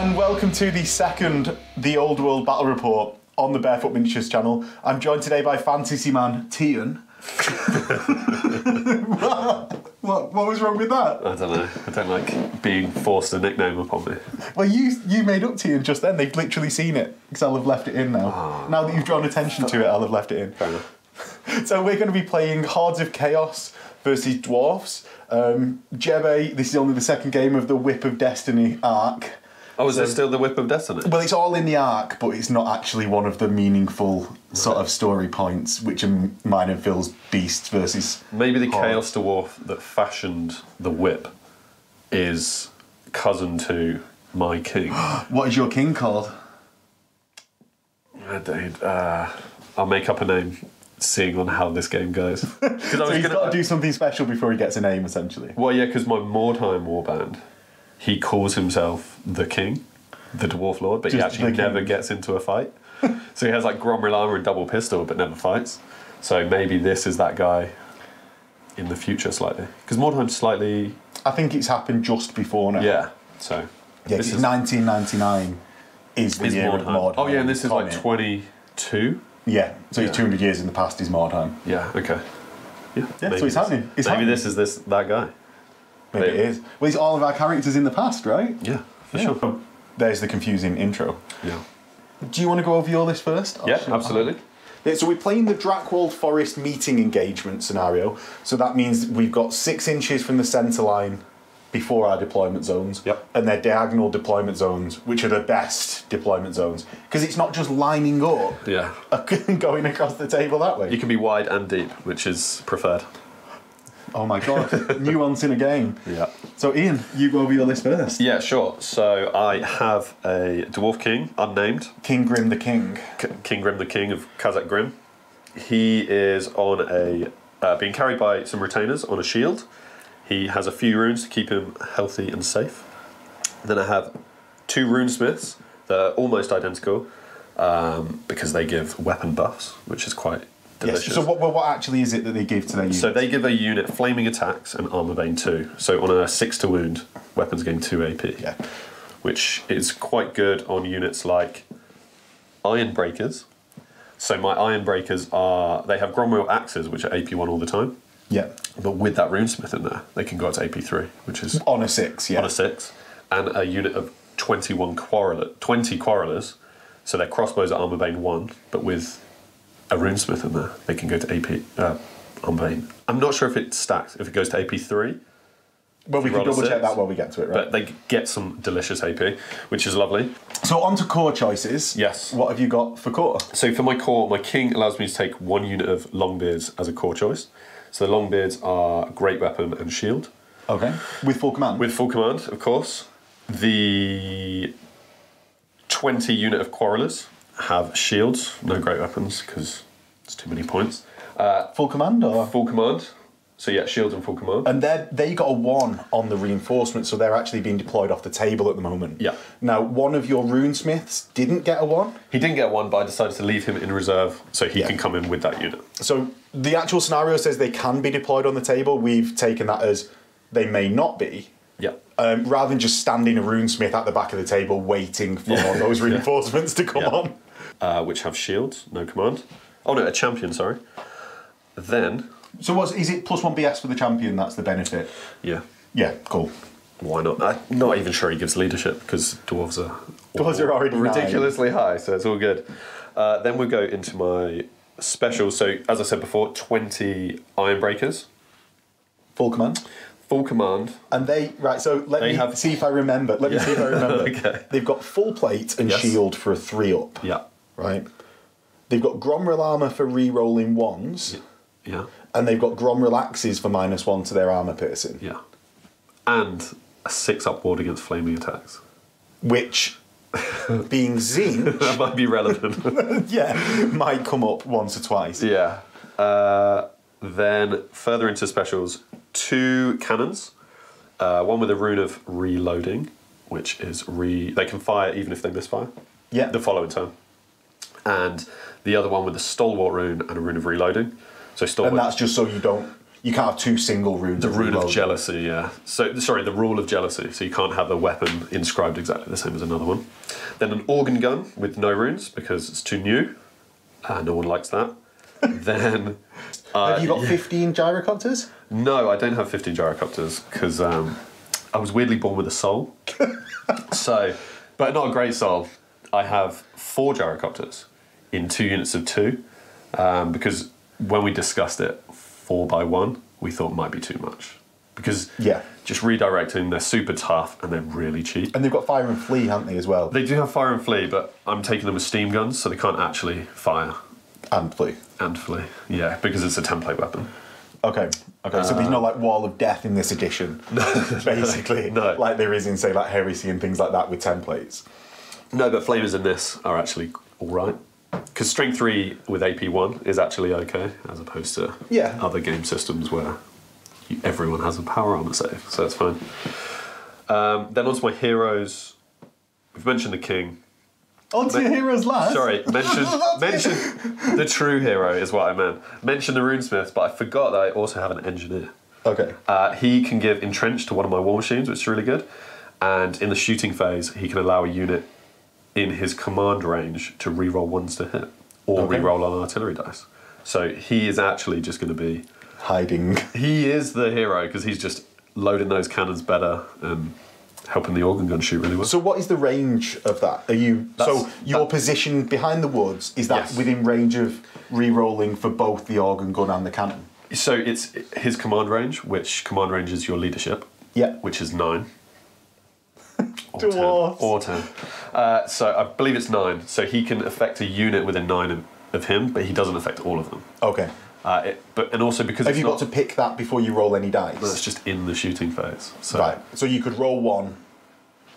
and welcome to the second The Old World Battle Report on the Bearfoot Miniatures channel. I'm joined today by Fantasy Man Tian. what? what? What was wrong with that? I don't know. I don't like being forced a nickname upon me. Well, you you made up to Tian just then. They've literally seen it because I'll have left it in now. Now that you've drawn attention to it, I'll have left it in. Fair enough. So we're going to be playing Hordes of Chaos versus Dwarfs. Um, Jebe, this is only the second game of the Whip of Destiny arc. Oh, is there still the Whip of Destiny? Well, it's all in the arc, but it's not actually one of the meaningful sort of story points, which are mine and Phil's Beasts versus. Maybe the. Chaos Dwarf that fashioned the whip is cousin to my king. What is your king called? I don't- uh, I'll make up a name seeing on how this game goes. So was he's gonna- got to do something special before he gets a name, essentially. Well, yeah, because my Mordheim warband, he calls himself the king, the dwarf lord, but he actually never gets into a fight. so he has like Gromril armor and double pistol, but never fights. So maybe this is that guy in the future slightly. Because Mordheim's slightly, I think it's happened just before now. yeah. So Yeah, this is 1999 is the is year of Mordheim. Mordheim. Oh yeah, and this is like 22. Yeah, so he's 200 years in the past is Mordheim. Yeah. Okay. Yeah. Yeah, so it's happening. It's maybe happening. this is this that guy. Maybe Maybe. it is. Well, it's all of our characters in the past, right? Yeah. For Yeah. sure. There's the confusing intro. Yeah. Do you want to go over your list first? Or Yeah. should Absolutely. Yeah, so we're playing the Drakwald Forest meeting engagement scenario. So that means we've got six inches from the centre line before our deployment zones. Yep. And they're diagonal deployment zones, which are the best deployment zones. Because it's not just lining up Yeah. and going across the table that way. You can be wide and deep, which is preferred. Oh my god, nuance in a game. Yeah. So Ian, you go over your list first. Yeah, sure. So I have a dwarf king, unnamed, King Grim the King. K- King Grim, the king of Kazakh Grim. He is on a uh, being carried by some retainers on a shield. He has a few runes to keep him healthy and safe. Then I have two runesmiths that are almost identical um, because they give weapon buffs, which is quite delicious. Yes. So what, what, actually is it that they give to their units? So they give a unit flaming attacks and armor bane two. So on a six to wound, weapons gain two AP. Yeah. Which is quite good on units like iron breakers. So my iron breakers are they have Gromril axes, which are AP one all the time. Yeah. But with that runesmith in there, they can go up to AP three, which is On a six, yeah. on a six, and a unit of twenty one quarreler, twenty quarrelers. So their crossbows are armor bane one, but with a runesmith in there, they can go to AP uh, armor bane. I'm not sure if it stacks if it goes to AP three, Well, we can double check that when we get to it, right? but they get some delicious AP, which is lovely. so on to core choices. Yes. What have you got for core? So for my core, my king allows me to take one unit of longbeards as a core choice. So the longbeards are great weapon and shield. Okay. With full command. With full command, of course. The 20 unit of quarrelers have shields, no great weapons because it's too many points. full command or? Full command. So yeah, shields and full command. And they they got a one on the reinforcement, so they're actually being deployed off the table at the moment. Yeah. Now, one of your runesmiths didn't get a one, he didn't get a one, but I decided to leave him in reserve so he Yeah. can come in with that unit. so the actual scenario says they can be deployed on the table. We've taken that as they may not be. Yeah. Um, rather than just standing a runesmith at the back of the table waiting for Yeah. those reinforcements to come Yeah. on. Uh, which have shields, no command. Oh no, a champion, sorry. Then, So what's is it plus one BS for the champion? That's the benefit. yeah, Yeah, cool. Why not? I'm not even sure he gives leadership because dwarves are Dwarves are already nine. ridiculously high, so it's all good. Uh, then we go into my special. So as I said before, twenty iron breakers, Full command. full command. And they right. So let They me have- see if I remember. Let me see if I remember. Okay. They've got full plate and Yes. shield for a three up. Yeah, Right. They've got Gromril armor for re-rolling ones, yeah, and they've got Gromril axes for minus one to their armor piercing, yeah, and a six up ward against flaming attacks. which, being Tzeentch, That might be relevant. yeah, might come up once or twice. yeah. Uh, then further into specials, two cannons. Uh, one with a rune of reloading, which is re. They can fire even if they misfire. Yeah. The following turn. And the other one with a stalwart rune and a rune of reloading. So stalwart. And that's just so you don't you can't have two single runes. The rune of jealousy, yeah. So sorry, the rule of jealousy. So you can't have a weapon inscribed exactly the same as another one. Then an organ gun with no runes because it's too new. Uh, no one likes that. then uh, Have you got yeah. 15 gyrocopters? No, I don't have 15 gyrocopters because um, I was weirdly born with a soul. so, but not a great soul. I have four gyrocopters in two units of two um, because when we discussed it, four by one, we thought might be too much. Because Yeah. just redirecting, they're super tough and they're really cheap. And they've got fire and flee, haven't they, as well? They do have fire and flee, but I'm taking them as steam guns, so they can't actually fire And flee. and flee. Yeah, because it's a template weapon. Okay. Okay. so there's no like wall of death in this edition, basically. No. Like there is in say like heresy and things like that with templates. No, but flamers in this are actually all right. Because strength three with AP one is actually okay, as opposed to Yeah. other game systems where you, everyone has a power armor save, so it's fine. Um, then onto my heroes. We've mentioned the king. On to your heroes last. Sorry, mention mention the true hero is what I meant. Mention the runesmith, but I forgot that I also have an engineer. Okay. Uh, he can give entrench to one of my war machines, which is really good. And in the shooting phase, he can allow a unit in his command range to reroll ones to hit or Okay. reroll on artillery dice. So he is actually just going to be. Hiding. He is the hero because he's just loading those cannons better and helping the organ gun shoot really well. So what is the range of that? Are you so That's- your that- position behind the woods is that Yes. within range of re-rolling for both the organ gun and the cannon? So it's his command range, which command range is your leadership, Yeah. which is nine. Or ten. Or ten. Uh, so I believe it's nine. So he can affect a unit within nine of, of him, but he doesn't affect all of them. Okay. Uh, it, but and also because Have you got to pick that before you roll any dice? That's just in the shooting phase. So right. So you could roll one,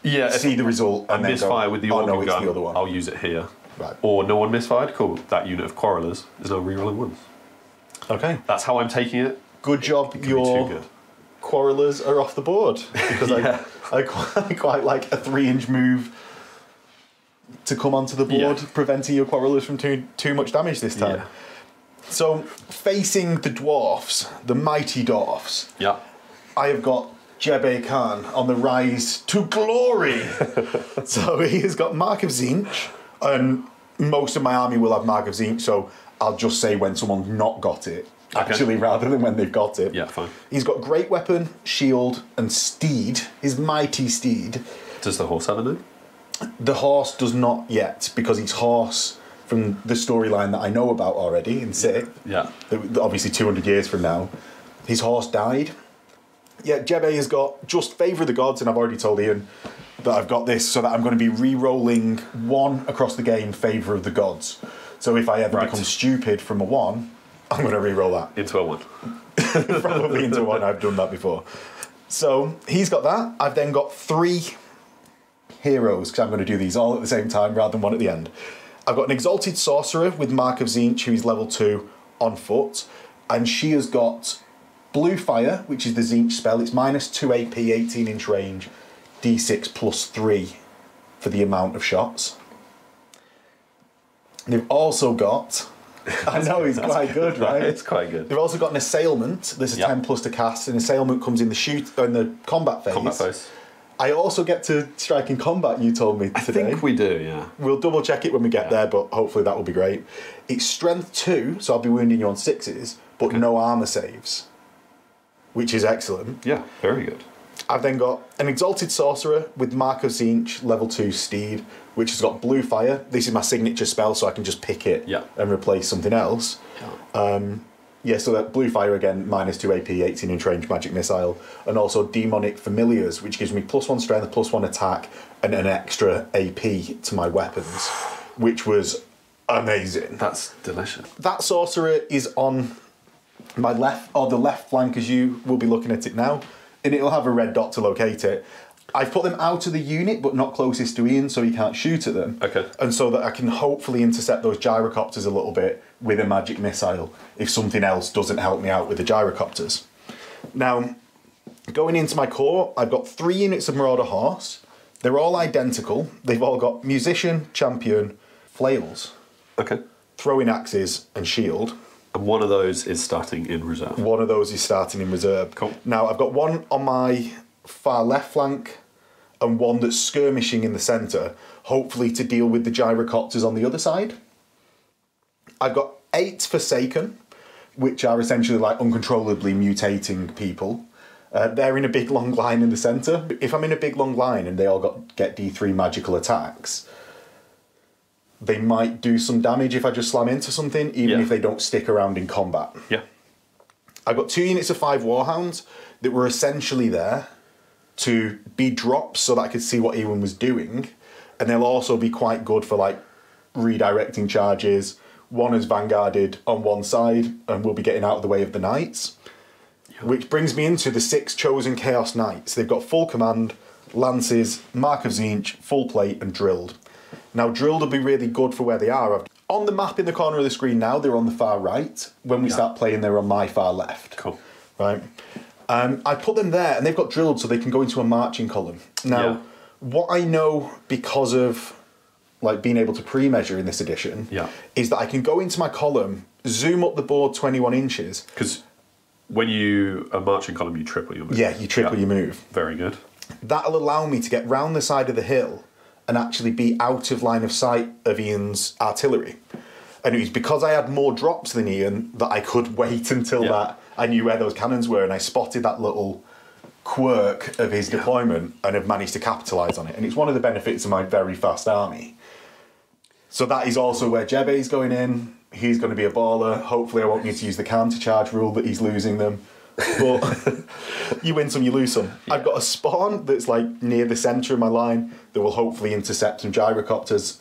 yeah, see the result, and then misfire go, with the oh, organ no, it's gun. the other one. I'll use it here. Right. Or no one misfired. Cool. That unit of quarrelers is now rerolling ones. Okay. That's how I'm taking it. Good job. Be Your too good. quarrelers are off the board because Yeah. I, quite, I quite like a three-inch move to come onto the board, Yeah. preventing your quarrelers from doing too much damage this time. Yeah. So, facing the dwarfs, the mighty dwarfs, Yeah. I have got Jebe Khan on the rise to glory. so he has got Mark of Tzeentch, and most of my army will have Mark of Tzeentch, so I'll just say when someone's not got it, Okay. actually, rather than when they've got it. Yeah. Fine. He's got great weapon, shield, and steed, his mighty steed. Does the horse have a name? The horse does not yet, because he's horse from the storyline that I know about already in Sith. Yeah. Obviously, 200 years from now. His horse died. Yeah, Jebe has got just Favour of the Gods, and I've already told Ian that I've got this so that I'm going to be re rolling one across the game, Favour of the Gods. So if I ever Right. become stupid from a one, I'm going to re roll that. Into a one. Probably into one, I've done that before. So he's got that. I've then got three heroes because I'm going to do these all at the same time rather than one at the end. I've got an exalted sorcerer with Mark of Tzeentch, who's level two on foot, and she has got blue fire, which is the Tzeentch spell. It's minus two AP, 18 inch range, d6 plus three for the amount of shots. They've also got. I know he's quite good, right? It's quite good. They've also got an assailment. This is Yep. 10 plus to cast. and assailment comes in the shoot uh, in the combat phase. Combat phase. I also get to strike in combat, you told me I today. think we do. Yeah. We'll double check it when we get there, but hopefully that will be great. It's strength two, so I'll be wounding you on sixes, but no armor saves, which is excellent. Yeah. Very good. I've then got an exalted sorcerer with Mark of Tzeentch, level two steed, which has got blue fire. This is my signature spell, so I can just pick it Yeah. and replace something else. Yeah, um, so that blue fire again, minus two AP, 18 inch range magic missile, and also demonic familiars, which gives me plus one strength, plus one attack, and an extra AP to my weapons, which was amazing. That's delicious. That sorcerer is on my left, or the left flank as you will be looking at it now, and it'll have a red dot to locate it. I've put them out of the unit, but not closest to Ian, so he can't shoot at them. Okay. And so that I can hopefully intercept those gyrocopters a little bit with a magic missile if something else doesn't help me out with the gyrocopters. Now, going into my core, I've got three units of Marauder Horse. They're all identical. They've all got musician, champion, flails Okay. throwing axes and shield. And one of those is starting in reserve. One of those is starting in reserve. Cool. Now I've got one on my far left flank and one that's skirmishing in the centre, hopefully to deal with the gyrocopters on the other side. I've got eight Forsaken, which are essentially like uncontrollably mutating people. Uh, they're in a big long line in the centre. If I'm in a big long line and they all got get D3 magical attacks, they might do some damage if I just slam into something, even Yeah. if they don't stick around in combat. Yeah. I've got two units of five Warhounds that were essentially there to be drops so that I could see what Ewan was doing. And they'll also be quite good for like redirecting charges. One is vanguarded on one side and we'll be getting out of the way of the knights. Which brings me into the six chosen Chaos Knights. They've got full command, lances, mark of Tzeentch, full plate, and drilled. Now, drilled will be really good for where they are. On the map in the corner of the screen now, they're on the far right. When we Yeah. start playing, they're on my far left Cool. right? Um, I put them there, and they've got drilled so they can go into a marching column. Now, Yeah. what I know because of like being able to pre-measure in this edition Yeah. is that I can go into my column, zoom up the board twenty one inches. Because when you a marching column, you triple your move. Yeah, you triple your move. Very good. That'll allow me to get round the side of the hill and actually be out of line of sight of Ian's artillery. And it was because I had more drops than Ian that I could wait until Yeah. that I knew where those cannons were and I spotted that little quirk of his deployment and have managed to capitalise on it. And it's one of the benefits of my very fast army. So that is also where Jebe's going in. He's going to be a baller. Hopefully, I won't need to use the counter charge rule that he's losing them. But you win some, you lose some. I've got a spawn that's like near the centre of my line that will hopefully intercept some gyrocopters.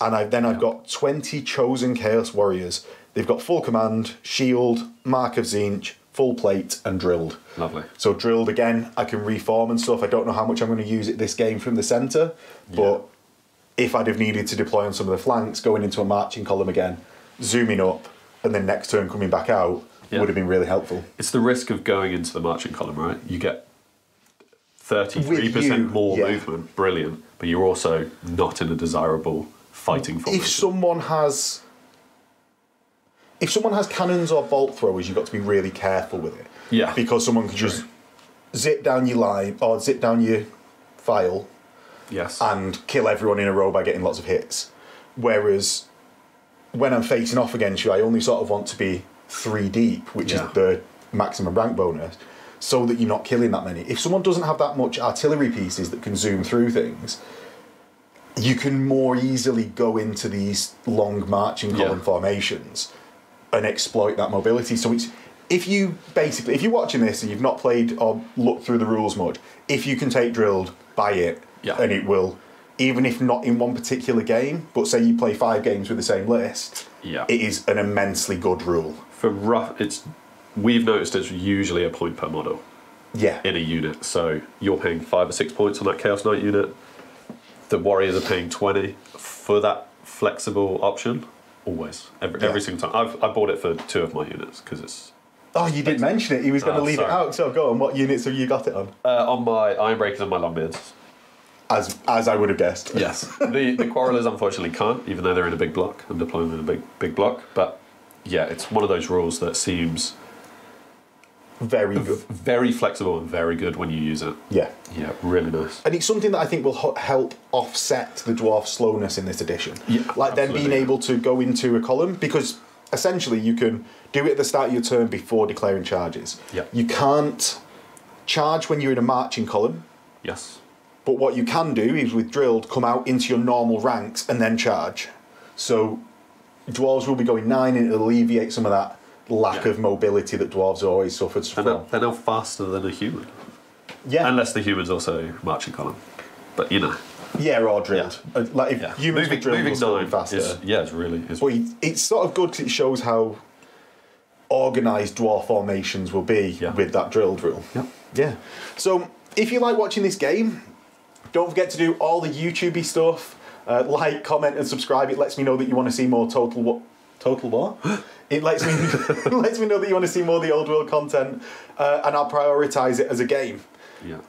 And I, then I've got 20 chosen Chaos Warriors. They've got full command, shield, mark of Tzeentch, full plate, and drilled. Lovely. So drilled again, I can reform and stuff. I don't know how much I'm going to use it this game from the centre, but if I'd have needed to deploy on some of the flanks, going into a marching column again, zooming up, and then next turn coming back out Yeah. would have been really helpful. It's the risk of going into the marching column, right? You get thirty-three With you, percent more yeah. movement, brilliant, but you're also not in a desirable fighting formation. If someone has, if someone has cannons or bolt throwers, you've got to be really careful with it. Yeah. Because someone could just zip down your line or zip down your file yes, and kill everyone in a row by getting lots of hits. Whereas when I'm facing off against you, I only sort of want to be three deep, which Yeah. is the maximum rank bonus, so that you're not killing that many. If someone doesn't have that much artillery pieces that can zoom through things, you can more easily go into these long marching column Yeah. formations and exploit that mobility. So it's if you basically if you're watching this and you've not played or looked through the rules much, if you can take drilled, buy it, Yeah. and it will. Even if not in one particular game, but say you play five games with the same list, Yeah. it is an immensely good rule. for rough, it's we've noticed it's usually a point per model Yeah, in a unit. So you're paying five or six points on that Chaos Knight unit. The Warriors are paying twenty for that flexible option. Always, every, every single time. I've I bought it for two of my units because it's Oh, you didn't mention it. He was going to Oh, leave it out. So go on. What units have you got it on? uh, on my Ironbreakers and my Longbeards. As as I would have guessed. Yes. the the Quarrelers unfortunately can't, even though they're in a big block and deploying them in a big big block. But yeah, it's one of those rules that seems Very good. very flexible and very good when you use it. Yeah. Yeah, really nice. And it's something that I think will help offset the dwarf slowness in this edition. Yeah, like then being able to go into a column because essentially you can do it at the start of your turn before declaring charges. Yeah. You can't charge when you're in a marching column, Yes. but what you can do is with drilled come out into your normal ranks and then charge. So dwarves will be going nine and it'll alleviate some of that lack Yeah. of mobility that dwarves always suffered They're from. now, they're now faster than a human. Yeah. Unless the human's also marching column. But you know. yeah, or drilled. Uh, Like if Yeah. humans moving, drilled moving will still be nine faster. is yeah, it's really it- it's sort of good because it shows how organised dwarf formations will be Yeah. with that drilled rule. Yep. Yeah. So if you like watching this game, don't forget to do all the YouTubey stuff. Uh, like, comment, and subscribe. It lets me know that you want to see more Total War. Total War. it lets me lets me know that you want to see more of the old world content, uh, and I'll prioritise it as a game. yeah.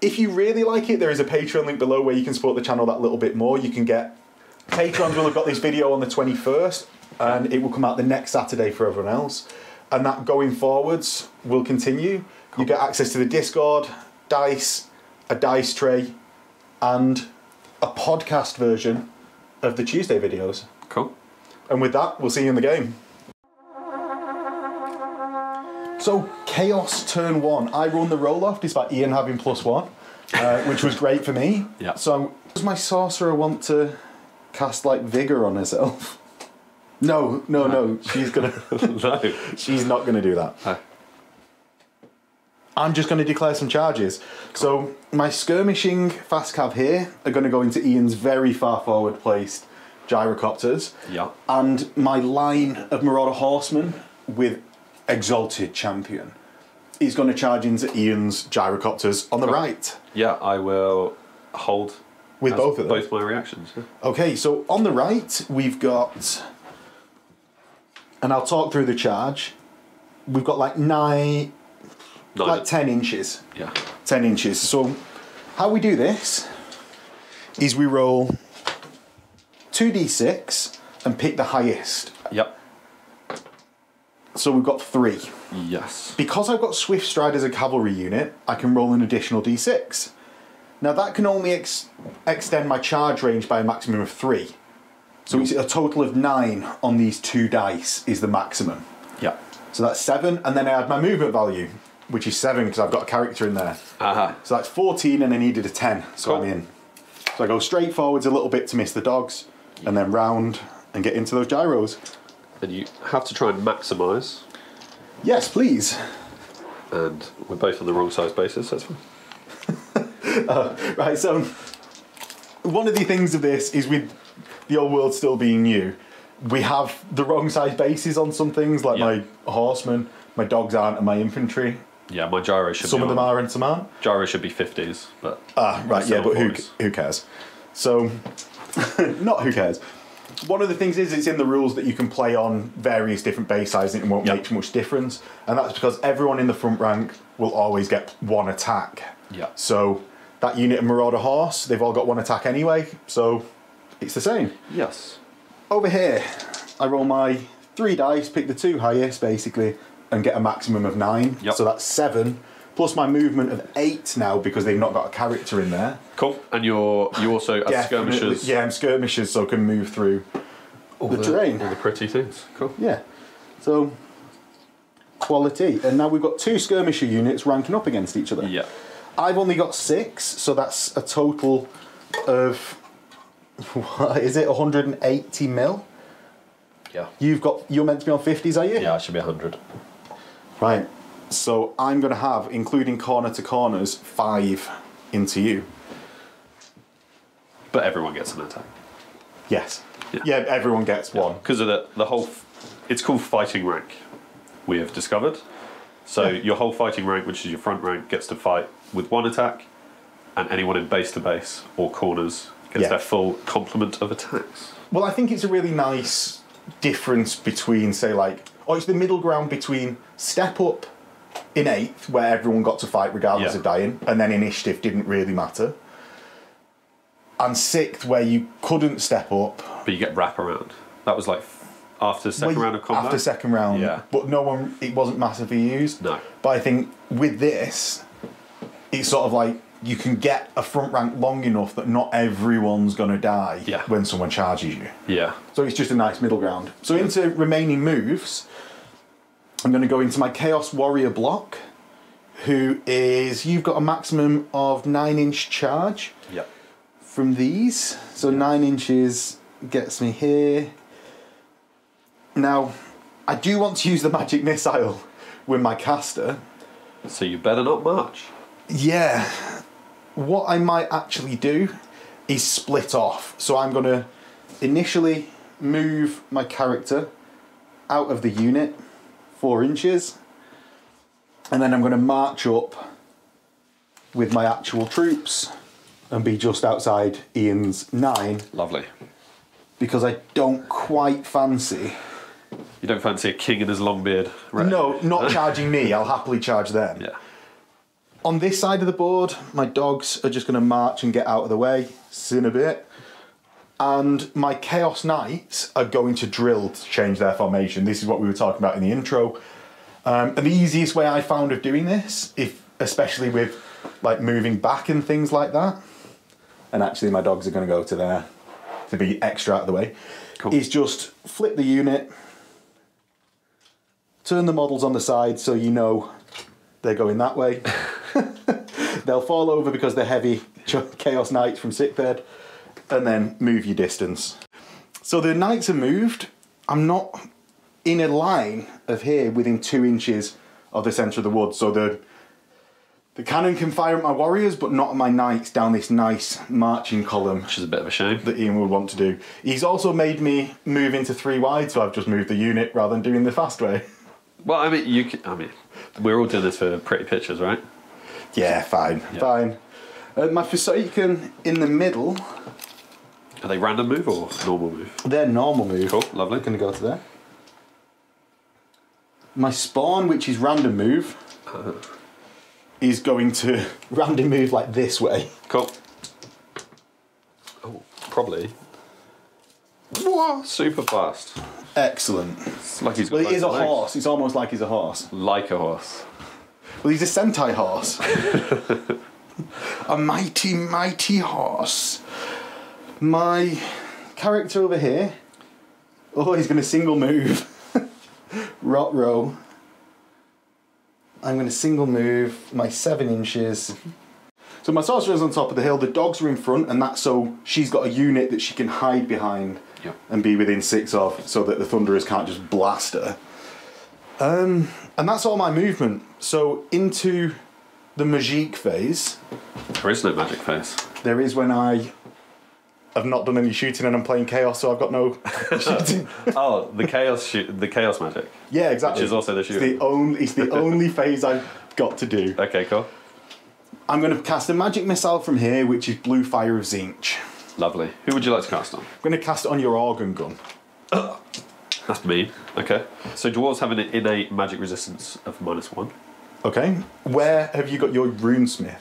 If you really like it, there is a Patreon link below where you can support the channel that little bit more. You can get patrons will have got this video on the 21st, and it will come out the next Saturday for everyone else. And that going forwards will continue. You get access to the Discord, dice, a dice tray, and a podcast version of the Tuesday videos. Cool. And with that, we'll see you in the game. So, Chaos turn one. I run the roll off despite Ian having plus one, uh, which was great for me. Yeah. So, does my sorcerer want to cast like Vigor on herself? No, no, no. She's gonna. no. she's not gonna do that. I'm just going to declare some charges. So my skirmishing fast cab here are going to go into Ian's very far forward placed gyrocopters. yeah. And my line of Marauder Horsemen with Exalted Champion he's going to charge into Ian's gyrocopters on the right. Yeah, I will hold With both of them? Both my reactions. yeah. Okay, so on the right, we've got. And I'll talk through the charge. We've got like nine, Nine. like 10 inches. yeah. 10 inches. So, how we do this is we roll 2d6 and pick the highest. Yep. So, we've got three. Yes. Because I've got Swift Stride as a cavalry unit, I can roll an additional d6. Now, that can only ex- extend my charge range by a maximum of three. So, it's a total of nine on these two dice, is the maximum. Yeah. So, that's seven, and then I add my movement value, which is seven because I've got a character in there. Aha. So that's 14 and I needed a 10, so Cool. I'm in. So I go straight forwards a little bit to miss the dogs, and then round and get into those gyros. And you have to try and maximise, Yes, please. and we're both on the wrong size basis. That's fine. Right, so one of the things of this is with the old world still being new, we have the wrong size bases on some things, like Yeah. my horsemen, my dogs aren't, and my infantry. Yeah, my gyro should Some of them are and some aren't. Gyro should be fifties, but Ah, right, yeah, but who, who cares? So, not who cares. One of the things is it's in the rules that you can play on various different base sizes and it won't Yep. make much difference. And that's because everyone in the front rank will always get one attack. Yeah. So, that unit of Marauder Horse, they've all got one attack anyway, so it's the same. yes. Over here, I roll my three dice, pick the two highest basically, and get a maximum of nine. Yep. So that's seven, plus my movement of eight now because they've not got a character in there. Cool. And you're you also as skirmishers. Yeah, I'm skirmishers, so I can move through all the terrain. all the pretty things. Cool. Yeah. So quality. And now we've got two skirmisher units ranking up against each other. Yeah. I've only got six, so that's a total of what is it, 180 mil? Yeah. You've got you're meant to be on 50s, are you? Yeah, I should be hundred. Right. So I'm gonna have, including corner to corners, five into you. But everyone gets an attack. Yes. Yeah. Yeah, everyone gets one. because of the the whole. f- It's called fighting rank. We have discovered. So Yeah. your whole fighting rank, which is your front rank, gets to fight with one attack, and anyone in base to base or corners gets Yeah. their full complement of attacks. Well, I think it's a really nice difference between, say, like, or it's the middle ground between step up in eighth, where everyone got to fight regardless Yeah. of dying, and then initiative didn't really matter, and sixth, where you couldn't step up. But you get wrap around. That was like after the second well, round of combat. After second round, Yeah. but no one, it wasn't massively used. No. But I think with this, it's sort of like you can get a front rank long enough that not everyone's going to die Yeah. when someone charges you. Yeah. So it's just a nice middle ground. So into remaining moves, I'm going to go into my Chaos Warrior block, who is you've got a maximum of nine inch charge Yeah. from these. So nine inches gets me here. Now, I do want to use the magic missile with my caster. So you better not march. Yeah. What I might actually do is split off. So I'm going to initially move my character out of the unit four inches, and then I'm going to march up with my actual troops and be just outside Ian's nine Lovely. because I don't quite fancy. You don't fancy a king in his long beard? Right. No, not charging me. I'll happily charge them. Yeah. On this side of the board, my dogs are just going to march and get out of the way, sin a bit. And my Chaos Knights are going to drill to change their formation. This is what we were talking about in the intro. Um, and the easiest way I found of doing this, if especially with like moving back and things like that, and actually my dogs are going to go to there to be extra out of the way, Cool. is just flip the unit, turn the models on the side so you know they're going that way. They'll fall over because they're heavy Chaos Knights from sickbed, and then move your distance. So the knights are moved. I'm not in a line of here within two inches of the centre of the wood, so the the cannon can fire at my warriors, but not at my knights down this nice marching column Which is a bit of a shame. that Ian would want to do. He's also made me move into three wide, so I've just moved the unit rather than doing the fast way. Well, I mean, you. Can, I mean, we're all doing this for pretty pictures, right? Yeah, fine, fine. Uh, my Forsaken in the middle, Are they random move or normal move? they're normal move. Cool, lovely. Going to go to there. My Spawn, which is random move, uh-huh. is going to random move like this way. Cool. Oh, probably. Whoa, super fast. Excellent. It's like he's got Well, he is a legs. horse. It's almost like he's a horse. Like a horse. Well, he's a Sentai horse. a mighty, mighty horse. My character over here. Oh, he's going to single move. Rot row. I'm going to single move my seven inches. So my sorcerer's on top of the hill. The dogs are in front, and that's so she's got a unit that she can hide behind Yep. and be within six of, so that the thunderers can't just blast her. Um, and that's all my movement. So into the magique phase, There is no magic phase. there is when I have not done any shooting and I'm playing chaos, so I've got no shooting. oh, the chaos shoot, the chaos magic. Yeah, exactly. Which is also the It's the only, it's the only phase I've got to do. Okay, cool. I'm going to cast a magic missile from here, which is Blue Fire of Tzeentch. Lovely. Who would you like to cast on? I'm going to cast it on your organ gun. That's mean. Okay. So dwarves have an innate magic resistance of minus one. Okay. Where have you got your runesmith?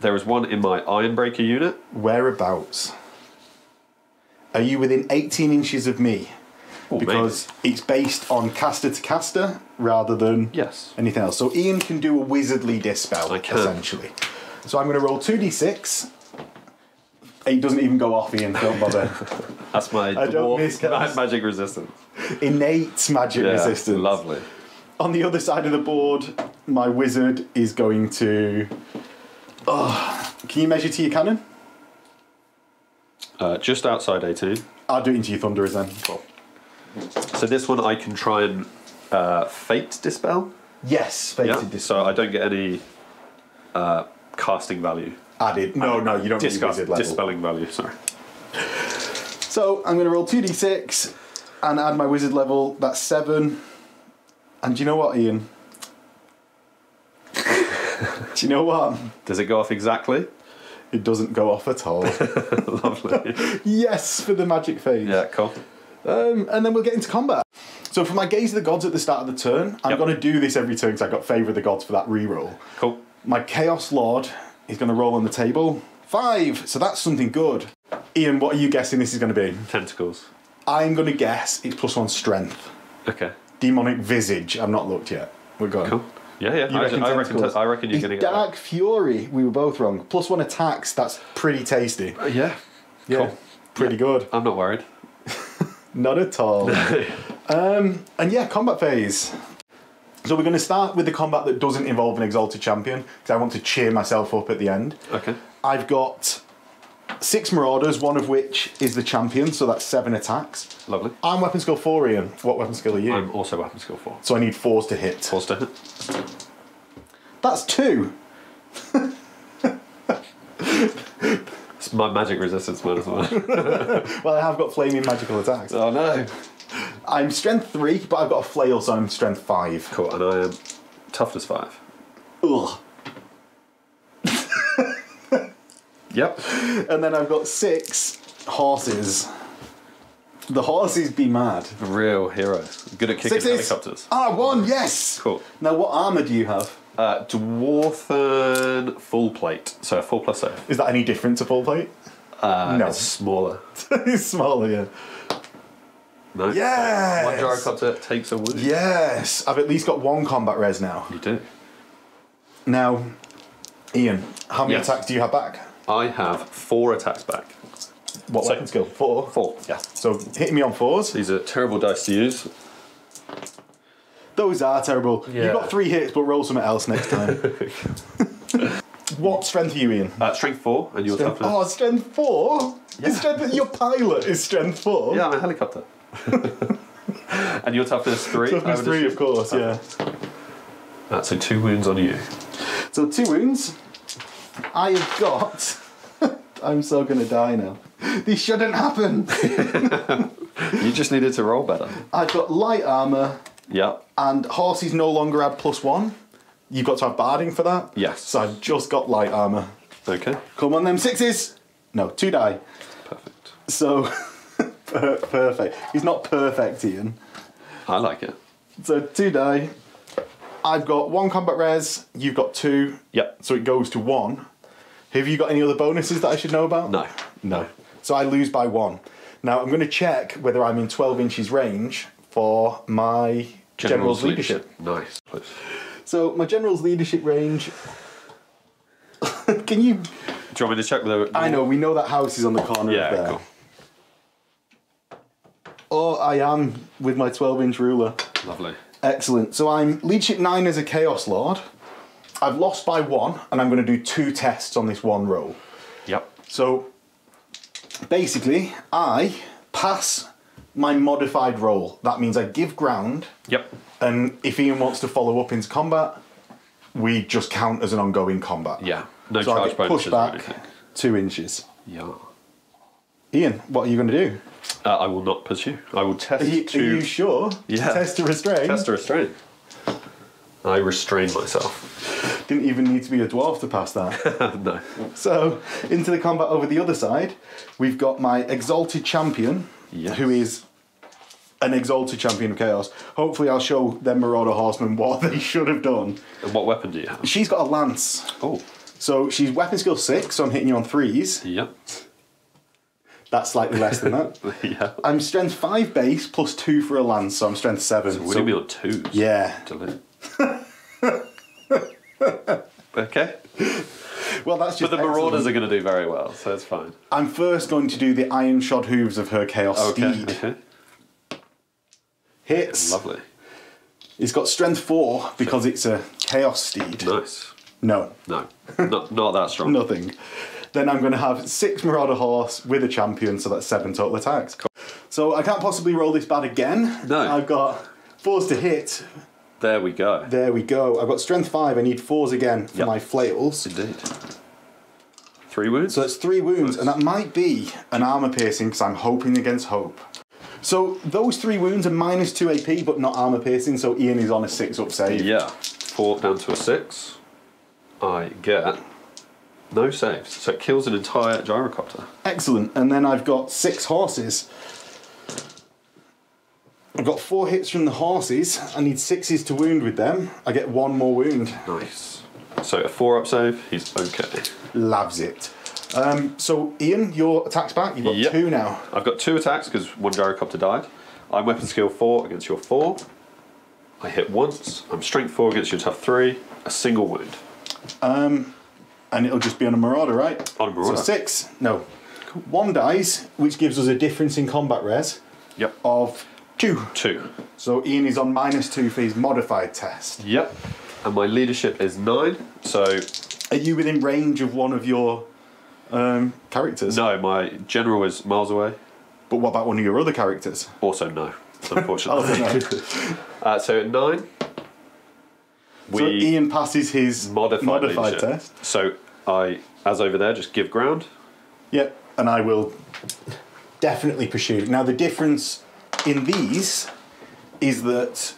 There is one in my Ironbreaker unit. Whereabouts? Are you within 18 inches of me? Oh, because it's based on caster to caster rather than Yes. anything else. So Ian can do a wizardly dispel, I can. essentially. So I'm going to roll 2d6. It doesn't even go off, Ian, don't bother. That's my I don't miss dwarf chaos. ma- magic resistance. Innate magic Yeah, resistance. Lovely. On the other side of the board, my wizard is going to. Oh, can you measure to your cannon? Uh, just outside 18. I'll do it into your thunderers then. So this one I can try and uh, fate dispel. Yes, Yeah. fated dis- So I don't get any uh, casting value. added. No, no, you don't need Discard, level. dispelling value. Sorry. So I'm going to roll 2d6 and add my wizard level. That's 7. And do you know what, Ian? Do you know what? Does it go off exactly? It doesn't go off at all. Lovely. yes, for the magic phase. yeah. Cool. Um, and then we'll get into combat. So for my gaze of the gods at the start of the turn, I'm Yep. going to do this every turn because I got favour of the gods for that reroll. Cool. My chaos lord is going to roll on the table. Five. So that's something good. Ian, what are you guessing this is going to be? Tentacles. I'm going to guess it's plus one strength. Okay. Demonic visage. I've not looked yet. We're going. Cool. Yeah, yeah. I, reckon I reckon. tentacles? I reckon you're It's going to get. Dark Fury. We were both wrong. Plus one attacks. That's pretty tasty. that. Yeah. Yeah. Cool. Pretty good. I'm not worried. Not at all. um, and yeah, combat phase. So we're going to start with the combat that doesn't involve an exalted champion because I want to cheer myself up at the end. Okay. I've got six marauders, one of which is the champion, so that's seven attacks. Lovely. I'm weapon skill four, Ian. What weapon skill are you? I'm also weapon skill four. so I need fours to hit. Force to hit. That's two. It's my magic resistance minus one. Well, I have got flaming magical attacks. oh no. I'm strength three, but I've got a flail, so I'm strength five. Cool. And I am toughness five. Ugh. Yep. And then I've got six horses. The horses be mad. Real heroes. Good at kicking Sixes. helicopters. Ah, one, yes! Cool. Now, what armour do you have? Uh, dwarfen full plate. So full plus save. Is that any different to full plate? Uh, No. It's smaller. He's smaller, yeah. No. Yes! One gyrocopter takes a wood. Yes! I've at least got one combat res now. You do. Now, Ian, how many Yes. attacks do you have back? I have four attacks back. What weapon skill? Four. Four. Yeah. So hitting me on fours. These are terrible dice to use. Those are terrible. Yeah. You got three hits, but roll something else next time. what strength are you, in? Uh, strength four, and your Strength, toughness. oh, strength four. Is strength, your pilot is strength four. Yeah, I'm a helicopter. and your toughness three. Toughness three, assume. of course. Yeah. Uh, so two wounds on you. So two wounds. I have got. I'm so gonna die now. This shouldn't happen. You just needed to roll better. I've got light armor, Yeah. and horses no longer add plus one. You've got to have barding for that. Yes. So I've just got light armor. Okay. Come on, them sixes. No, two die. Perfect. So per- perfect. He's not perfect, Ian. I like it. So two die. I've got one combat res. You've got two. Yep. So it goes to one. Have you got any other bonuses that I should know about? No. No. So I lose by one. Now I'm going to check whether I'm in 12 inches range for my general's, leadership. Nice. So my general's leadership range. Can you? Do you want me to check whether? I know we know that house is on the corner of Yeah. there. Cool. Oh, I am with my 12 inch ruler. Lovely. Excellent. So I'm leadership nine as a chaos lord. I've lost by one, and I'm going to do two tests on this one roll. Yep. So basically, I pass my modified roll. That means I give ground, Yep. and if Ian wants to follow up into combat, we just count as an ongoing combat. Yeah. No so I get pushed back two inches. Yeah. Ian, what are you going to do? Uh, I will not pursue. I will test Are you, to are you sure? Yeah. Test to restrain. test to restrain. I restrain myself. Didn't even need to be a dwarf to pass that. no. So, into the combat over the other side, we've got my exalted champion, Yes. who is an exalted champion of chaos. Hopefully, I'll show them Marauder Horsemen what they should have done. And what weapon do you have? She's got a lance. Oh. So, she's weapon skill 6, so I'm hitting you on threes. Yep. That's slightly less than that. yeah. I'm strength 5 base plus 2 for a lance, so I'm strength 7. What so- do you mean on twos? Yeah. Okay. Well, that's just But the Marauders excellent. are going to do very well, so it's fine. I'm first going to do the iron shod hooves of her chaos Okay. steed. Okay. Hits. Lovely. It's got strength 4 because it's a chaos steed. Nice. No, No. not, not that strong. nothing. Then I'm going to have six Marauder Horse with a champion, so that's seven total attacks. So I can't possibly roll this bad again. No. I've got fours to hit. There we go. There we go. I've got strength five. I need fours again for Yep. my flails. Indeed. Three wounds? So that's three wounds, and that might be an armor piercing because I'm hoping against hope. So those three wounds are minus two AP, but not armor piercing. So Ian is on a six up save. yeah. Four down to a six. I get no saves. So it kills an entire gyrocopter. Excellent. And then I've got six horses. I've got four hits from the horses. I need sixes to wound with them. I get one more wound. Nice. So a four up save, he's okay. Loves it. Um, so Ian, your attacks back. You've got Yep. two now. I've got two attacks because one gyrocopter died. I'm weapon skill four against your four. I hit once. I'm strength four against your tough three. A single wound. Um, And it'll just be on a marauder, right? On a marauder. So six. No. One dies, which gives us a difference in combat res Yep. of two. Two. So Ian is on minus two for his modified test. Yep. And my leadership is nine. So Are you within range of one of your um, characters? no, my general is miles away. But what about one of your other characters? Also no, unfortunately. Oh, no. uh, so at nine, we so Ian passes his modified, modified leadership. test. So I, as over there, just give ground. Yep, and I will definitely pursue. Now the difference in these is that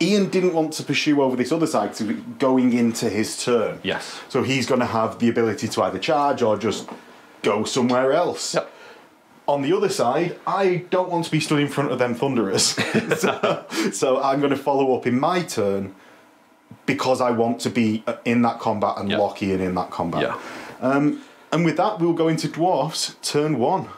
Ian didn't want to pursue over this other side was going into his turn. Yes. So he's going to have the ability to either charge or just go somewhere else. Yep. On the other side, I don't want to be stood in front of them thunderers. so, so I'm going to follow up in my turn because I want to be uh, in that combat and Yeah. lock Ian in that combat. Yeah. And with that, we'll go into dwarfs turn one.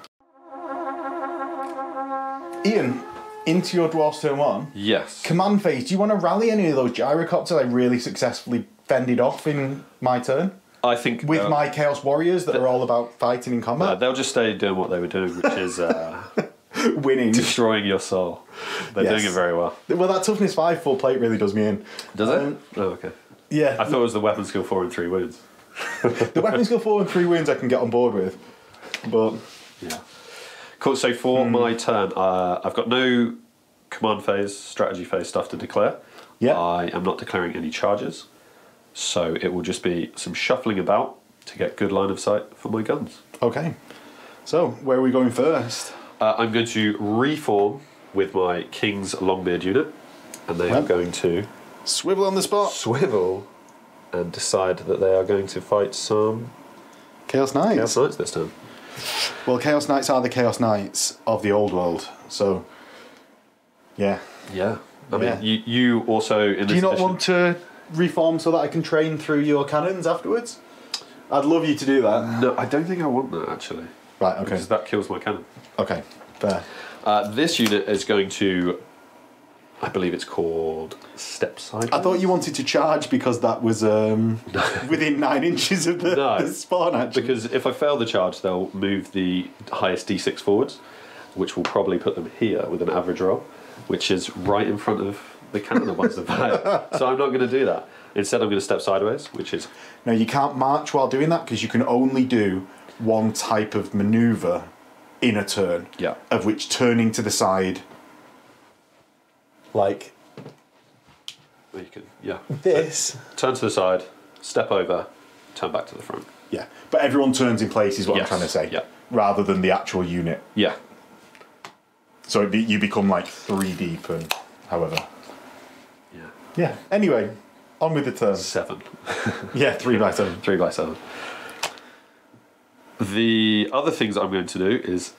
Ian, into your dwarfs turn one. Yes. Command phase. Do you want to rally any of those gyrocopters I really successfully fended off in my turn I think with uh, my chaos warriors that are all about fighting in uh, combat, they'll just stay doing what they were doing, which is uh, winning? destroying your soul. They're Yes. doing it very well. Well, that toughness five full plate really does me in. Does Um, it? Oh, okay. Yeah, I thought it was the weapon skill four and three wounds. the weapon skill four and three wounds I can get on board with, but Yeah. Cool. So for my turn, uh, I've got no command phase, strategy phase stuff to declare. Yeah. I am not declaring any charges, so it will just be some shuffling about to get good line of sight for my guns. okay. So where are we going first? Uh, I'm going to reform with my King's Longbeard unit, and they are going to Swivel on the spot. swivel and decide that they are going to fight some Chaos Knights. Chaos Knights this turn. Well, Chaos Knights are the Chaos Knights of the old world, so yeah. Yeah. I Yeah. mean, you, you also in Do you not edition- want to reform so that I can train through your cannons afterwards? I'd love you to do that. No, I don't think I want that actually. Right. Okay. Because that kills my cannon. Okay. Fair. Uh, this unit is going to, I believe it's called Step Side. I thought you wanted to charge because that was um, within nine inches of the, No. the spawn. Actually, Because if I fail the charge, they'll move the highest d6 forwards, which will probably put them here with an average roll, which is right in front of the cannon that wants to fire. So I'm not going to do that. Instead, I'm going to step sideways, which is no, you can't march while doing that because you can only do one type of maneuver in a turn. Yeah. Of which turning to the side, like well, you can yeah this. turn to the side, step over, turn back to the front. Yeah, but everyone turns in place is what I'm trying to say. yeah. Rather than the actual unit. Yeah, So it be, you become like three deep and however. yeah. Yeah. Anyway, on with the turn. Seven. Yeah, three by seven. Three by seven. The other things I'm going to do is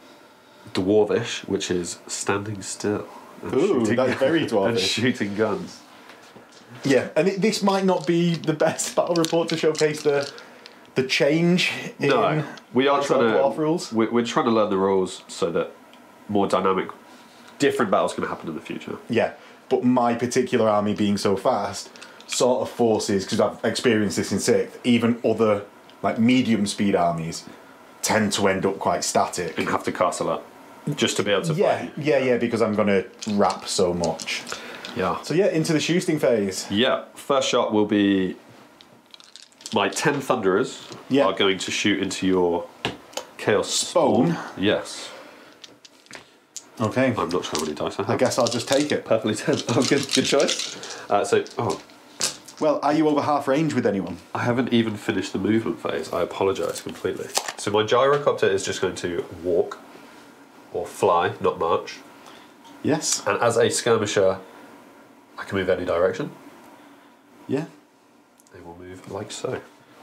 dwarvish, which is standing still. Ooh, shooting- that's very dwarfish. And shooting guns. Yeah, and it, this might not be the best battle report to showcase the the change in No, we are trying to. rules. We're, we're trying to learn the rules so that more dynamic, different battles can happen in the future. Yeah, but my particular army being so fast sort of forces because I've experienced this in sixth. Even other like medium speed armies tend to end up quite static. And have to cast a lot just to be able to Yeah, fight. yeah, yeah, because I'm gonna wrap so much. Yeah. So yeah, into the shooting phase. Yeah. First shot will be my ten thunderers Yeah. are going to shoot into your chaos Spawn? spawn. Yes. Okay, I'm not sure how many dice I have. I guess I'll just take it. Perfectly ten. Oh, good, good choice. Uh, so, oh, Well, are you over half range with anyone? I haven't even finished the movement phase. I apologise completely. So my gyrocopter is just going to walk or fly, not march. Yes. And as a skirmisher, I can move any direction. Yeah. They will move like so.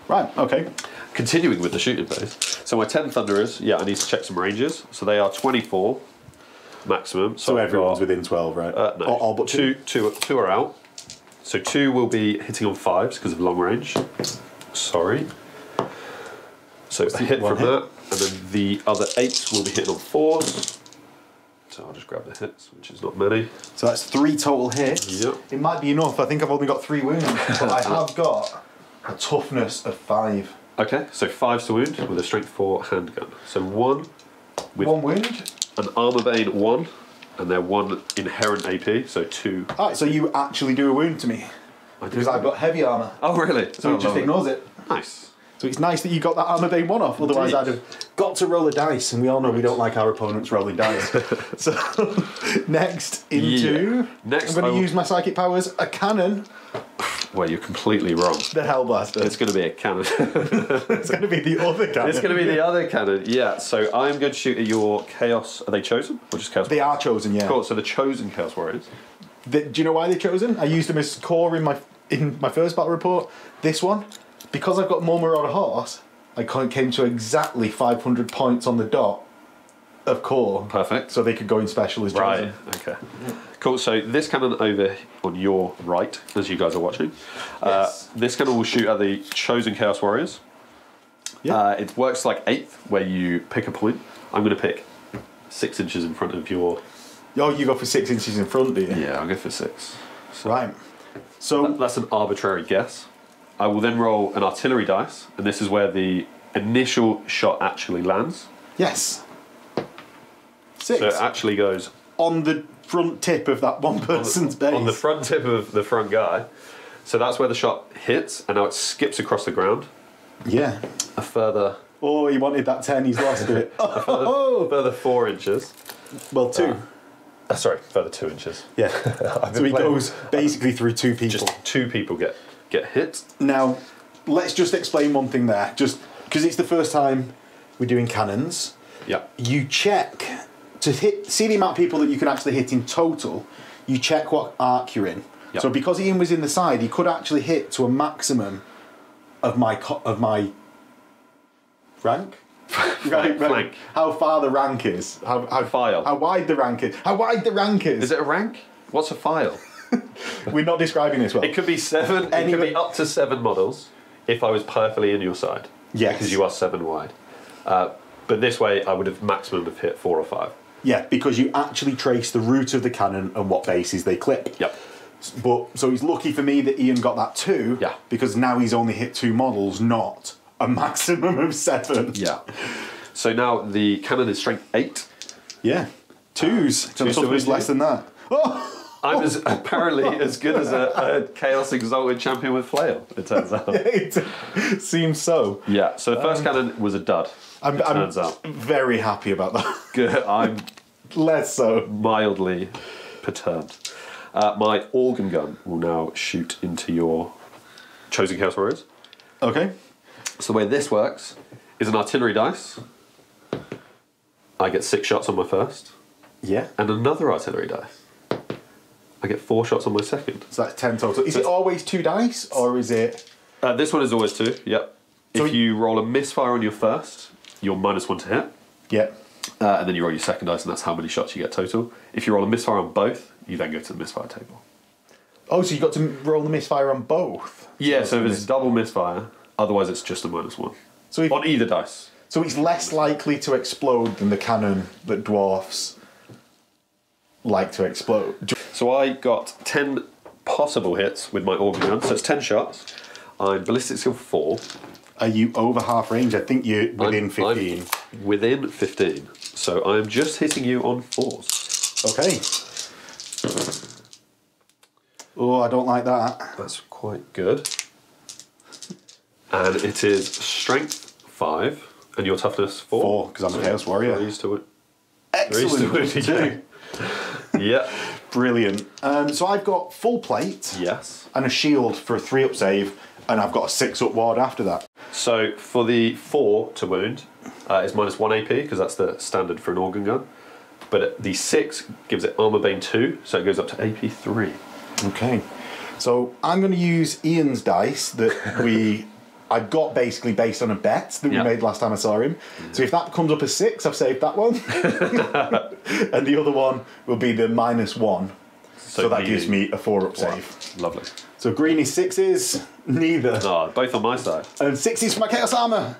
Right. Okay. Continuing with the shooting phase. So my 10 Thunderers, yeah, I need to check some ranges. So they are 24 maximum. So I've everyone's got- within twelve, right? Uh, no, All, but two. two, two, two are out. So two will be hitting on fives because of long range. Sorry. So a hit from hit? that, and then the other eight will be hitting on fours. So I'll just grab the hits, which is not many. So that's three total hits. Yep. It might be enough. I think I've only got three wounds, but I have got a toughness of five. Okay, so five to wound with a strength four handgun. So one with One wound. an armor bane one, and they're one inherent AP, so two. Alright, so you actually do a wound to me I do. because I've got heavy armor, Oh really? so oh, it just ignores it. Nice. So it's nice that you got that armor bane one off. Otherwise, Indeed. I'd have got to roll a dice, and we all know we don't like our opponents rolling dice. so next into Yeah. Next, I'm going to will- use my psychic powers. A cannon, Well, you're completely wrong. the Hellblaster. It's going to be a cannon. It's going to be the other cannon. it's going to be the other cannon. Yeah. So I'm going to shoot at your chaos. Are they chosen or just chaos? They are chosen, yeah. Cool. So the chosen chaos warriors. The- do you know why they're chosen? I used them as core in my in my first battle report. This one, because I've got more Marauder horse, I came to exactly 500 points on the dot of core, Perfect. so they could go in special as chosen. Right. Okay. Cool. So this cannon over on your right, as you guys are watching, Yes. uh, this cannon will shoot at the chosen chaos warriors. Yeah. Uh, it works like eighth, where you pick a point. I'm going to pick six inches in front of your. Oh, you go for six inches in front, do you? Yeah, I'll go for six. Right. So That- That's an arbitrary guess. I will then roll an artillery dice, and this is where the initial shot actually lands. yes, six So it actually goes on the front tip of that one person's base. on the front tip of the front guy. So that's where the shot hits, and now it skips across the ground. Yeah. A further, Oh, he wanted that ten. He's lost it. a Oh, further four inches. well, two. Uh, sorry, further two inches. yeah. So he goes basically through two people. Just two people get get hit. Now, let's just explain one thing there, just because it's the first time we're doing cannons. Yeah. You check to hit, see the amount of people that you can actually hit in total. You check what arc you're in. Yep. So because Ian was in the side, he could actually hit to a maximum of my co- of my rank. right, flank. How far the rank is. How, how File. How wide the rank is. How wide the rank is. Is it a rank? What's a file? We're not describing this well. It could be seven. It could be up to seven models if I was perfectly in your side. Yes. Because you are seven wide. Uh, but this way, I would have maximum have hit four or five. Yeah, because you actually trace the route of the cannon and what bases they clip. Yep. But so he's lucky for me that Ian got that two. Yeah. Because now he's only hit two models, not a maximum of seven. Yeah. So now the cannon is strength eight. Yeah. Twos. So the to was win, less than that. Oh! I'm as, apparently as good as a, a Chaos Exalted champion with flail. It turns out. it seems so. Yeah. So the first cannon was a dud. I'm, it I'm turns out. very happy about that. Good. I'm Less so. mildly perturbed. Uh, my organ gun will now shoot into your chosen Chaos Warriors. Okay. So the way this works is an artillery dice. I get six shots on my first, Yeah. and another artillery dice. I get four shots on my second. So that's ten total. Is So it always two dice or is it? Uh, this one is always two. Yep. So if you- roll a misfire on your first, you're minus one to hit, Yeah. uh, and then you roll your second dice, and that's how many shots you get total. If you roll a misfire on both, you then go to the misfire table. Oh, so you got to roll the misfire on both. Yeah. So if it's double misfire, otherwise it's just a minus one So if, on either dice. So it's less likely to explode than the cannon that dwarfs like to explode. So I got 10 possible hits with my organ gun, so it's 10 shots. I'm ballistic skill 4. Are you over half range? I think you're within I'm- 15. I'm within 15. So I'm just hitting you on 4s. Okay. Oh, I don't like that. That's quite good. And it is strength 5 and your toughness 4. 4, because I'm a Chaos Warrior. Three to it. Excellent. Three to it, Yeah. Brilliant. Um, so I've got full plate yes. and a shield for a three up save, and I've got a six up ward after that. So for the 4 to wound, uh, is minus 1 AP because that's the standard for an organ gun. But the 6 gives it armor bane 2, so it goes up to AP 3. Okay. So I'm going to use Ian's dice that we. I got basically based on a bet that we made last time I saw him. So if that comes up as six, I've saved that one. and the other one will be the minus one. So, that gives me a four up Wow, save. Lovely. So green is sixes, neither. Oh, both on my side. And sixes for my chaos armor.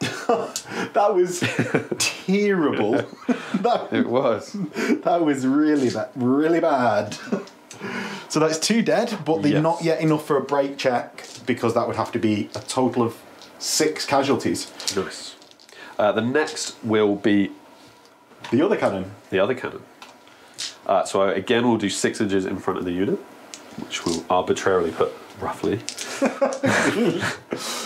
that was terrible. that, It was. that was really bad. Really bad. So that's two dead, but they're Yes. not yet enough for a break check because that would have to be a total of six casualties. Nice. Uh, the next will be The other cannon. the other cannon. Uh, so I, again, we'll do six inches in front of the unit, which we'll arbitrarily put roughly.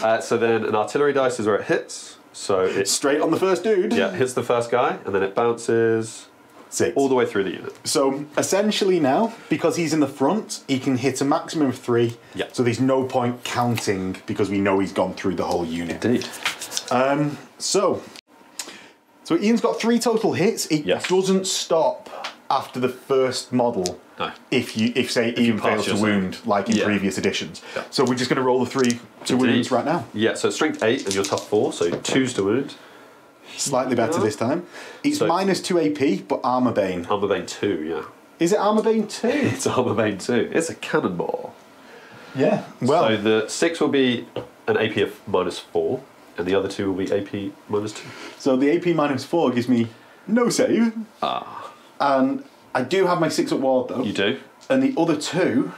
uh, so then an artillery dice is where it hits. So it's Straight on the first dude. yeah hits the first guy, and then it bounces Six. all the way through the unit. So essentially now, because he's in the front, he can hit a maximum of three. Yeah. So there's no point counting because we know he's gone through the whole unit. Indeed. Um, So, so Ian's got three total hits. It Yes. doesn't stop after the first model. No. If you if say Ian pass fails to wound like in Yeah. previous editions. Yeah. So we're just going to roll the three to Indeed. wounds right now. Yeah. So strength eight and your tough four, so twos to wound. Slightly better this time. It's So- minus two AP, but armor bane. Armor bane two. Yeah. Is it armor bane two? It's armor bane two. It's a cannonball. yeah. Well, so the six will be an AP of minus four, and the other two will be AP minus two. So the AP minus four gives me no save. Ah, And I do have my six up ward though. you do. And the other two,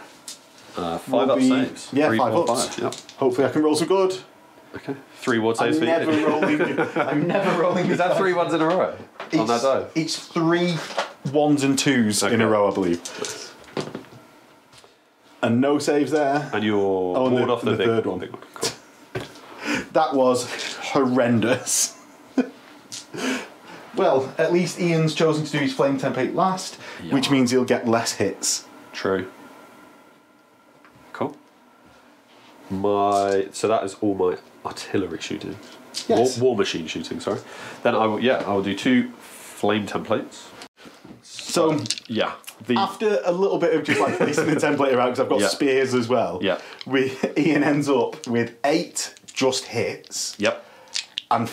Uh, will five up be- saves. Yeah, Three, five four, ups. five, Yep. Hopefully I can roll some good. Okay. Three ward saves I'm for never you. rolling. I'm never rolling. Is that three ones in a row on that die? It's three ones and twos in a row, I believe. And no saves there. And you're Oh, and ward the- off the, the big, third one. big one. Cool. That was horrendous. well, at least Ian's chosen to do his flame template last, which means he'll get less hits. True. Cool. My so that is all my artillery shooting. Yes. War, war machine shooting. Sorry. Then I will yeah I will do two flame templates. So Yeah. The after a little bit of just like placing the template around, because I've got Yeah. spears as well. Yeah. We Ian ends up with eight just hits yep. and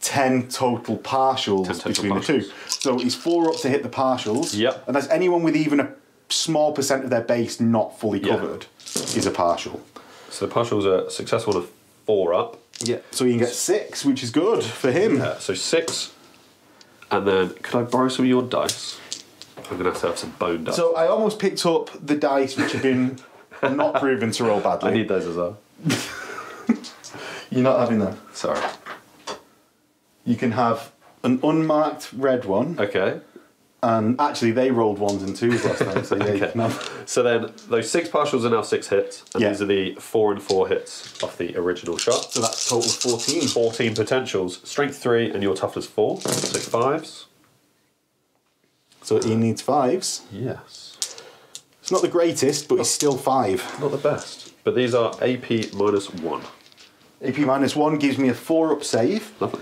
ten total partials 10 total between the two. So he's four up to hit the partials. Yep. And that's anyone with even a small percent of their base not fully Yeah. covered is a partial. So the partials are successful of four up. Yeah. So you can get six, which is good for him. Uh, so six, and then could I borrow some of your dice? I'm gonna have to have some bone dice. So I almost picked up the dice which have been not proven to roll badly. I need those as well. You're not having them. Sorry. You can have an unmarked red one, Okay. And actually they rolled ones and twos last time, so yeah, Okay. have. So then those six partials are now six hits, and Yeah. these are the four and four hits off the original shot. So that's total of 14. 14 potentials, strength three, and your toughness four, so fives. So he needs fives. Yes. It's not the greatest, but he's still five. Not the best. But these are AP minus one. AP minus one gives me a four up save, Lovely.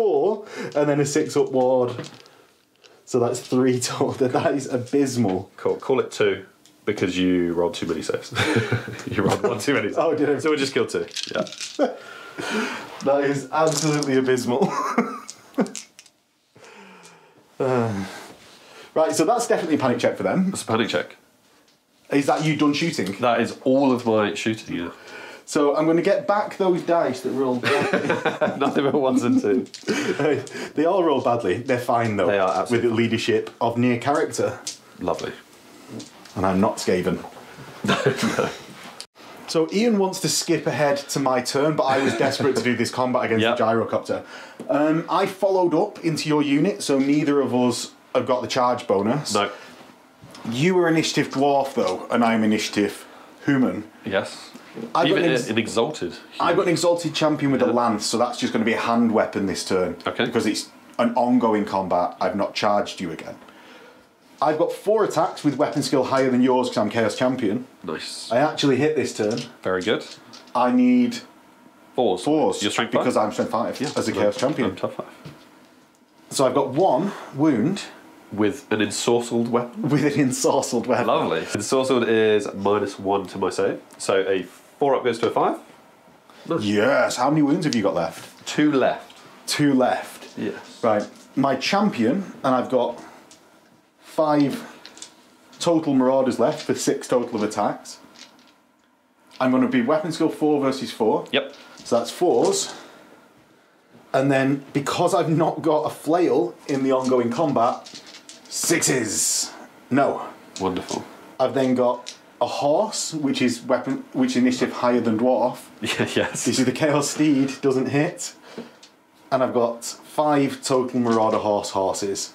Four, and then a six up ward. So that's three total. That is abysmal. Cool. Call it two because you rolled too many saves. you rolled one too many. Saves. Oh, did I? So we'll just kill two. Yeah. That is absolutely abysmal. Um, right, so that's definitely a panic check for them. That's a panic check. Is that you done shooting? That is all of my shooting. Yeah. So I'm going to get back those dice that rolled badly. Nothing but ones and two. they all roll badly. They're fine though. They are with the leadership of near character, Lovely. and I'm not Skaven. So Ian wants to skip ahead to my turn, but I was desperate to do this combat against Yep. the gyrocopter. Um, I followed up into your unit, so neither of us have got the charge bonus. No. You were initiative dwarf though, and I'm initiative human. Yes. I've got Even an an, ex- an exalted. I've got an exalted champion with a lance, so that's just going to be a hand weapon this turn. Okay. Because it's an ongoing combat. I've not charged you again. I've got four attacks with weapon skill higher than yours because I'm chaos champion. Nice. I actually hit this turn. Very good. I need Fours. fours Your strength because five? I'm strength five Yeah. as a I'm- chaos champion. I'm tough five. So I've got one wound With an ensorcelled weapon. with an ensorcelled weapon. Lovely. Ensorcelled is minus one to my save. So a four up goes to a five. Yes. How many wounds have you got left? Two left. Two left. Yes. Right. My champion, and I've got five total marauders left for six total of attacks. I'm going to be weapon skill four versus four. Yep. So that's fours. And then because I've not got a flail in the ongoing combat, sixes. No. Wonderful. I've then got a horse, which is weapon, which initiative higher than dwarf. Yes. This is the chaos steed, doesn't hit. And I've got five total marauder horse horses.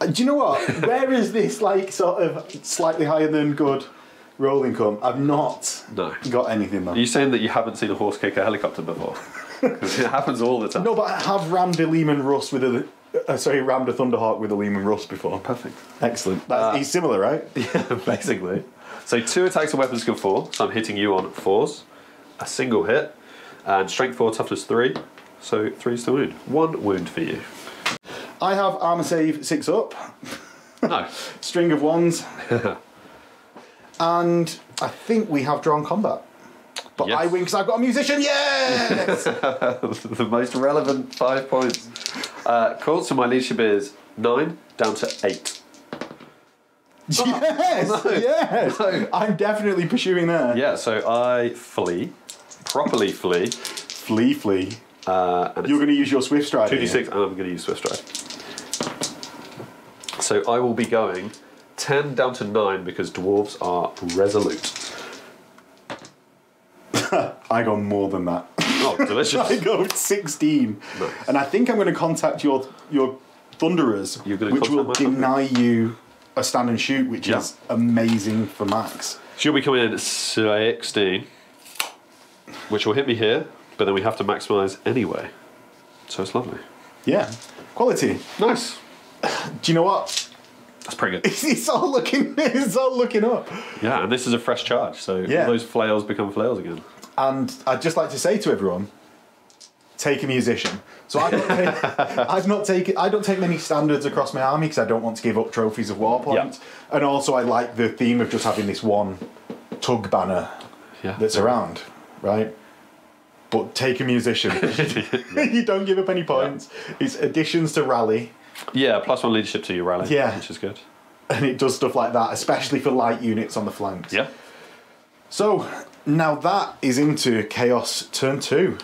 Uh, Do you know what? Where is this like sort of slightly higher than good rolling come? I've not No. got anything though. Are you saying that you haven't seen a horse kick a helicopter before? Because it happens all the time. No, but I have rammed a Leman Russ with a. Uh, sorry, rammed a Thunderhawk with a Leman Russ before. Perfect. Excellent. That's, he's similar, right? Yeah, basically. So two attacks and weapon skill four. So I'm hitting you on fours. A single hit. And strength four, toughness three. So three's the wound. One wound for you. I have armor save six up, No. string of ones, and I think we have drawn combat. But Yes. I win because I've got a musician. Yes. the most relevant five points. Uh, cool. So my leadership is nine down to eight. Yes, yes. No. I'm definitely pursuing that. Yeah, so I flee, properly flee, Flee, flee. uh, and You're going to use your Swift Stride. 2d6 and I'm going to use Swift Stride. So I will be going 10 down to 9 because dwarves are resolute. I go more than that. Oh, delicious. I go 16. Nice. And I think I'm going to contact your your Thunderers, You're which will deny you a stand and shoot, which Yeah. is amazing for Max. She'll be coming in at 16, which will hit me here, but then we have to maximise anyway. So it's lovely. Yeah. Quality. Nice. Do you know what? That's pretty good. It's all looking it's all looking up. Yeah, and this is a fresh charge, so Yeah. those flails become flails again. And I'd just like to say to everyone, take a musician. So I've not, ta- I've not taken I don't take many standards across my army because I don't want to give up trophies of war points. And also I like the theme of just having this one tug banner Yeah. that's around, right? But take a musician. you don't give up any points. It's additions to rally, Yeah, plus one leadership to your rally. Yeah. Which is good. and it does stuff like that, especially for light units on the flanks. Yeah. So now that is into chaos turn two.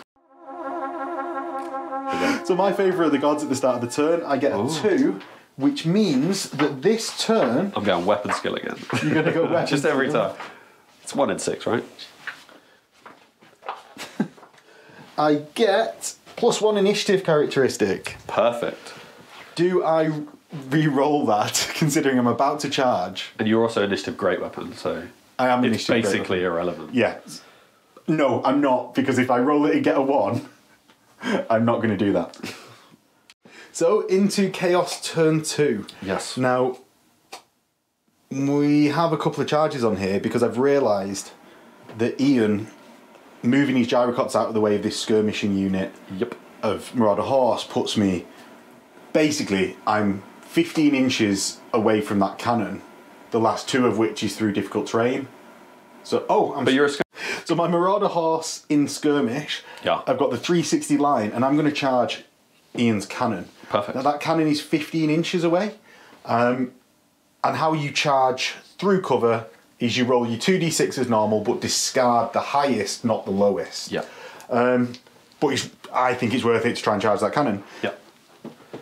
So my favour of the gods at the start of the turn, I get a Ooh. two, which means that this turn I'm going weapon skill again. you're going to go weapon Just every skill. time. It's one in six, right? I get plus one initiative characteristic. Perfect. Do I re-roll that, considering I'm about to charge? And you're also initiative great weapon, so I am it's initiative. great basically irrelevant. weapon. Yeah. No, I'm not, because if I roll it and get a one, I'm not going to do that. So into chaos turn two. Yes. Now, we have a couple of charges on here because I've realised that Ian moving his gyrocops out of the way of this skirmishing unit Yep. of Marauder Horse puts me basically I'm 15 inches away from that cannon, the last two of which is through difficult terrain. So oh, I'm But you're a so my Marauder Horse in skirmish. Yeah. I've got the 360 line, and I'm going to charge Ian's cannon. Perfect. Now that cannon is 15 inches away, um, and how you charge through cover is you roll your 2d6 as normal, but discard the highest, not the lowest. Yeah. Um, but it's, I think it's worth it to try and charge that cannon. Yeah.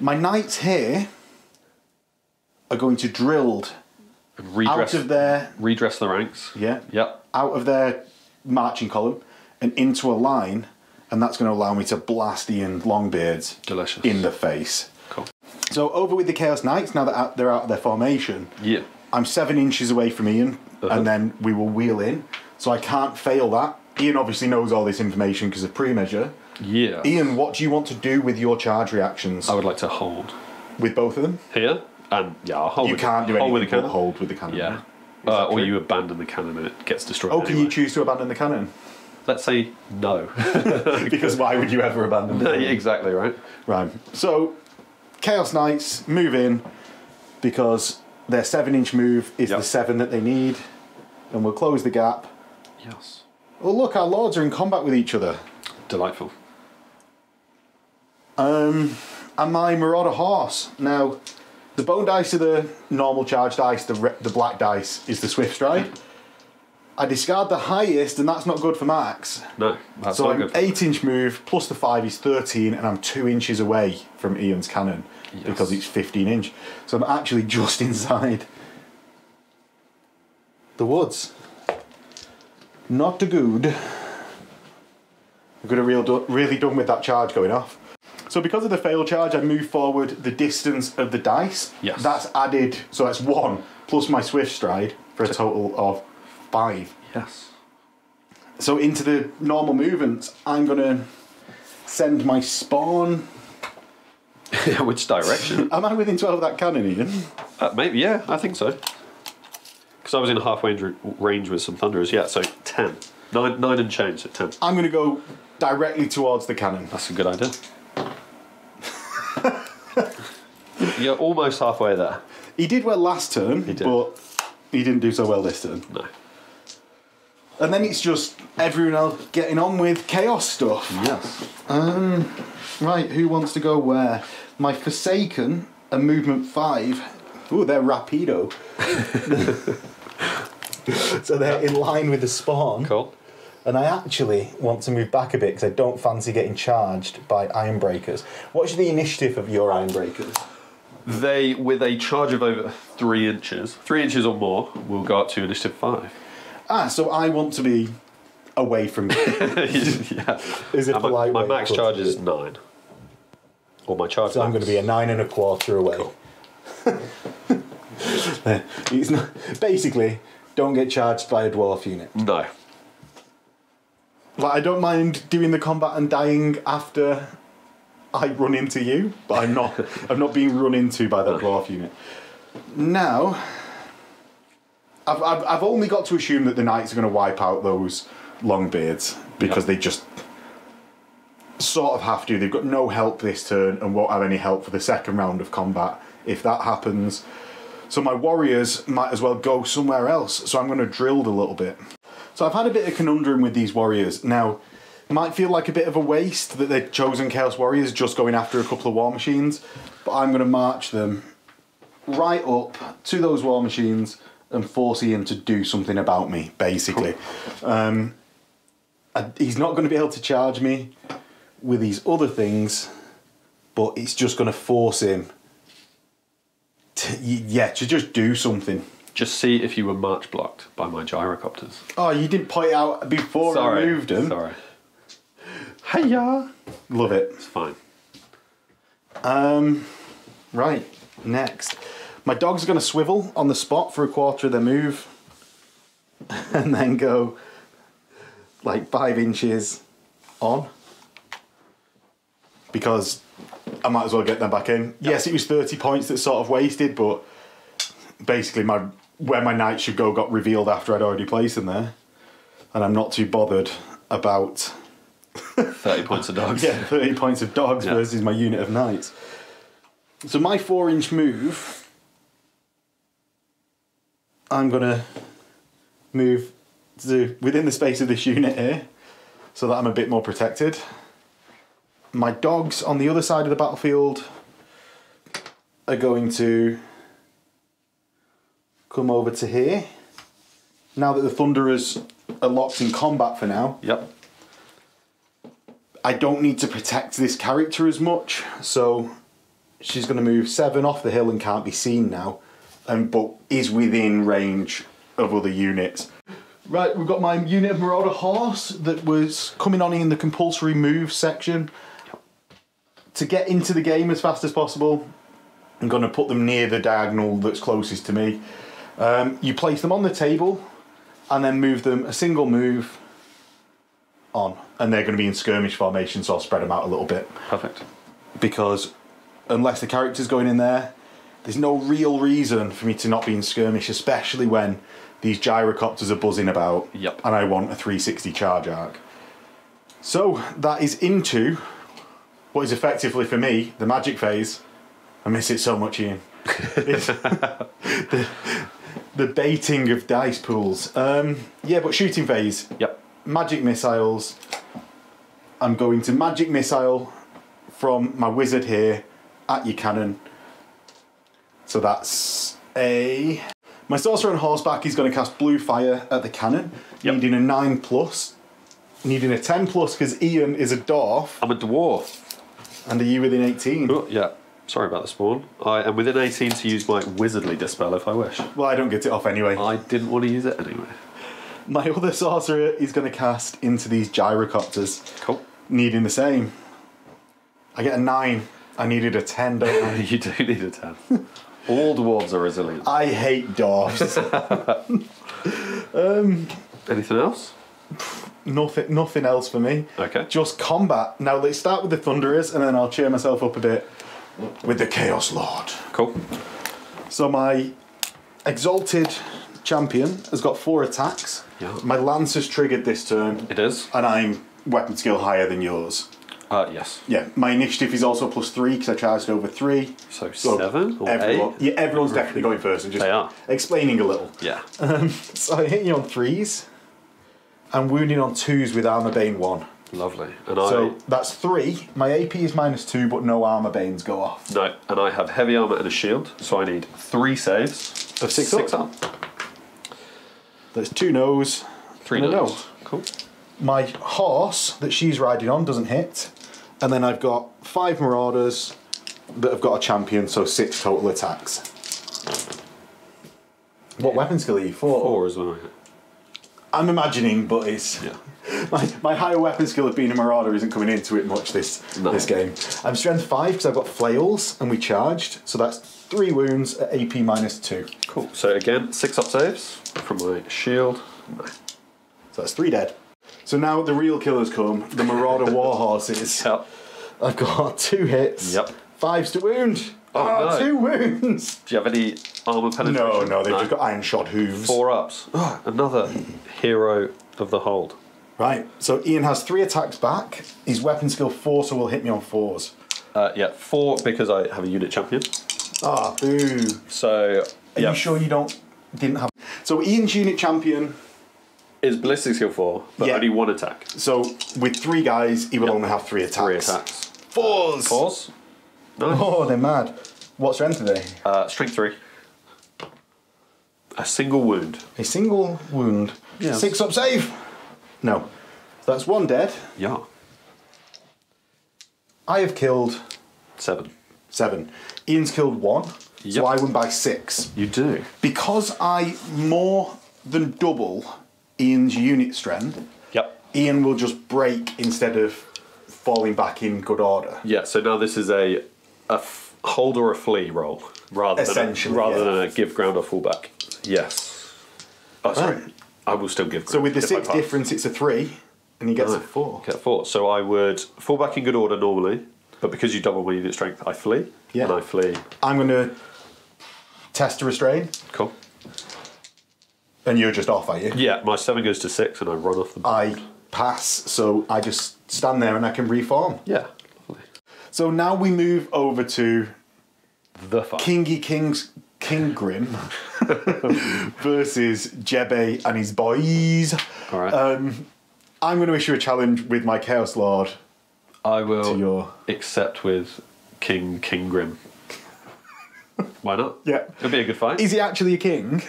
My knights here are going to drilled Redress, out of their redress the ranks. yeah Yep. out of their marching column and into a line, and that's going to allow me to blast Ian Longbeards Delicious. in the face. Cool. So over with the Chaos Knights. Now that they're out of their formation, Yeah. I'm seven inches away from Ian, Uh-huh. and then we will wheel in. So I can't fail that. Ian obviously knows all this information because of pre-measure. Yeah. Ian, what do you want to do with your charge reactions I would like to hold with both of them? here, and yeah, I'll hold. You with, can't do hold anything with the cannon. hold with the cannon. Yeah. Uh, or true? you abandon the cannon and it gets destroyed. Oh, can you choose to abandon the cannon? Let's say no. because why would you ever abandon the Yeah, cannon? exactly right. Right. So, Chaos Knights move in because their seven inch move is Yep. the seven that they need, and we'll close the gap. Yes. Oh, look, our lords are in combat with each other. Delightful. Um, and my Marauder Horse. Now, the bone dice are the normal charge dice, the, re- the black dice is the Swift Stride. I discard the highest, and that's not good for Max. No, that's so not I'm good. eight inch move plus the five is thirteen, and I'm two inches away from Ian's cannon because it's fifteen inch. So I'm actually just inside the woods. Not too good. I could have real do- really done with that charge going off. So because of the fail charge, I move forward the distance of the dice. Yes. That's added, so that's one plus my swift stride for a total of five. Yes. So into the normal movements, I'm gonna send my spawn. Which direction? Am I within twelve of that cannon, Ian? uh, maybe. Yeah, I think so. Because I was in halfway range- range with some thunderers. Yeah, so ten. Nine, nine and change at ten. I'm gonna go directly towards the cannon. That's a good idea. You're almost halfway there. He did well last turn, He did. but he didn't do so well this turn. No. And then it's just everyone else getting on with chaos stuff. Yes. Um, Right, who wants to go where? My Forsaken, a movement five, Ooh, they're rapido. so they're in line with the spawn. Cool. And I actually want to move back a bit because I don't fancy getting charged by iron breakers. What's the initiative of your iron breakers? They, with a charge of over three inches, three inches or more, will go up to initiative five. Ah, so I want to be away from you. yeah. Is it And my, polite my way max charge it? is nine. Or my charge. So I'm going to be a nine and a quarter away. It's not, basically, don't get charged by a dwarf unit. no. Like I don't mind doing the combat and dying after I run into you, but I'm not. I'm not being run into by that dwarf unit. Now, I've, I've I've only got to assume that the knights are going to wipe out those long beards because they just sort of have to. They've got no help this turn and won't have any help for the second round of combat if that happens. So my warriors might as well go somewhere else. So I'm going to drill a little bit. So I've had a bit of conundrum with these warriors. Now, it might feel like a bit of a waste that they're chosen Chaos Warriors just going after a couple of war machines, but I'm going to march them right up to those war machines and force Ian to do something about me, basically. Um, I- he's not going to be able to charge me with these other things, but it's just going to force him to, yeah, to just do something. Just see if you were march blocked by my gyrocopters. Oh, you didn't point out before Sorry. I moved him. Sorry. Hiya! Love it. It's fine. Um, right, next. My dog's going to swivel on the spot for a quarter of their move and then go like five inches on because I might as well get them back in. Yes, it was 30 points that sort of wasted, but basically my where my knight should go got revealed after I'd already placed them there. And I'm not too bothered about 30 points of dogs. yeah, 30 points of dogs Yeah. versus my unit of knights. So my four inch move, I'm gonna move to within the space of this unit here, so that I'm a bit more protected. My dogs on the other side of the battlefield are going to come over to here. Now that the Thunderers are locked in combat for now, Yep. I don't need to protect this character as much, so she's going to move seven off the hill and can't be seen now, and but is within range of other units. Right, we've got my unit of Marauder Horse that was coming on in the compulsory move section. To get into the game as fast as possible, I'm going to put them near the diagonal that's closest to me. Um, you place them on the table, and then move them a single move on, and they're going to be in skirmish formation, so I'll spread them out a little bit Perfect. because unless the character's going in there, there's no real reason for me to not be in skirmish, especially when these gyrocopters are buzzing about Yep. and I want a 360 charge arc. So that is into what is effectively for me the magic phase. I miss it so much, Ian. The, the baiting of dice pools. Um, yeah, but shooting phase Yep. Magic missiles. I'm going to magic missile from my wizard here at your cannon. So that's a. My sorcerer on horseback is going to cast blue fire at the cannon, Yep. needing a 9 plus. Needing a 10 plus because Ian is a dwarf, I'm a dwarf. and are you within 18? Oh, yeah. Sorry about the spawn. I am within 18 to use my wizardly dispel if I wish. Well, I don't get it off anyway. I didn't want to use it anyway. My other sorcerer is going to cast into these gyrocopters, Cool. needing the same. I get a 9. I needed a 10, don't I? You do need a 10. All dwarves are resilient. I hate dwarfs. Um, Anything else? nothing, nothing else for me. Okay. Just combat. Now let's start with the Thunderers, and then I'll cheer myself up a bit with the Chaos Lord. Cool. So my exalted champion has got four attacks. Yeah. My lance has triggered this turn, It is? and I'm weapon skill higher than yours. Uh, yes. Yeah, my initiative is also plus three because I charged over three. So, So seven or everyone, eight? Yeah, everyone's definitely going first. and just They are. explaining a little. Yeah. So I hit you on threes. I'm wounding on twos with armor bane one. Lovely. And So I that's three. My AP is minus two, but no armor banes go off. no, and I have heavy armor and a shield, so I need three saves. Of six six up? up. There's two no's, Three no's. no. Cool. My horse that she's riding on doesn't hit, and then I've got five marauders that have got a champion, so six total attacks. What weapon skill are you? Four. Four as well. I'm imagining, but it's Yeah. my, my higher weapon skill of being a marauder isn't coming into it much this No. this game. I'm strength five because I've got flails and we charged, so that's three wounds at AP minus two. Cool. So again, six up saves from my shield. No. So that's three dead. So now the real killers come, the marauder Warhorses. Yep. I've got two hits. Yep. Fives to wound. Oh, Ah, no. two wounds. Do you have any armor penetration? No, no, they've just got iron shod hooves. four ups. Oh, another hero of the hold. Right. So Ian has three attacks back. His weapon skill four, so will hit me on fours. Uh, yeah, four because I have a unit champion. Ah, boo. So Are yeah, you sure you don't didn't have? So Ian's unit champion. is ballistic skill four, but Yeah. only one attack. So with three guys, he will Yep. only have three attacks. Three attacks. Fours. Fours. Nice. Oh, they're mad. What strength are they? Uh, strength three. A single wound. A single wound. Yes. Six up save. No. That's one dead. Yeah. I have killed Seven. seven. Ian's killed one. So Yep. I win by six. You do. Because I more than double Ian's unit strength, Yep. Ian will just break instead of falling back in good order. Yeah. So now this is a a f- hold or a flee roll rather Essentially, than a, rather yeah. than a give ground or fall back. Yes. Oh, sorry. Right. I will still give. So with the six difference, it's a three, and he gets a four. Get a four. So I would fall back in good order normally, but because you double my unit strength, I flee. Yeah. And I flee. I'm going to test to restrain, Cool. and you're just off, are you? Yeah, my seven goes to six, and I run off the. I pass, so I just stand there and I can reform. yeah. Lovely. So now we move over to The fight. Kingy King's King Grim versus Jebe and his boys. All right. Um, I'm going to issue a challenge with my Chaos Lord I will your. accept with King King Grim. Why not? Yeah. It'll be a good fight. Is he actually a king?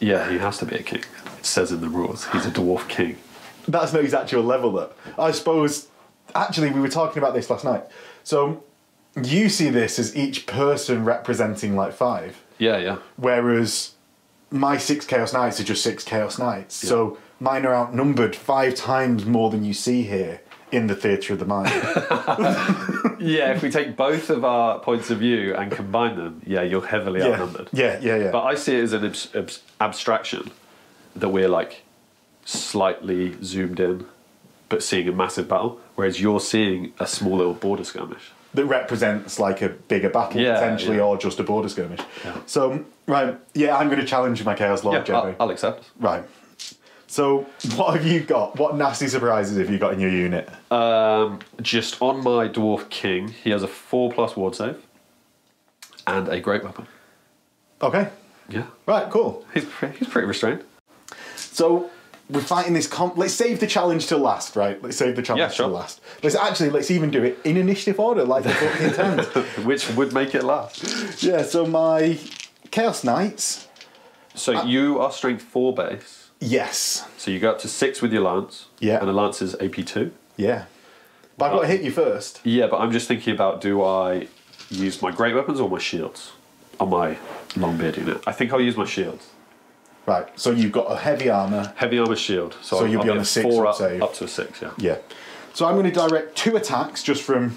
yeah, he has to be a king. It says in the rules he's a dwarf king. That's not his actual level, though. I suppose. Actually, we were talking about this last night. So you see this as each person representing like five, Yeah, yeah. whereas my six Chaos Knights are just six Chaos Knights. So mine are outnumbered five times more than you see here in the Theatre of the Mind. Yeah, if we take both of our points of view and combine them, yeah, you're heavily yeah. outnumbered. yeah, yeah, yeah. But I see it as an abs- abs- abstraction that we're like slightly zoomed in, but seeing a massive battle, whereas you're seeing a small little border skirmish. that represents like a bigger battle Yeah, potentially yeah. or just a border skirmish. So right, yeah, I'm going to challenge my Chaos Lord Yeah, Jebby. I'll, I'll accept. Right. So what have you got? What nasty surprises have you got in your unit? Um, just on my dwarf king, he has a four plus ward save and a great weapon. Okay. Yeah, Right. Cool. he's pretty, he's pretty restrained. So we're fighting this. Comp- let's save the challenge to last, right? Let's save the challenge Yeah, sure. till last. Let's actually let's even do it in initiative order, like the book intends. Which would make it last. yeah. So my Chaos Knights. So you are strength four base. Yes. So you go up to six with your lance. Yeah. And the lance is AP two. Yeah. But I've got to hit you first. Yeah, but I'm just thinking about do I use my great weapons or my shields on my long beard unit? I think I'll use my shields. Right. So you've got a heavy armor. Heavy armor shield. So, So I'll- you'll I'll be on get a six four up up, save. up to a six. Yeah. Yeah. So I'm going to direct two attacks just from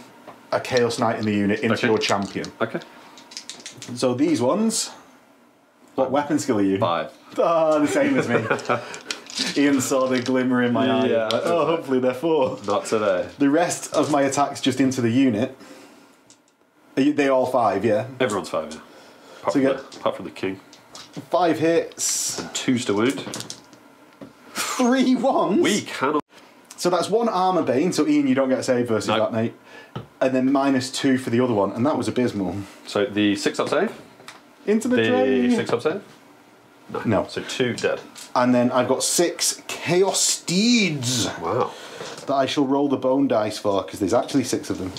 a Chaos Knight in the unit into Okay. your champion. Okay. So these ones. What weapon skill are you? Five. Ah, the same as me. Ian saw the glimmer in my eye. Yeah. Oh, hopefully they're four. Not today. The rest of my attacks just into the unit. Are you- They all five, yeah. Everyone's five. Yeah. Apart, So from get- the, apart from the king. Five hits, And Two's to wound. three ones. We cannot. So that's one armor bane. So Ian, you don't get a save versus No. that, mate. And then minus two for the other one, and that was abysmal. So the six up save. Into the, The drain. six up save. No. So two dead. And then I've got six chaos steeds. Wow. that I shall roll the bone dice for because there's actually six of them.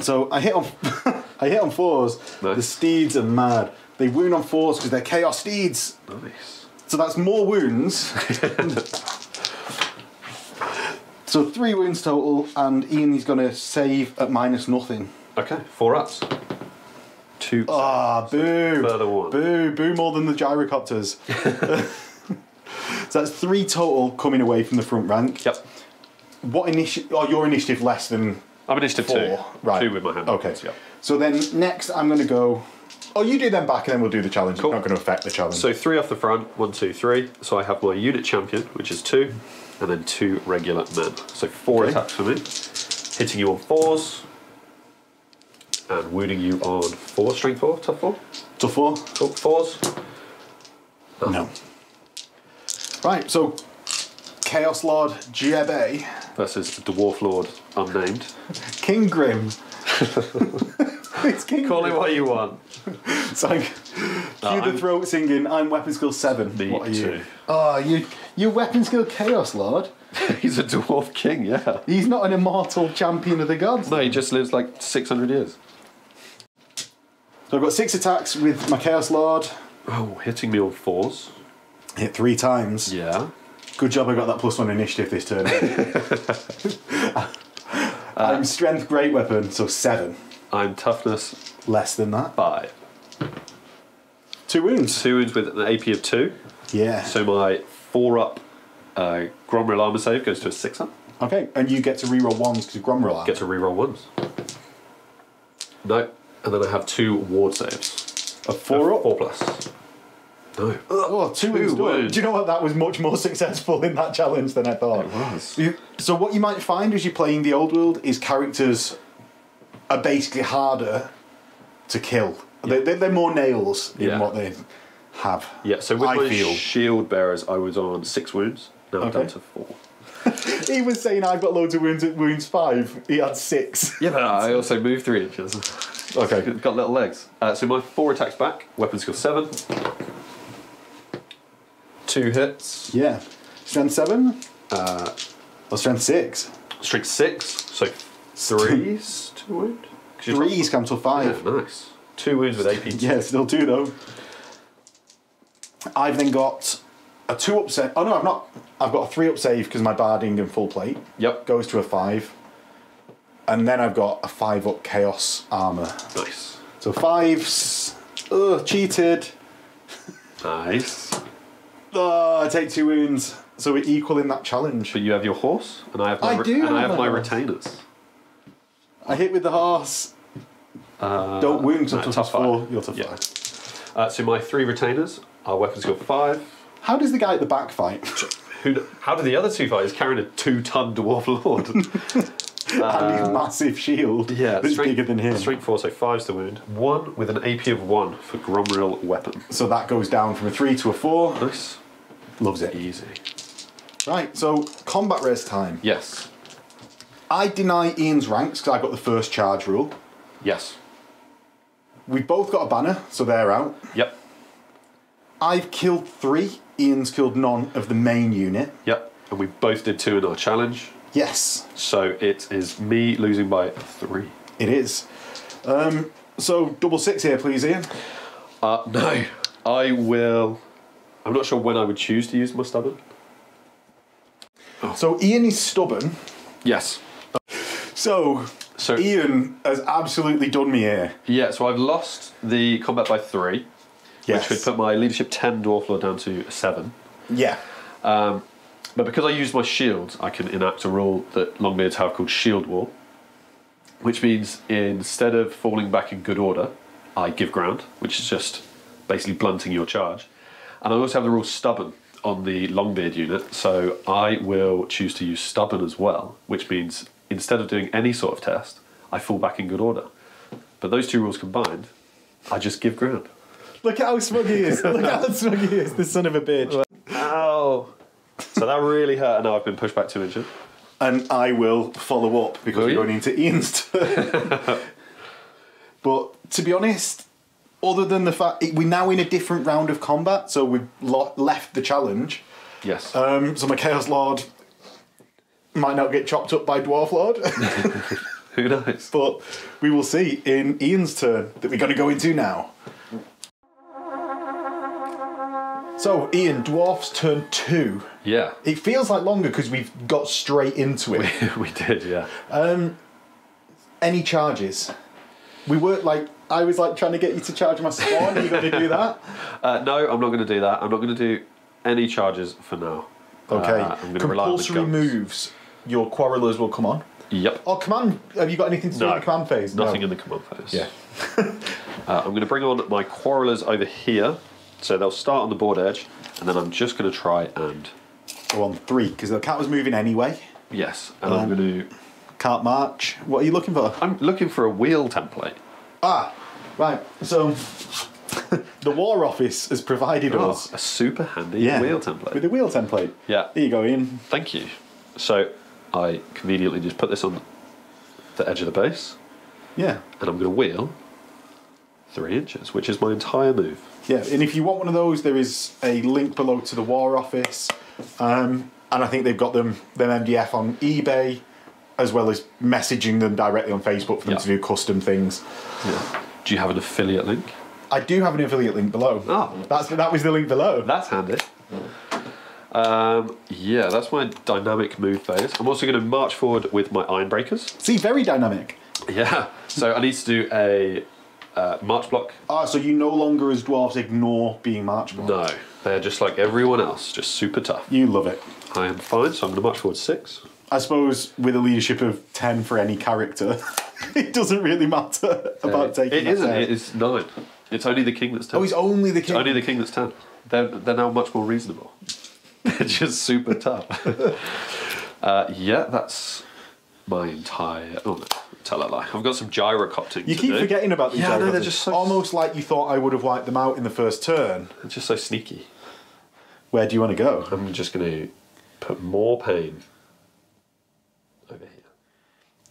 So I hit on, I hit on fours. Nice. The steeds are mad. They wound on fours because they're chaos steeds. Nice. So that's more wounds. so three wounds total, and Ian is going to save at minus nothing. Okay, four ups. Two. Ah, boo! Further one. Boo! Boo more than the gyrocopters. so that's three total coming away from the front rank. Yep. What initiative? Oh, your initiative less than I'm initiative four. two. Right. Two with my hand. Okay. Yep. So then next, I'm going to go. Oh, you do them back, and then we'll do the challenge. Cool. It's not going to affect the challenge. So three off the front, one, two, three. So I have my unit champion, which is two, and then two regular men. So four Okay. attacks for me, hitting you on fours, and wounding you on four, strength four, tough four, to four. cool, fours. No. Right. So Chaos Lord Jebe, Versus Dwarf Lord, unnamed. King Grim. it's King Call it what you want. It's like cue I'm- the throat singing. I'm weapon skill seven. Me what are you? Oh, you you weapon skill Chaos Lord. He's a dwarf king, yeah. He's not an immortal champion of the gods. No, he just lives like 600 years. So I've got six attacks with my Chaos Lord. Oh, hitting me on fours. Hit three times. Yeah. Good job I got that plus one initiative this turn. I'm strength great weapon, so seven. I'm toughness Less than that. five. Two wounds. Two wounds with an AP of two. Yeah. So my four up uh, Gromril armor save goes to a six up. Okay, and you get to reroll ones because Gromril Get to reroll ones. No. And then I have two ward saves. a four up. Four plus. No. Oh, two wounds. Do you know what? That was much more successful in that challenge than I thought. It was. You- So what you might find as you're playing the old world is characters are basically harder to kill. They, they, they're more nails in Yeah. what they have. Yeah, so with I my feel. shield bearers, I was on six wounds. Now I'm Okay. down to four. He was saying I've got loads of wounds at wounds five. He had six. Yeah, but I also moved three inches. Okay. Got little legs. Uh, so my four attacks back. Weapon skill seven. Two hits. Yeah. Strength seven? Uh, or strength six? Strength six. So threes to wound. 'Cause you're Threes come to Yeah, five. nice. Two wounds with AP. Yeah, still two though. I've then got a two up save. Oh no, I've not. I've got a three up save because my barding and full plate Yep. goes to a five. And then I've got a five up chaos armor. Nice. So fives. Ugh, cheated. Nice. Oh, I take two wounds. So we're equal in that challenge. But you have your horse, and I have my I do and I have my retainers. I hit with the horse. Uh, Don't wound until tough tough four. five. You're tough Yeah. five. Uh, so my three retainers are weapons skill five. How does the guy at the back fight? Who? How do the other two fight? He's carrying a two-ton dwarf lord. and his massive shield Uh, yeah, that's strength, bigger than him. Strength four, so five's the wound. One with an AP of one for Gromril weapon. So that goes down from a three to a four. Nice. Loves it. Easy. Right, so combat res time. Yes. I deny Ian's ranks because I got the first charge rule. Yes. We've both got a banner, so they're out. Yep. I've killed three. Ian's killed none of the main unit. Yep. And we both did two in our challenge. Yes, So it is me losing by three. it is. Um, so double six here, please, Ian. Uh, no. I will. I'm not sure when I would choose to use my stubborn. So Ian is stubborn. Yes. So, So- Ian has absolutely done me here. Yeah, so I've lost the combat by three, Yes. which would put my leadership 10 dwarf lord down to seven. Yeah. But because I use my shield, I can enact a rule that Longbeards have called Shield Wall, which means instead of falling back in good order, I give ground, which is just basically blunting your charge. And I also have the rule Stubborn on the Longbeard unit, so I will choose to use Stubborn as well, which means instead of doing any sort of test, I fall back in good order. But those two rules combined, I just give ground. Look at how smug he is. Look at how smug he is. the son of a bitch. Ow! So that really hurt, and now I've been pushed back two inches. and I will follow up because we're going into Ian's turn. but to be honest, other than the fact we're now in a different round of combat, so we've left the challenge. Yes. Um, so my Chaos Lord might not get chopped up by Dwarf Lord, Who knows? but we will see in Ian's turn that we're going to go into now. So, Ian, Dwarf's turn two. Yeah, It feels like longer because we've got straight into it. we did. Yeah. Any charges? We were like, I was like trying to get you to charge my spawn. Are you going to do that? Uh, no, I'm not going to do that. I'm not going to do any charges for now. Okay. Uh, I'm going to rely on the Compulsory moves. Your quarrelers will come on. Yep. Oh, command. Have you got anything to do No. in the command phase? Nothing No. in the command phase. Yeah. Uh, I'm going to bring on my quarrelers over here, so they'll start on the board edge, and then I'm just going to try and Go on three because the cat was moving anyway. yes, and I'm Um, going to. Can't march. What are you looking for? I'm looking for a wheel template. Ah, right. So the War Office has provided Oh, us a super handy yeah, wheel template. with a wheel template. Yeah. Here you go, Ian. Thank you. So I conveniently just put this on the edge of the base, Yeah. and I'm going to wheel three inches, which is my entire move. Yeah, and if you want one of those, there is a link below to the War Office, um, and I think they've got them them MDF on eBay, as well as messaging them directly on Facebook for them Yeah. to do custom things. Yeah. Do you have an affiliate link? I do have an affiliate link below. Oh. that's that was the link below. That's handy. Um, yeah, that's my dynamic move phase. I'm also going to march forward with my iron breakers. See, very dynamic. Yeah. So I need to do a uh, march block. Ah, so you no longer as dwarves ignore being march blocked. No, they're just like everyone else, just super tough. You love it. I am fine, so I'm going to march forward six. I suppose with a leadership of ten for any character, it doesn't really matter about taking. Uh, It that isn't. It is nine. It's only the king that's ten. Oh, he's only the king. Only the king that's ten. They're they're now much more reasonable. they're just super tough. uh, yeah, that's my entire. Oh no, tell a lie. I've got some gyrocopting. You to keep do. forgetting about these. Yeah, I know, they're just so- almost like you thought I would have wiped them out in the first turn. They're just so sneaky. Where do you want to go? I'm just going to put more pain over here.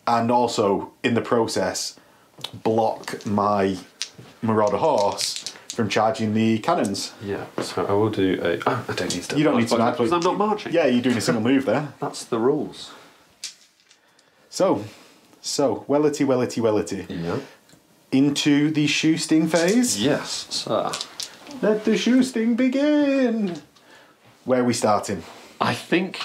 And also, in the process, block my Marauder horse from charging the cannons. Yeah, so I will do a. Oh, I don't need to. You don't need to march march, because I'm not marching. Yeah, you're doing a single move there. that's the rules. So, so wellity, wellity, wellity. Yeah. Into the shoe sting phase. Yes, sir. Let the shoe sting begin. Where are we starting? I think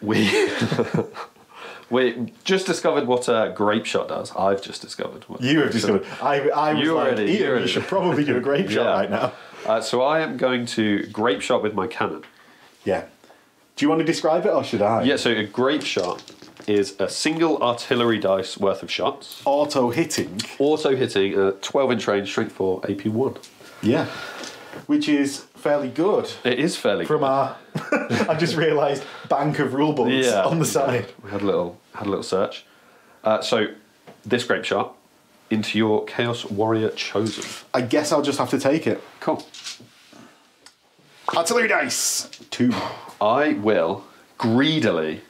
we we just discovered what a grape shot does. I've just discovered what You have discovered. I, I was You like, already- you already- should probably do a grape shot Yeah. right now. Uh, so I am going to grape shot with my cannon. Yeah. Do you want to describe it or should I? Yeah, so a grape shot is a single artillery dice worth of shots, Auto hitting. auto hitting a 12 inch range, strength 4, AP 1. Yeah. Which is fairly good It is fairly from good. our. I just realised bank of rule books yeah, on the side. We had a little had a little search. Uh, so this grape shot into your Chaos Warrior Chosen. I guess I'll just have to take it. Cool. Artillery dice. Two. I will greedily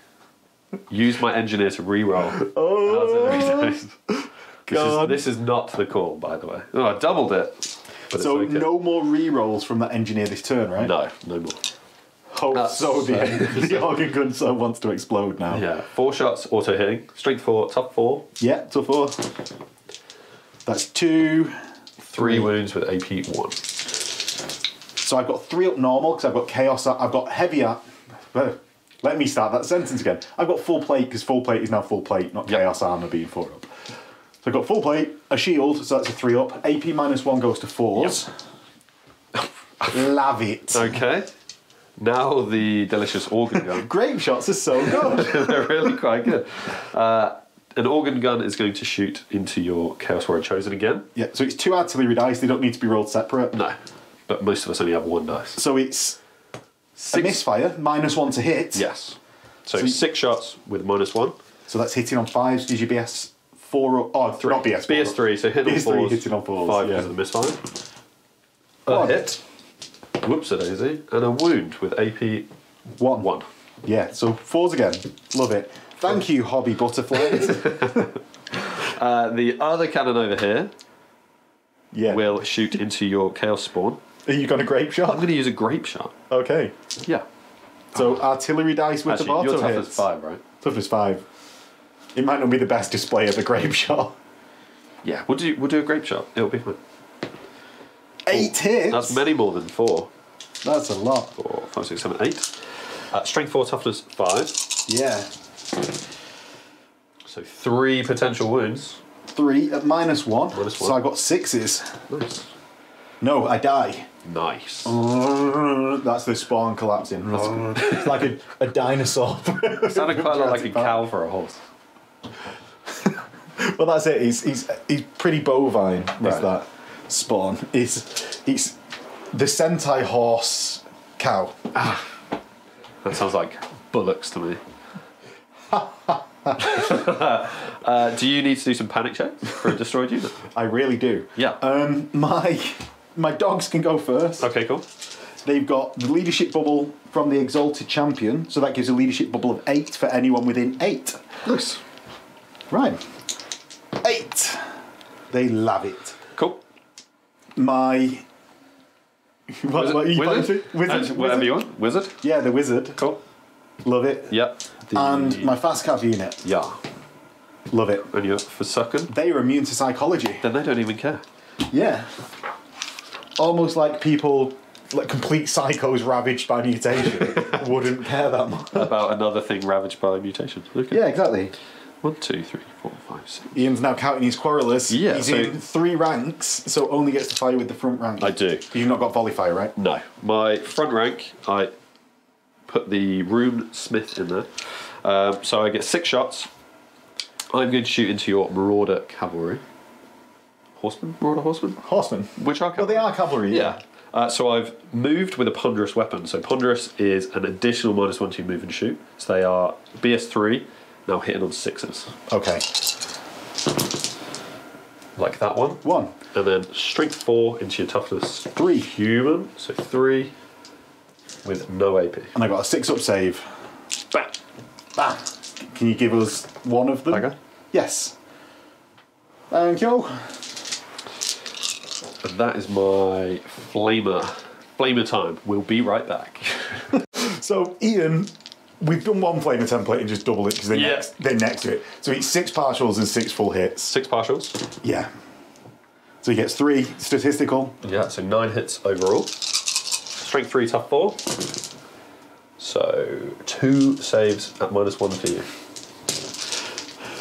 use my engineer to re-roll. Oh, this, God. is, this is not the call, by the way. Oh, I doubled it. But So it's okay. no more re-rolls from that engineer this turn, right? no, no more. Oh, That's so the, the organ gun so wants to explode now. Yeah, four shots, auto hitting, strength four, top four, Yeah, so four. That's two. three wounds with AP one. So I've got three up normal because I've got chaos. I've got heavy at. Let me start that sentence again. I've got full plate because full plate is now full plate, not Yep. chaos armor being four up. So I've got full plate, a shield, so that's a three up. AP minus one goes to fours. Love it. Okay. Now the delicious organ gun. Grape shots are so good. They're really quite good. Uh, an organ gun is going to shoot into your Chaos Warrior Chosen again. yeah, so it's two artillery dice. They don't need to be rolled separate. No, but most of us only have one dice. So it's a Six. misfire, minus one to hit. Yes. So, So six shots with minus one. So that's hitting on fives. BS four or Oh, three. not BS. BS three, so hit on BS3 hitting on fours, Five yeah. because of the misfire. A on. hit. Whoops a daisy. And a wound with AP One. one. Yeah, so fours again. Love it. Thank you, hobby butterflies. Uh, the other cannon over here yeah. will shoot into your Chaos Spawn. Are you got a grape shot? I'm going to use a grape shot. Okay. Yeah. So artillery dice with Actually, the your auto tough hits. is five, right? Toughness five. It might not be the best display of a grape shot. Yeah, we'll do we'll do a grape shot. It'll be fine. Eight hits. That's many more than four. That's a lot. Four, five, six, seven, eight. Uh, strength four, toughness five. Yeah. So three potential wounds. Three at minus one. Minus one. So I got sixes. Nice. No, I die. Nice. That's the spawn collapsing. it's like a, a dinosaur. Sounded quite a lot like a cow for a horse. Well, that's it. He's he's he's pretty bovine. Is that spawn? He's he's the Sentai horse cow. That sounds like bullocks to me. uh, do you need to do some panic checks for a destroyed unit? I really do. Yeah. Um, my my dogs can go first. Okay, cool. They've got the leadership bubble from the exalted champion, so that gives a leadership bubble of eight for anyone within eight. Nice. Right. Eight. They love it. Cool. My. What, what are you Wizard? pointing to? Wizard, Uh, whatever wizard? you want. Wizard. Yeah, the wizard. Cool. Love it. Yep. The- And my fast cav unit. Yeah. Love it. And you're for second. They are immune to psychology. Then they don't even care. Yeah. Almost like people, like complete psychos ravaged by mutation, wouldn't care that much. About another thing ravaged by mutation. Okay. Yeah, exactly. One, two, three, four, five, six. Ian's now counting his quarrelers. Yeah, He's so- in three ranks, so only gets to fire with the front rank. I do. You've not got volley fire, right? No. My front rank, I put the rune smith in there. Um, so I get six shots. I'm going to shoot into your marauder cavalry. Horseman? Marauder horseman? Horsemen. Which are Well, they are cavalry. Yeah. Uh, so I've moved with a ponderous weapon. So ponderous is an additional minus one to move and shoot. So they are BS3, now hitting on sixes. Okay. Like that one. One. And then strength four into your toughness Three. human. So three with no AP. And I got a six up save. Bam! Bam. Can you give us one of them? Okay. Yes. Thank you. And that is my flamer. Flamer time. We'll be right back. So Ian, we've done one flamer template and just double it because they're, Yeah. next, they're next to it. So it's six partials and six full hits. Six partials. Yeah. So he gets three statistical. Yeah, so nine hits overall. Strength three, tough four. So two saves at minus one for you.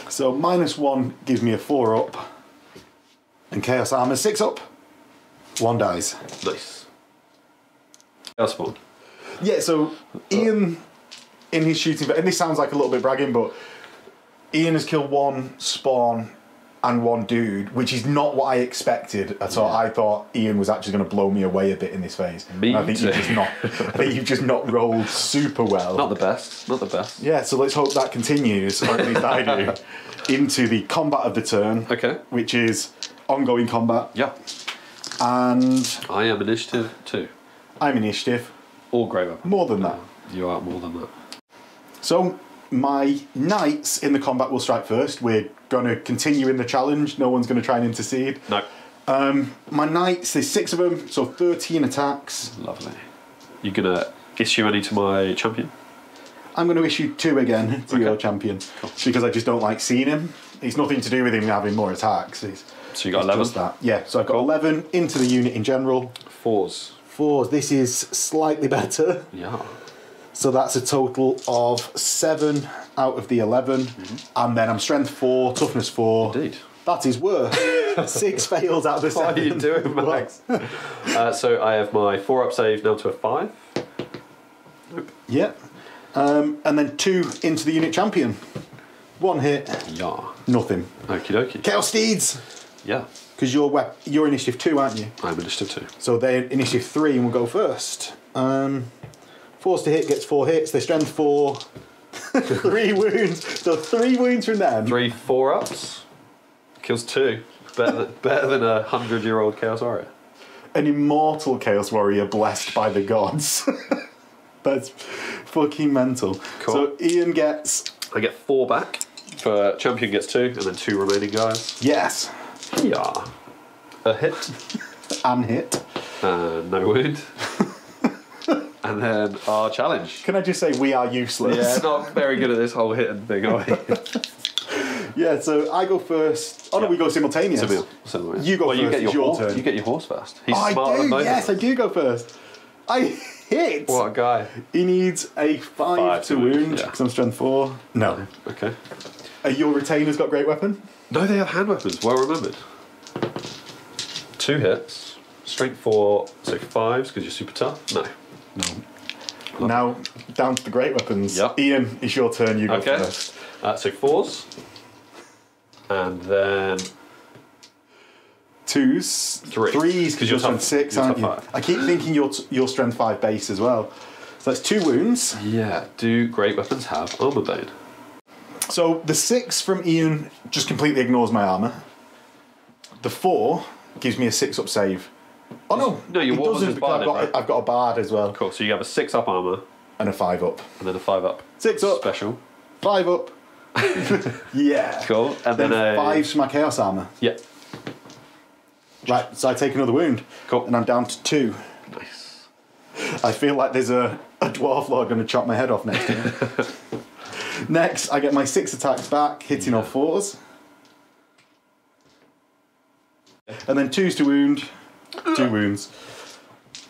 So minus one gives me a four up. And Chaos Armor six up. One dies. Nice. That's Spawn. Yeah, so Ian in his shooting, and this sounds like a little bit bragging, but Ian has killed one spawn and one dude, which is not what I expected at all. I thought Ian was actually going to blow me away a bit in this phase. Me I think you've too. just not. I think you've just not rolled super well. Not the best. Not the best. yeah, so let's hope that continues, or at least I do, into the combat of the turn, Okay. which is ongoing combat, Yeah. And I am initiative too. I'm initiative. Or grey weapon. More than that. You are more than that. So my knights in the combat will strike first. We're going to continue in the challenge. No one's going to try and intercede. No. Um, my knights, there's six of them, so 13 attacks. Lovely. You're gonna issue any to my champion? I'm going to issue two again to Okay. your champion because I just don't like seeing him. It's nothing to do with him having more attacks. It's, So you got it's 11? that. Yeah, so I've got 11 into the unit in general. Fours. Fours, this is slightly better. Yeah. So that's a total of seven out of the 11. And then I'm strength four, toughness four. Indeed. That is worse. Six fails out of the What are you doing, Max? uh, so I have my four up save now to a five. Yep. Um, and then two into the unit champion. One hit, Yeah. nothing. Okie dokie. Chaos Steeds! Yeah. Because you're, you're initiative two, aren't you? I'm initiative two. So they're initiative three and will go first. Um, force to hit gets four hits. They strength four. three wounds. So three wounds from them. Three four ups. Kills two. Better than, better than a hundred year old Chaos Warrior. An immortal Chaos Warrior blessed by the gods. That's fucking mental. Cool. So Ian gets I get four back. For champion gets two, and then two remaining guys. yes Yeah. A hit. and hit. Uh, no wound. and then our challenge. Can I just say we are useless? Yeah, not very good at this whole hitting thing, are we? Yeah, so I go first. Oh no, Yeah. we go simultaneous. So we'll- so we'll- You go well, You first, get your, it's your horse, turn. You get your horse first. He's Oh, I smarter than do. both Yes, of I us. do go first. I hit. What a guy. He needs a five, Five to to wound, wound yeah. because I'm strength four. No. Okay. Uh, your retainer's got great weapon. No, they have hand weapons. Well remembered. Two hits. Strength four, so fives because you're super tough. No. No. Now down to the great weapons. Yep. Ian, it's your turn. You go Okay. first. Uh, so fours. And then Twos, Three. threes 'Cause because you're strength tough- six, you're aren't you? five. I keep thinking you're strength five base as well. So that's two wounds. yeah, do great weapons have armor bane? So the six from Ian just completely ignores my armor. The four gives me a six up save. Oh no, No, your it was doesn't because I've got, right? I've got a bard as well Cool. So you have a six up armor and a five up. and then a five up. Six up. Special. Five up. yeah. Cool. And then, Then a five to my chaos armor. Yeah. Right, so I take another wound. Cool. And I'm down to two. Nice. I feel like there's a, a dwarf lord going to chop my head off next. next, I get my six attacks back, hitting all fours. And then twos to wound. Two wounds.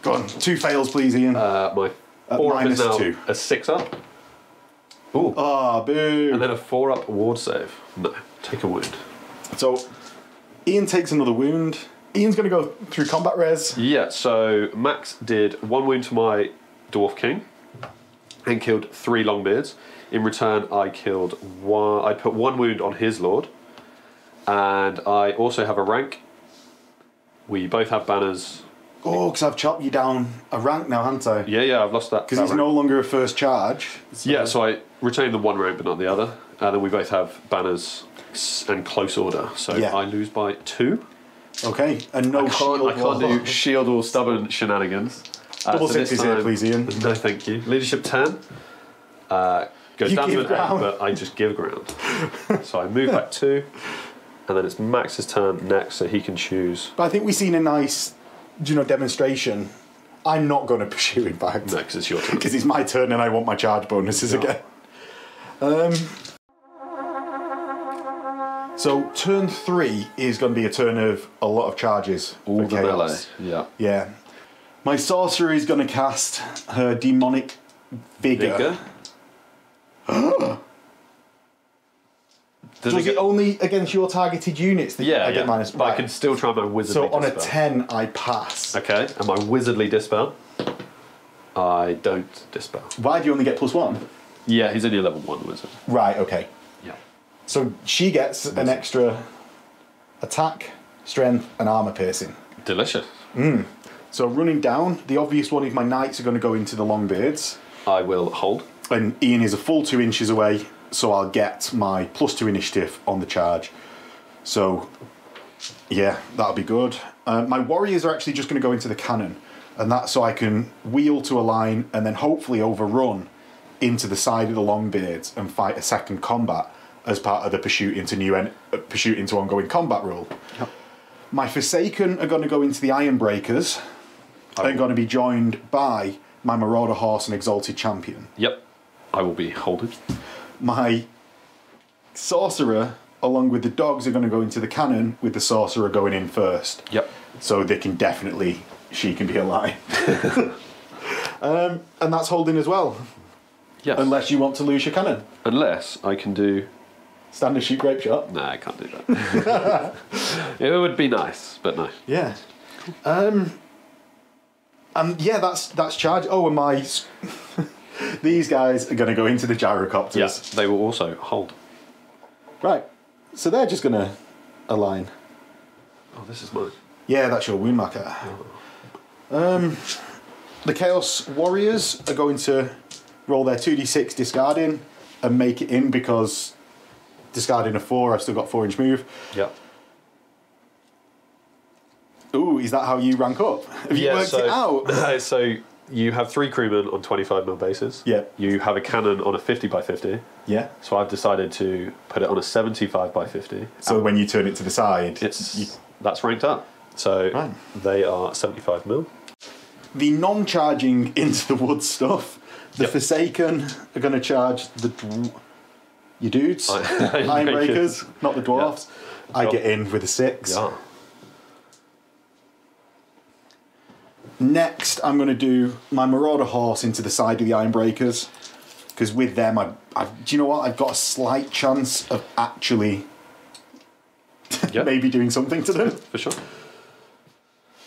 Go on, two fails, please, Ian. Uh, my At four up is now two. a six up. Ooh. Ah, boo. And then a four up ward save. No. Take a wound. so, Ian takes another wound. Ian's going to go through combat res. Yeah, so Max did one wound to my Dwarf King and killed three Longbeards. In return, I killed one. I put one wound on his lord, and I also have a rank. We both have banners. Oh, because I've chopped you down a rank now, haven't I? Yeah, yeah, I've lost that. Because he's rank. no longer a first charge. Yeah, so I retained the one rank but not the other, and then we both have banners and close order. So Yeah. I lose by two. Okay, and no I can't, shield. I can't do shield or stubborn shenanigans. Uh, Double so sixes here, please, Ian. No, thank you. Leadership 10 uh, goes down to an 8, ground. but I just give ground. so I move back 2, and then it's Max's turn next, so he can choose. But I think we've seen a nice, you know, demonstration. I'm not going to pursue him back No, because it's your turn. because it's my turn and I want my charge bonuses again. Um. So turn three is going to be a turn of a lot of charges. All the melee. Yeah. Yeah. My sorcerer is going to cast her demonic vigor. Vigor? Does Does it get, only against your targeted units that yeah, I yeah. get minus? but I can still try my wizardly So on a ten, I pass. Okay, and my wizardly dispel, I don't dispel. Why do you only get plus one? Yeah, he's only a level 1 wizard. Right. Okay. Yeah. So she gets an extra attack, strength, and armor piercing. Delicious. Hmm. So running down, the obvious one is my knights are going to go into the longbeards, I will hold. And Ian is a full two inches away, so I'll get my plus two initiative on the charge. So, yeah, that'll be good. Uh, my warriors are actually just going to go into the cannon, and that's so I can wheel to a line and then hopefully overrun into the side of the longbeards and fight a second combat as part of the pursuit into new en- uh, pursuit into ongoing combat rule. My Forsaken are going to go into the Iron Breakers. They're going to be joined by my Marauder Horse and Exalted Champion. Yep. I will be holding. My Sorcerer, along with the dogs, are going to go into the cannon, with the Sorcerer going in first. Yep. So they can definitely, she can be alive. um, and that's holding as well, Yes. unless you want to lose your cannon. Unless I can do. Standard shoot grape shot. Nah, I can't do that. it would be nice, but no. Yeah. Um, and yeah, that's that's charge. Oh, and my these guys are going to go into the gyrocopters. Yes, they will also hold. Right. So they're just going to align. Oh, this is mine. Yeah, that's your wound marker. Um, the Chaos Warriors are going to roll their 2d6 discarding and make it in because discarding a 4, I've still got 4 inch move. Yep. Ooh, is that how you rank up? Have you worked it out? so you have three crewmen on 25 mil bases. Yeah. You have a cannon on a 50 by 50. Yeah. So I've decided to put it on a 75 by 50. So when you turn it to the side, It's you- that's ranked up. So Right. they are 75 mil. the non-charging into the wood stuff. The Yep. Forsaken are going to charge the dw- your dudes, Iron Iron Breakers. Breakers, not the dwarfs. I get in with a six. Yeah. Next, I'm going to do my Marauder horse into the side of the Iron Breakers because with them, I, I, do you know what? I've got a slight chance of actually Yeah. maybe doing something to them. For sure.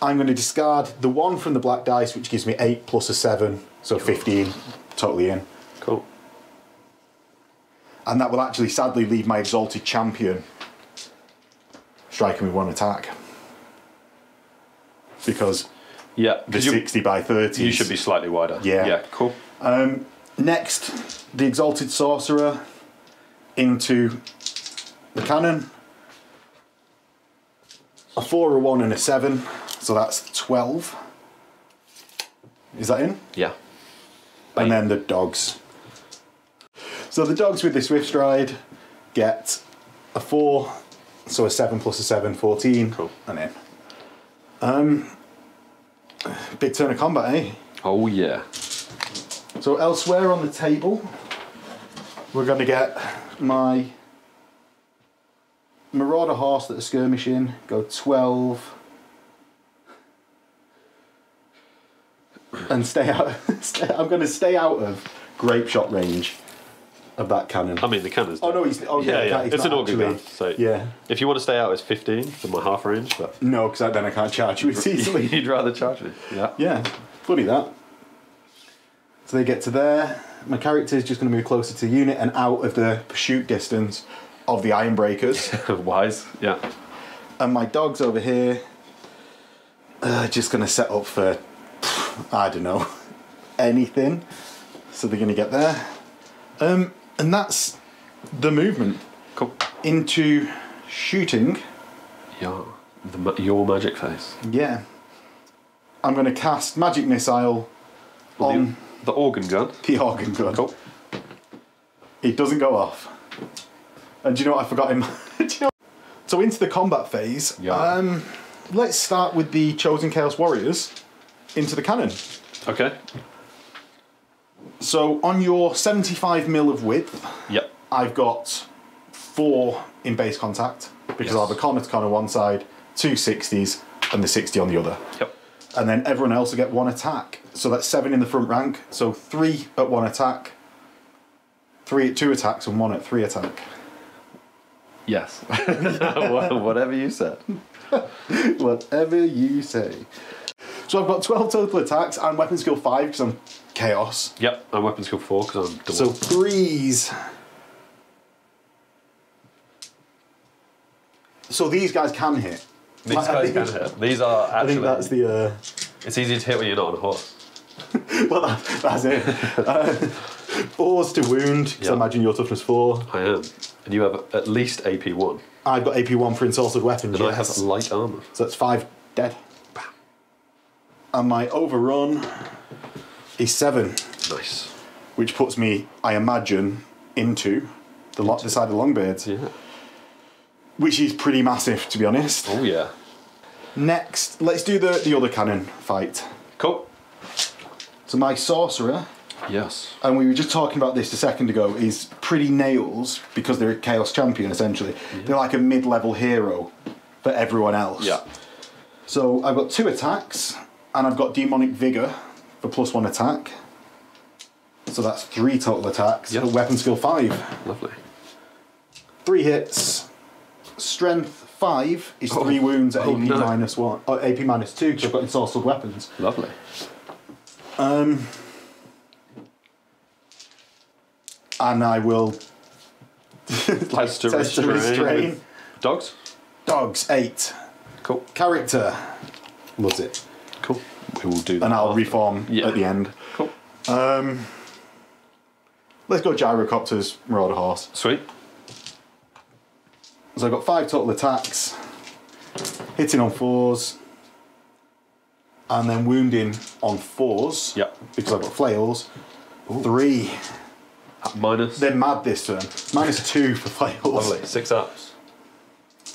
I'm going to discard the one from the black dice, which gives me eight plus a seven, so 15, totally in. Cool. And that will actually sadly leave my exalted champion striking with one attack. Because Yeah. the you, 60 by 30 you should be slightly wider. Yeah. Yeah. Cool. Next, the Exalted Sorcerer into the cannon. A 4, a 1, and a 7, so that's 12. Is that in? Yeah. And then the dogs. So the dogs with the Swift Stride get a 4, so a 7 plus a 7, 14. Cool. And in. Um, big turn of combat, eh? Oh yeah. So elsewhere on the table, we're going to get my Marauder horse that are skirmishing, go 12. And stay out. I'm going to stay out of grape shot range of that cannon. I mean the cannons. oh no, he's oh yeah, yeah. he's It's an not organ gun. So yeah, if you want to stay out, it's 15 for my half range, but no, because then I can't charge you as easily. you'd rather charge me. Yeah. Yeah, funny that. So they get to there. My character is just going to move closer to the unit and out of the pursuit distance of the Iron Breakers. Wise. Yeah. and my dog's over here, uh, just going to set up for, I don't know, anything. So they're going to get there. Um, and that's the movement Cool. into shooting. Yeah. The, your magic face. Yeah. I'm going to cast Magic Missile on the, the organ gun. the organ gun. Cool. It doesn't go off. And do you know what I forgot him? do you know? So into the combat phase. Yeah. Um, let's start with the chosen Chaos Warriors into the cannon. Okay. So on your 75 mil of width, Yep. I've got four in base contact because I'll have a Yes. corner to one side, two 60s, and the 60 on the other. Yep. And then everyone else will get one attack. So that's seven in the front rank. So three at one attack, three at two attacks, and one at three attack. Yes. Whatever you said. Whatever you say. So I've got 12 total attacks and weapon skill 5 because I'm chaos. Yep. I'm weapon skill four because I'm double. So threes. So these guys can hit. these Like, guys can hit. These are actually. I think that's the. Uh, It's easy to hit when you're not on a horse. well, that, that's it. Uh, fours to wound, because Yeah. I imagine your toughness four. I am. And you have at least AP one. I've got AP1 for ensorcelled weapons. And I yes. have light armor. So that's five dead. And my overrun is seven, Nice. which puts me, I imagine, into the, lo- the side of the Longbeards, Yeah. which is pretty massive, to be honest. Oh yeah. Next, let's do the, the other cannon fight. Cool. So my sorcerer, Yes. and we were just talking about this a second ago, is pretty nails because they're a chaos champion essentially. They're like a mid-level hero for everyone else. Yeah. So I've got two attacks, and I've got demonic vigor for plus one attack. So that's three total attacks. Yep. Weapon skill five. Lovely. Three hits. Strength five is Oh. three wounds at Oh, AP no. minus one. Or AP minus two because I've got ensorcelled weapons. Lovely. Um, and I will like to test restrain. restrain. Dogs. Dogs eight. Cool. Character loves it. Cool. We will do that. And I'll after. reform Yeah. at the end. Cool. Um, Let's go gyrocopters, Marauder Horse. Sweet. So I've got five total attacks, hitting on fours, and then wounding on fours. Yep. Because I've got flails. Three. Minus. They're mad this turn. Minus two for flails. Lovely. Six ups.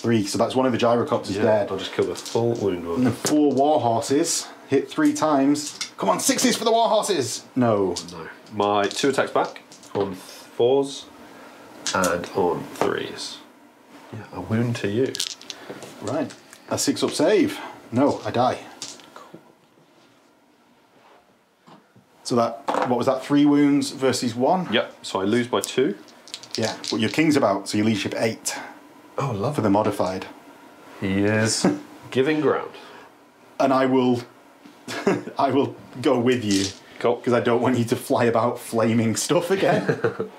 Three. So that's one of the gyrocopters Yeah. dead. I'll just kill the full wound And one. then four war horses hit three times. Come on, sixes for the war horses. No. No. My two attacks back on fours and on threes. Yeah, a wound to you. Right. A six up save. No, I die. So that what was that? Three wounds versus one. Yep. So I lose by two. Yeah. What your king's about? So your leadership eight Oh, for lovely. the modified, He is giving ground. and I will, I will go with you Cool. because I don't want you to fly about flaming stuff again.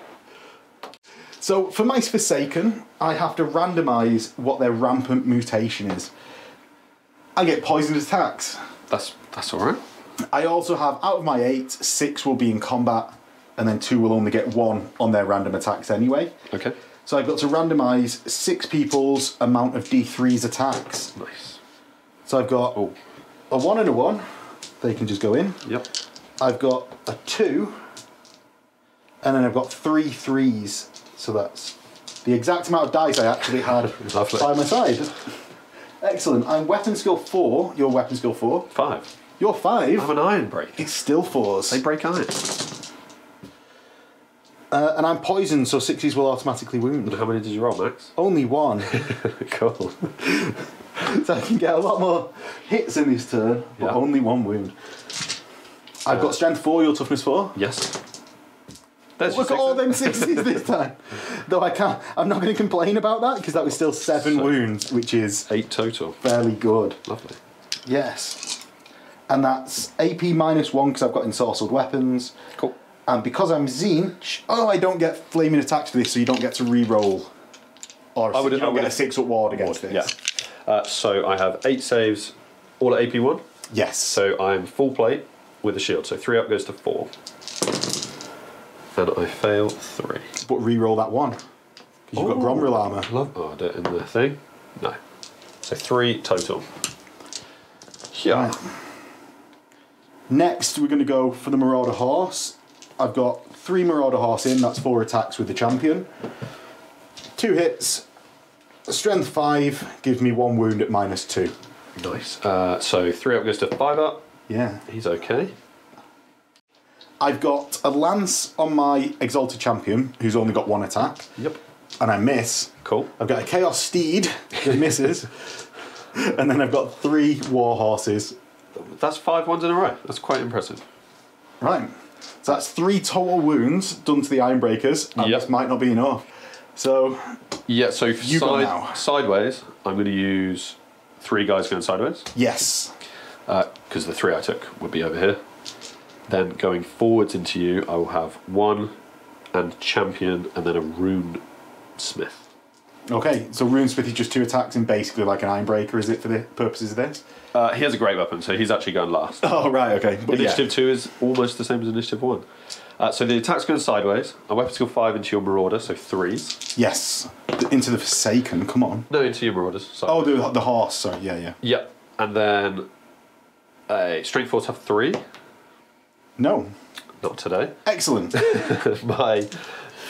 so for Mice Forsaken, I have to randomise what their rampant mutation is. I get poisoned attacks. That's that's all right. I also have out of my eight, six will be in combat, and then two will only get one on their random attacks anyway. Okay. So I've got to randomise six people's amount of D3's attacks. Nice. So I've got Oh. a one and a one. They can just go in. Yep. I've got a two, and then I've got three threes. So that's the exact amount of dice I actually had by my side. Excellent. I'm weapon skill four. You're weapon skill four. Five. You're five. I'm an iron break. It's still fours. They break iron. Uh, and I'm poisoned, so sixes will automatically wound. How many did you roll, Max? Only one. cool. so I can get a lot more hits in this turn, but Yeah. only one wound. I've Uh, got strength four, your toughness four. Yes. There's Look at all them sixes this time. Though I can't, I'm not going to complain about that because that was still seven So- wounds, which is. Eight total. fairly good. Lovely. Yes. And that's AP minus one because I've got ensorcelled weapons. Cool. And because I'm Tzeentch, oh, I don't get flaming attacks for this, so you don't get to re-roll. Or I would- you don't get a six-up ward against Yeah. this. Uh, so I have eight saves, all at AP one. Yes. So I'm full plate with a shield. So three up goes to four. And I fail three. but re-roll that one. Because you've got. Gromril armour. Love. Oh, it in the thing. No. So three total. Yeah. Right. Next, we're going to go for the Marauder Horse. I've got three Marauder Horse in, that's four attacks with the champion. Two hits. Strength five gives me one wound at minus two. Nice. Uh, so three up goes to five up. Yeah. He's okay. I've got a Lance on my Exalted Champion, who's only got one attack, Yep. and I miss. Cool. I've got a Chaos Steed that misses. and then I've got three War Horses. That's five ones in a row. That's quite impressive. Right. So that's three total wounds done to the Ironbreakers, and Yep. this might not be enough. So Yeah. So You go now. sideways, I'm going to use three guys going sideways Yes. Uh, because the three I took would be over here. Then going forwards into you, I will have one and champion, and then a rune smith. Okay, so Runesmith just two attacks and basically like an Ironbreaker, is it, for the purposes of this? Uh, he has a great weapon, so he's actually going last. Oh, right, okay. But Initiative two is almost the same as initiative one. Uh, so the attack's going sideways. A weapon skill five into your marauder, so threes. Yes. Into the Forsaken, come on. No, into your marauders. Sorry. Oh, the, the horse, sorry, yeah, yeah. Yeah, and then a strength force have three. No. Not today. Excellent. My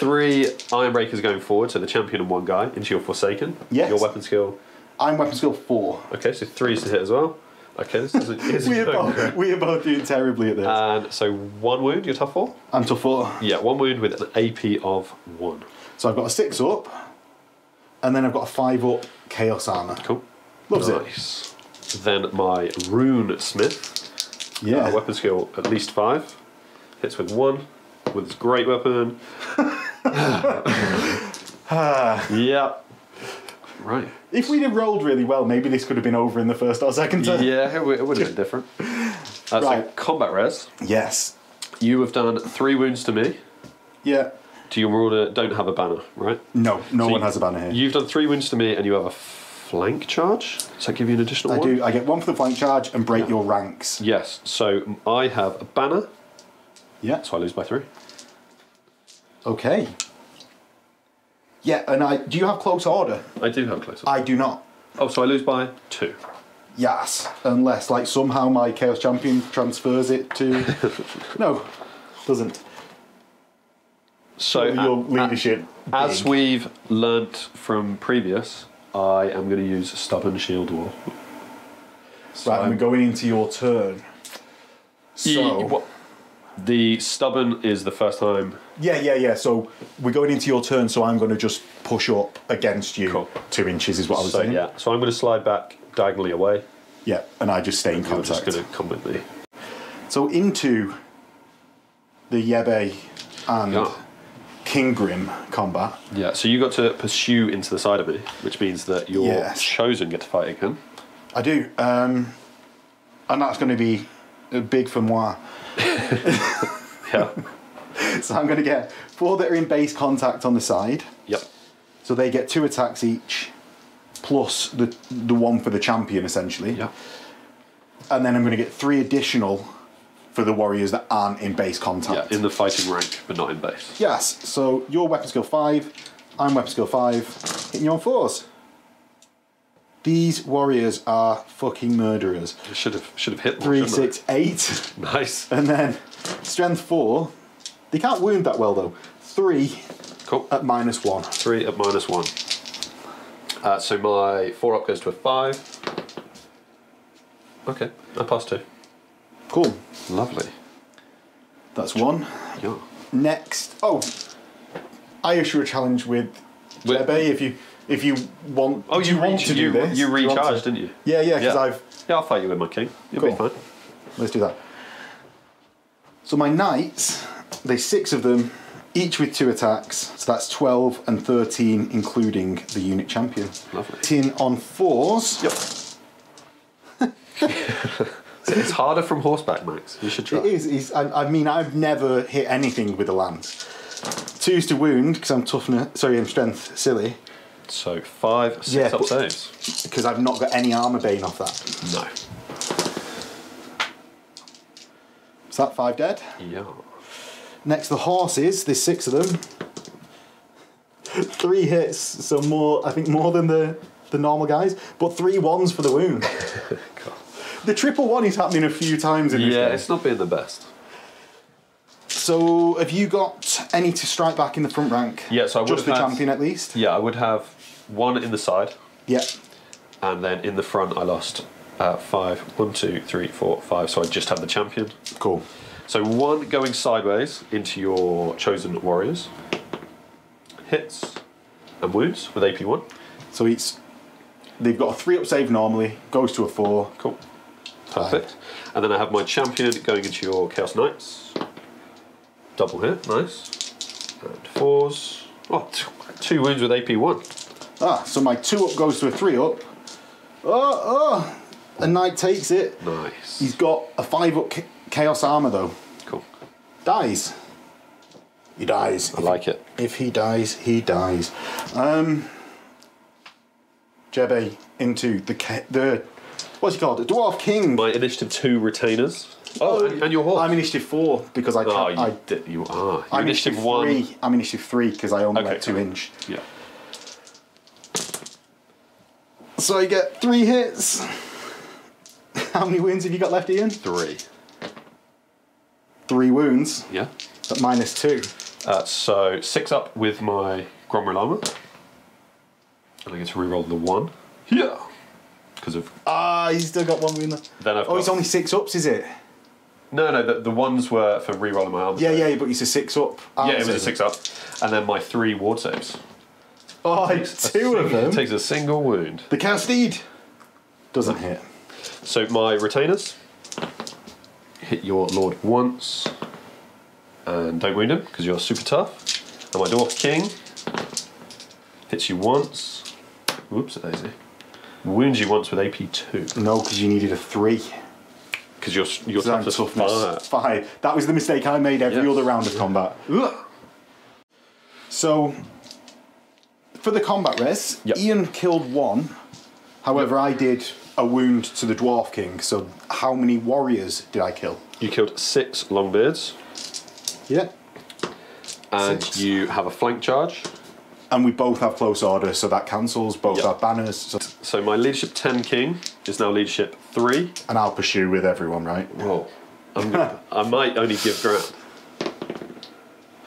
three iron breakers going forward, so the champion and one guy into your forsaken. Yes. Your weapon skill. I'm weapon skill four. Okay, so threes to hit as well. Okay, this isn't We are, both, great. we are both doing terribly at this. And so one wound, you're tough four? I'm tough four. Yeah, one wound with an AP of one. So I've got a six up, and then I've got a five up Chaos Armour. Cool. Loves it. nice. Then my rune smith. Yeah. Uh, weapon skill at least five. Hits with one. With his great weapon. yeah. Right. If we'd have rolled really well, maybe this could have been over in the first or second turn. Yeah, it would, it would have been different. Uh, So Right. combat res. Yes. You have done three wounds to me. Yeah. To your marauder, don't have a banner, right? No, no So one you- has a banner here. You've done three wounds to me, and you have a flank charge. Does that give you an additional I one? do. I get one for the flank charge and break your ranks. Yes. So I have a banner, Yeah. so I lose by three. Okay. Yeah, and I do you have close order? I do have close. Order. I do not. oh, so I lose by two. Yes, unless like somehow my chaos champion transfers it to. no, doesn't. So your a- leadership. as we've learnt from previous, I am going to use stubborn shield wall. So right, I'm- we're going into your turn. So what? The stubborn is the first time. yeah, yeah, yeah. So we're going into your turn, so I'm going to just push up against you. Cool. Two inches is what I was So saying. yeah, so I'm going to slide back diagonally away. Yeah, and I just stay in contact. You're just going to come with me. So into the Yebe and Yeah. King Grim combat. Yeah. So you got to pursue into the side of me, which means that your Yes. chosen get to fight again. I do. Um, and that's going to be big for moi. Yeah. So I'm going to get four that are in base contact on the side. yep. So they get two attacks each, plus the the one for the champion essentially. Yeah. And then I'm going to get three additional for the warriors that aren't in base contact. Yeah. In the fighting rank, but not in base. yes. So your weapon skill five, I'm weapon skill five, hitting you on fours. These warriors are fucking murderers. Should have should have hit Three, shouldn't eight, Nice. and then strength four. They can't wound that well though. Three Cool. at minus one. Three at minus one. Uh, so my four up goes to a five. Okay, I passed two. Cool. Lovely. That's one. Yeah. Next, oh, I issue a challenge with With- Jebe if you if you want. Oh, you, you want to do you, this? you Do want to- recharged, didn't you? Yeah, yeah, because Yeah. I've. Yeah, I'll fight you with my king. You'll be fine. Let's do that. So my knights, there's six of them, each with two attacks. So that's twelve and thirteen, including the unit champion. Lovely. Tin on fours. Yep. it's harder from horseback, Max. You should try. It is. is I, I mean, I've never hit anything with a lance. Two's to wound because I'm toughness. Sorry, I'm strength silly So five, six Yeah, up saves. because I've not got any armor bane off that. No. Is that five dead? Yeah. Next, the horses. There's six of them. Three hits, so more. I think more than the the normal guys, but three ones for the wound. The triple one is happening a few times in this Yeah, game. it's not being the best. So, have you got any to strike back in the front rank? Yeah, so I would just the had- champion at least. Yeah, I would have one in the side, Yeah. and then in the front I lost uh, five. One, two, three, four, five. So I just have the champion. Cool. So one going sideways into your chosen warriors. Hits and wounds with AP one. So it's they've got a three up save normally, goes to a four. Cool. Perfect. And then I have my champion going into your Chaos Knights. Double hit, nice. And fours. Oh, two wounds with AP one. Ah, so my two up goes to a three up. Oh, oh! A knight takes it. Nice. He's got a five up chaos armor though. Cool. Dies. He dies. I like it. If he dies, he dies. Um, Jebe into the the what's he called? The dwarf king. My initiative two retainers. Oh, and, and your horse. I'm initiative four because I can't. oh, you, I, did, you are. I'm initiative one. three. I'm initiative three because I only Okay, went two cool. inch. Yeah. So I get three hits. How many wounds have you got left, Ian? Three. Three wounds Yeah. at minus two. Uh, so six up with my Gromril armor. And I get to reroll the one. Yeah. Because of Ah, he's still got one wound. left. then I've Oh, it's got- only six ups, is it? no no the, the ones were for rerolling my armor. Yeah, yeah, but it's a six up. Yeah, it was a six up, and then my three ward saves. Oh, two of them. Takes a single wound. The chaos steed doesn't hit. So my retainers hit your lord once, and don't wound him because you're super tough. And my dwarf king hits you once. Whoops, a daisy. Wounds you once with AP two No, because you needed a three. because you're you're I'm toughness five. That was the mistake I made every Yes. other round of combat. So, for the combat res, Yep. Ian killed one. However, I did a wound to the Dwarf King. So, how many warriors did I kill? You killed six longbeards, Yeah. and Six. you have a flank charge. And we both have close order, so that cancels both Yep. our banners. So, So my leadership ten king is now leadership three. and I'll pursue with everyone, right? Well, I might only give ground.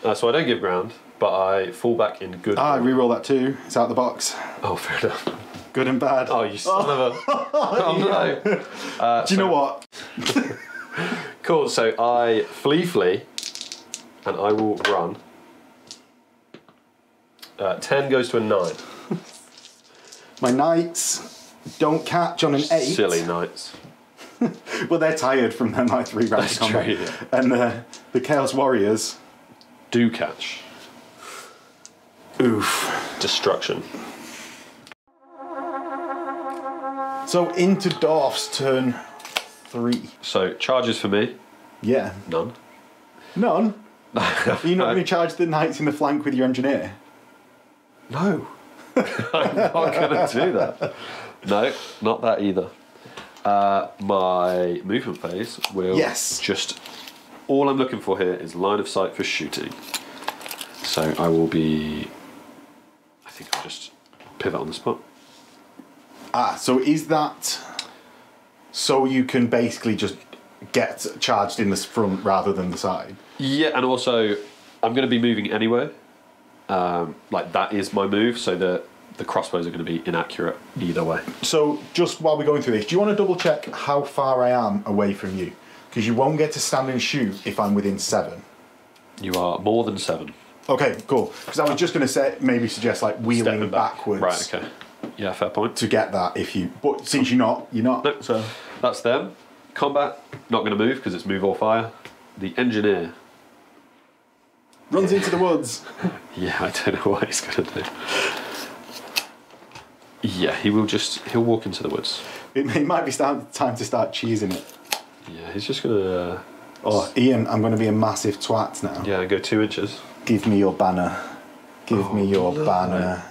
Uh, so I don't give ground, but I fall back in good. Ah, I reroll that too. It's out the box. oh, fair enough. Good and bad. Oh, you son of a. Oh no. Uh, Do you know what? Cool. So I flee, flee, and I will run. Uh, Ten goes to a nine. My knights don't catch on an eight. Silly knights. Well, they're tired from their my three rounds That's combat. true, yeah. And uh, the Chaos Warriors, Do catch. Oof. Destruction. So into Dorf's turn three. So charges for me. Yeah. None. None? Are you not going to charge the knights in the flank with your engineer? No. I'm not going to do that. No, not that either. Uh, my movement phase will Yes. just. All I'm looking for here is line of sight for shooting. So I will be. I think I'll just pivot on the spot. Ah, so is that so you can basically just get charged in the front rather than the side? Yeah, and also I'm going to be moving anyway. Um, like that is my move, so the the crossbows are going to be inaccurate either way. So just while we're going through this, do you want to double check how far I am away from you? Because you won't get to stand and shoot if I'm within seven. You are more than seven. Okay, cool. Because I was just going to say maybe suggest like wheeling Stepping back. backwards Right. Okay. Yeah. Fair point. to get that if you. But since you're not, you're not. No. So That's them. Combat, not going to move because it's move or fire. The engineer, runs into the woods. yeah, I don't know what he's going to do. Yeah, he will just, he'll walk into the woods. It, it might be start, time to start cheesing it. Yeah, he's just going to, uh, Oh, Ian, I'm going to be a massive twat now. yeah, go two inches. Give me your banner. Give me oh, your lovely. banner.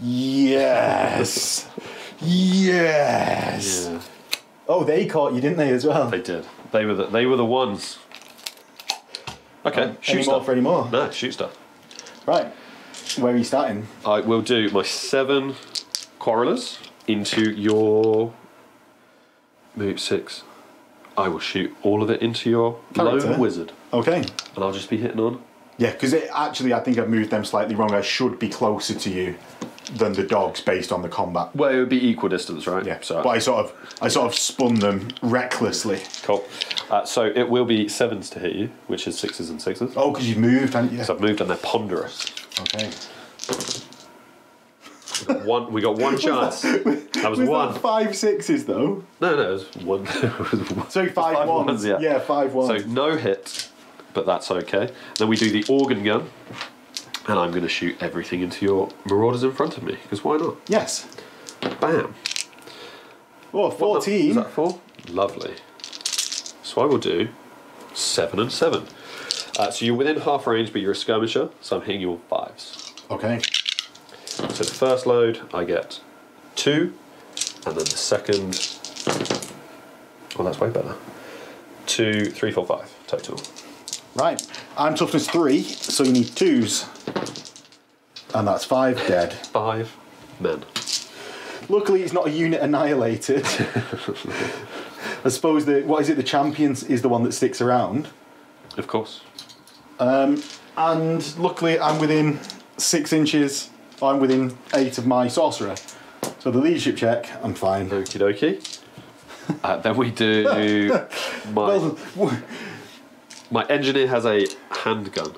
Yes. yes. Yeah, Oh, they caught you, didn't they, as well? they did. They were the, they were the ones. Okay, shoot any more stuff. for any more? No, shoot stuff. Right. Where are you starting? I will do my seven quarrelers into your move six. I will shoot all of it into your Character. lone wizard, Okay. and I'll just be hitting on. Yeah, because it actually, I think I've moved them slightly wrong. I should be closer to you than the dogs based on the combat. Well, it would be equal distance, right? Yeah, So, but I sort of, I sort of spun them recklessly. cool. Uh, so it will be sevens to hit you, which is sixes and sixes. Oh, because you've moved, haven't you? So I've moved and they're ponderous. Okay. One, we got one chance. That was, Was one. that five sixes though? No, no, it was one. it was one. So five, Five ones. ones, yeah. yeah, five So no hit, but that's okay. Then we do the organ gun, and I'm going to shoot everything into your marauders in front of me because why not? yes. Bam. Oh, 14. Is that four? Lovely. So I will do seven and seven. Uh, so you're within half range, but you're a skirmisher, so I'm hitting you on fives. Okay. So the first load, I get two, and then the second. Oh, that's way better. Two, three, four, five total. Right. I'm toughness three, so you need twos. And that's five dead. Five men. Luckily, it's not a unit annihilated. I suppose the what is it? The champions is the one that sticks around. Of course. Um, and luckily, I'm within six inches. I'm within eight of my sorcerer. So the leadership check, I'm fine. Okie dokie. Uh, then we do my my engineer has a handgun.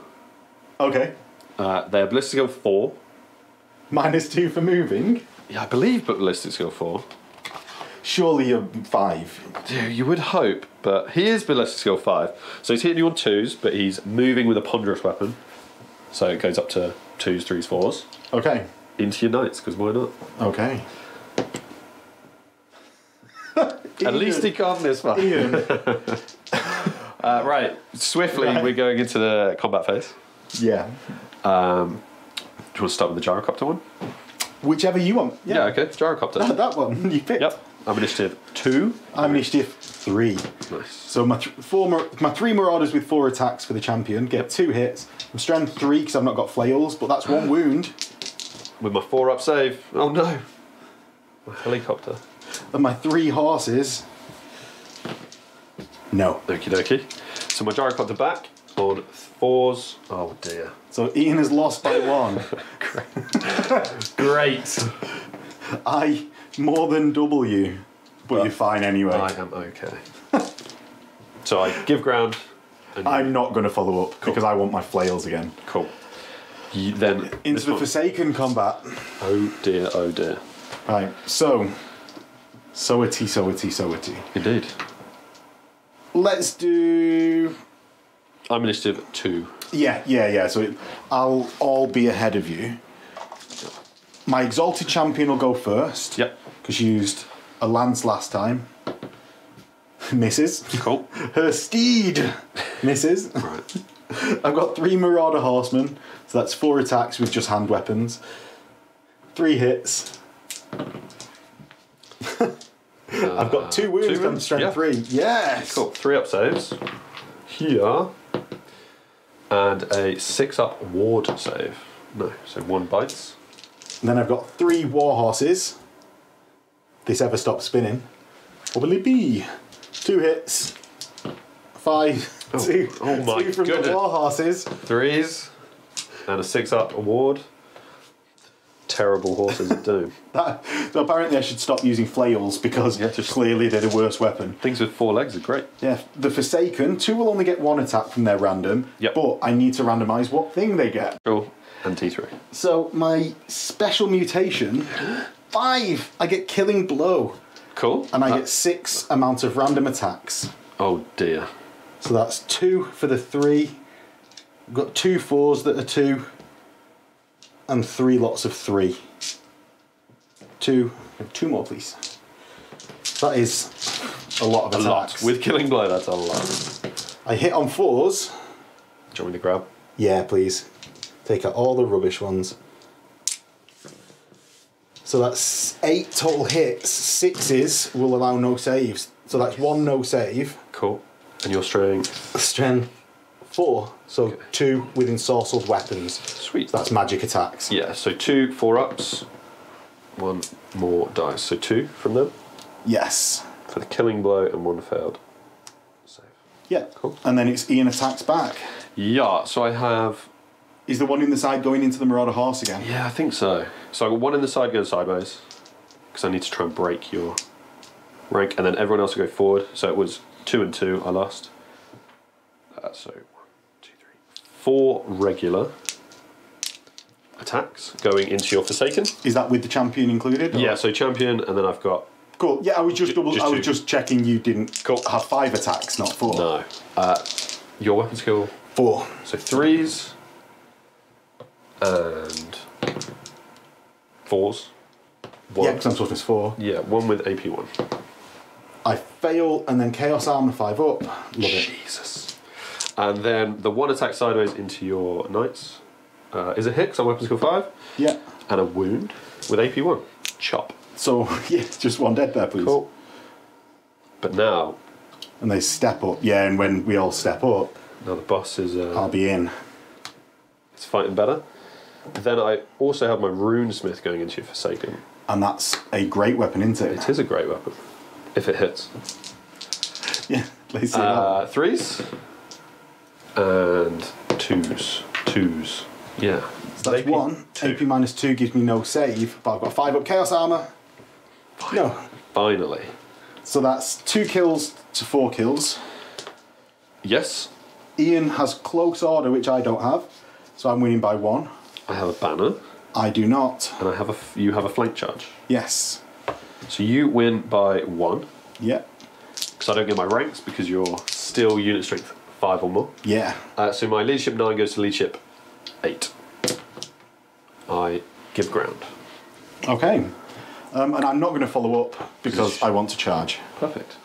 okay. Uh, they are ballistic skill four. Minus two for moving. Yeah, I believe, but ballistic skill four. Surely you're five. Yeah, you would hope, but he is ballistic skill five. So he's hitting you on twos, but he's moving with a ponderous weapon. So it goes up to twos, threes, fours Okay. into your knights because why not? Okay. At least he can't this far. Ian. Uh, right, swiftly Right. we're going into the combat phase. yeah. Um, Do you want to start with the gyrocopter one? Whichever you want. Yeah, okay, gyrocopter. that one you picked. yep, I'm an initiative two. I'm an initiative three. Nice. So my th- four, mar- my three marauders with four attacks for the champion get two hits. I'm strength three because I've not got flails, but that's one wound. With my four up save. Oh no. My helicopter. And my three horses. No. Okie dokie. So my gyrocopter back on fours. Oh dear. So Ian has lost by one. Great. Great. I more than double you. but you're uh, fine anyway. I am okay. so I give ground. And I'm not going to follow up because I want my flails again. cool. You, then Into the one- Forsaken combat. Oh dear, oh dear. Right, so. so itty, so Soity, soity, soity. Indeed. Let's do. I'm initiative two. Yeah, yeah, yeah. So it, I'll all be ahead of you. My exalted champion will go first. Yep. Because she used a lance last time. Misses. Cool. Her steed misses. right. I've got three Marauder horsemen, so that's four attacks with just hand weapons. Three hits. I've got two wounds. Uh, two wounds, strength yeah. three. Yes. Cool. Three up saves. Here. And a six up ward save. No, so one bites. And then I've got three war horses. This ever stops spinning. What will it be? Two hits. Five. Oh, two. oh my two from goodness. the war horses. Threes. And a six up award. Terrible horses of doom. That, so apparently I should stop using flails because Yeah, just- clearly they're the worst weapon. Things with four legs are great. Yeah, the Forsaken, two will only get one attack from their random, Yep. but I need to randomise what thing they get. Cool. And T3. So my special mutation, five, I get Killing Blow, Cool. and I That- get six amount of random attacks. Oh dear. So that's two for the three. I've got two fours that are two, and three lots of three. Two, two more, please. That is a lot of A lot. attacks. With killing blow, that's a lot. I hit on fours. Do you want me to grab? Yeah, please. Take out all the rubbish ones. So that's eight total hits. Sixes will allow no saves. So that's one no save. Cool. And your strength. Strength four. So two with ensorcelled weapons. Sweet. That's magic attacks. Yeah, so two four ups, one more dice. So two from them Yes. for the killing blow and one failed. Save. Yeah. Cool. And then it's Ian attacks back. Yeah, so I have. Is the one in the side going into the Marauder horse again? Yeah, I think so. So I got one in the side going sideways because I need to try and break your rank, and then everyone else will go forward. So it was two and two. I lost. Uh, so one, two, three, four regular attacks going into your Forsaken. Is that with the champion included? or- Yeah, so champion, and then I've got Cool. Yeah, I was just Ju- double. just I was two. just checking you didn't Cool. have five attacks, not four. no. Uh, your weapon skill Four. So threes and fours. One. Yeah, because I'm toughness four. Yeah, one with AP one. I fail and then chaos armor five up. Love it. Jesus. And then the one attack sideways into your knights uh, is a hit, I'm weapon skill five, Yeah. and a wound with AP one. Chop. So yeah, just one dead there, please. Cool. But now, And they step up. Yeah, and when we all step up, now the boss is uh, I'll be in. it's fighting better. Then I also have my rune smith going into your Forsaken. And that's a great weapon, isn't it? It is a great weapon if it hits. Yeah, let's see Uh, threes and twos. Twos. Yeah. that. That's AP one. Two. AP minus two gives me no save, but I've got five up chaos armor. No. Finally. So that's two kills to four kills. Yes, Ian has close order, which I don't have, so I'm winning by one. I have a banner I do not. and I have a f- you have a flank charge. Yes. So you win by one Yeah. because I don't get my ranks because you're still unit strength five or more. Yeah. Uh, so my leadership nine goes to leadership eight. I give ground. Okay. Um, and I'm not going to follow up because I want to charge. Perfect.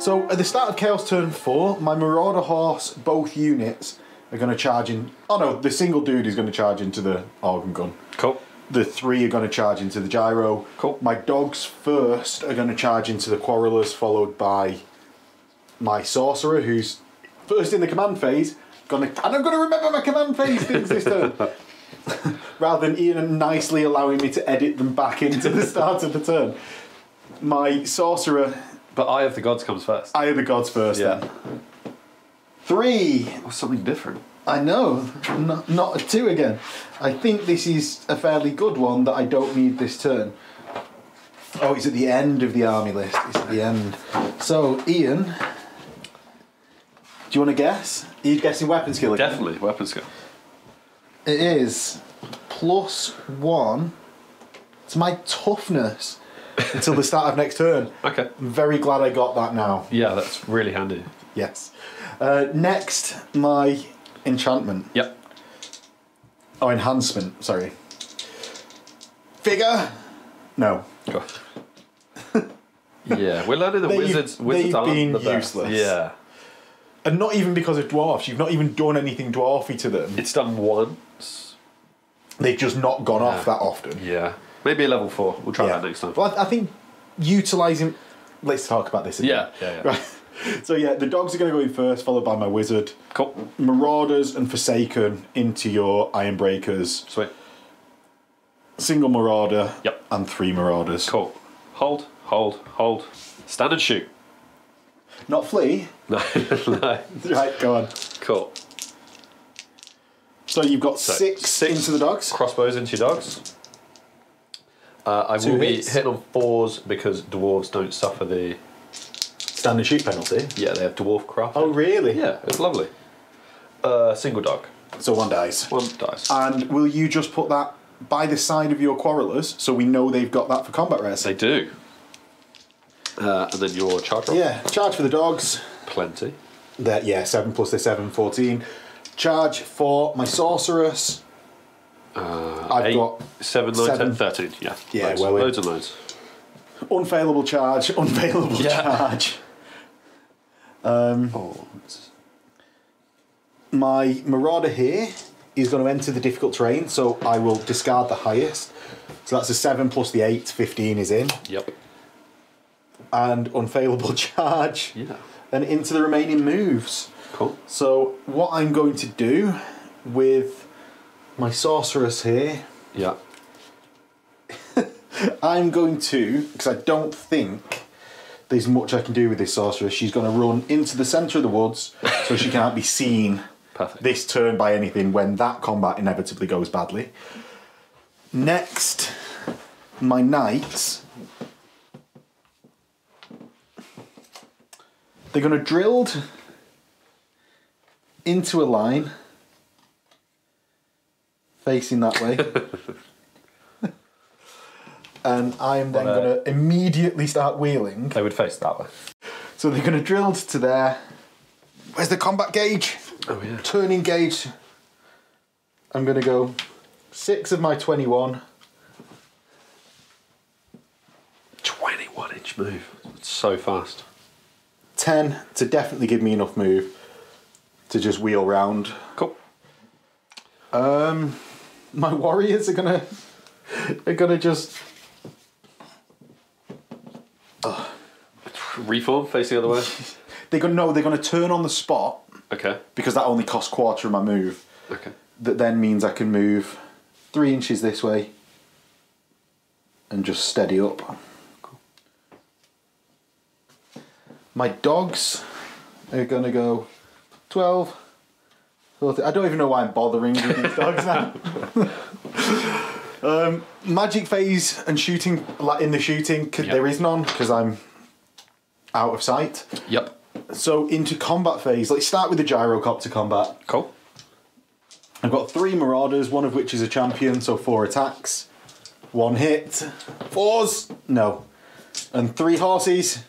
So at the start of Chaos Turn 4, my Marauder Horse, both units, are going to charge in. Oh no, the single dude is going to charge into the organ gun. Cool. The three are going to charge into the gyro. Cool. My dogs first are going to charge into the quarrelers, followed by my sorcerer, who's first in the command phase. Gonna, and I'm going to remember my command phase things this turn. Rather than Ian nicely allowing me to edit them back into the start of the turn. My sorcerer, But Eye of the Gods comes first. Eye of the Gods first Yeah. then. Three. Oh, something different. I know, not, not a two again. I think this is a fairly good one that I don't need this turn. Oh, it's at the end of the army list. It's at the end. So, Ian, do you want to guess? Are you guessing weapon skill again? Definitely, weapon skill. It is plus one to my toughness until the start of next turn. Okay. I'm very glad I got that now. Yeah, that's really handy. Yes. Uh, next, my enchantment. Yep. Oh, enhancement, sorry. Figure? No. Yeah, we're learning that They've- wizards wizards they've been the useless. Yeah, And not even because of dwarfs. You've not even done anything dwarfy to them. it's done once. They've just not gone off that often. Yeah, maybe a level four. We'll try that next time. Well, I, think utilising. Let's talk about this again. Yeah, yeah, yeah. Right. So, yeah, the dogs are going to go in first, followed by my wizard. Cool, Marauders and Forsaken into your Iron Breakers. sweet, Single Marauder. Yep. And three Marauders. cool. Hold, hold, hold. Stand and shoot. Not flee. No, no. Right, go on. Cool. So you've got So, six, six. into the dogs. Crossbows into your dogs. Uh, I Two will be hits. hitting on fours because dwarves don't suffer the. Stand and shoot penalty. Yeah, they have dwarf craft. Oh, really? Yeah, it's lovely. Uh, single dog. So one dice. One dice. And will you just put that by the side of your quarrelers so we know they've got that for combat res? They do. Uh, and then your charge roll. Yeah, charge for the dogs. Plenty. That yeah, seven plus the seven, 14. Charge for my sorceress. Uh, I've eight, got seven, nine, seven. 10, 13. Yeah. Yeah, loads, well in. loads and loads. unfailable charge, unfailable Yeah. charge. Um, My marauder here is going to enter the difficult terrain, so I will discard the highest. So that's a 7 plus the 8, 15 is in. yep. And unfailable charge. Yeah. And into the remaining moves. Cool. So what I'm going to do with my sorceress here, Yeah. I'm going to, because I don't think there's much I can do with this sorceress, she's going to run into the centre of the woods so she can't be seen Perfect. this turn by anything when that combat inevitably goes badly. Next, my knights. They're going to drilled into a line facing that way. and I'm then uh, going to immediately start wheeling. They would face that way. So they're going to drilled to there. Where's the combat gauge? Oh, yeah. Turning gauge. I'm going to go six of my 21. 21 inch move. It's so fast. 10 to definitely give me enough move to just wheel round. Cool. Um, my warriors are gonna are gonna just Reform, face the other way. they're gonna no they're gonna turn on the spot Okay. because that only costs quarter of my move. Okay. That then means I can move three inches this way and just steady up. Cool. My dogs are gonna go 12. 14. I don't even know why I'm bothering with these dogs now. um, magic phase and shooting, like in the shooting, Yeah. there is none because I'm out of sight. Yep. So into combat phase, let's start with the gyrocopter combat. Cool. I've got three marauders, one of which is a champion, so four attacks. One hit. Fours? No. And three horses.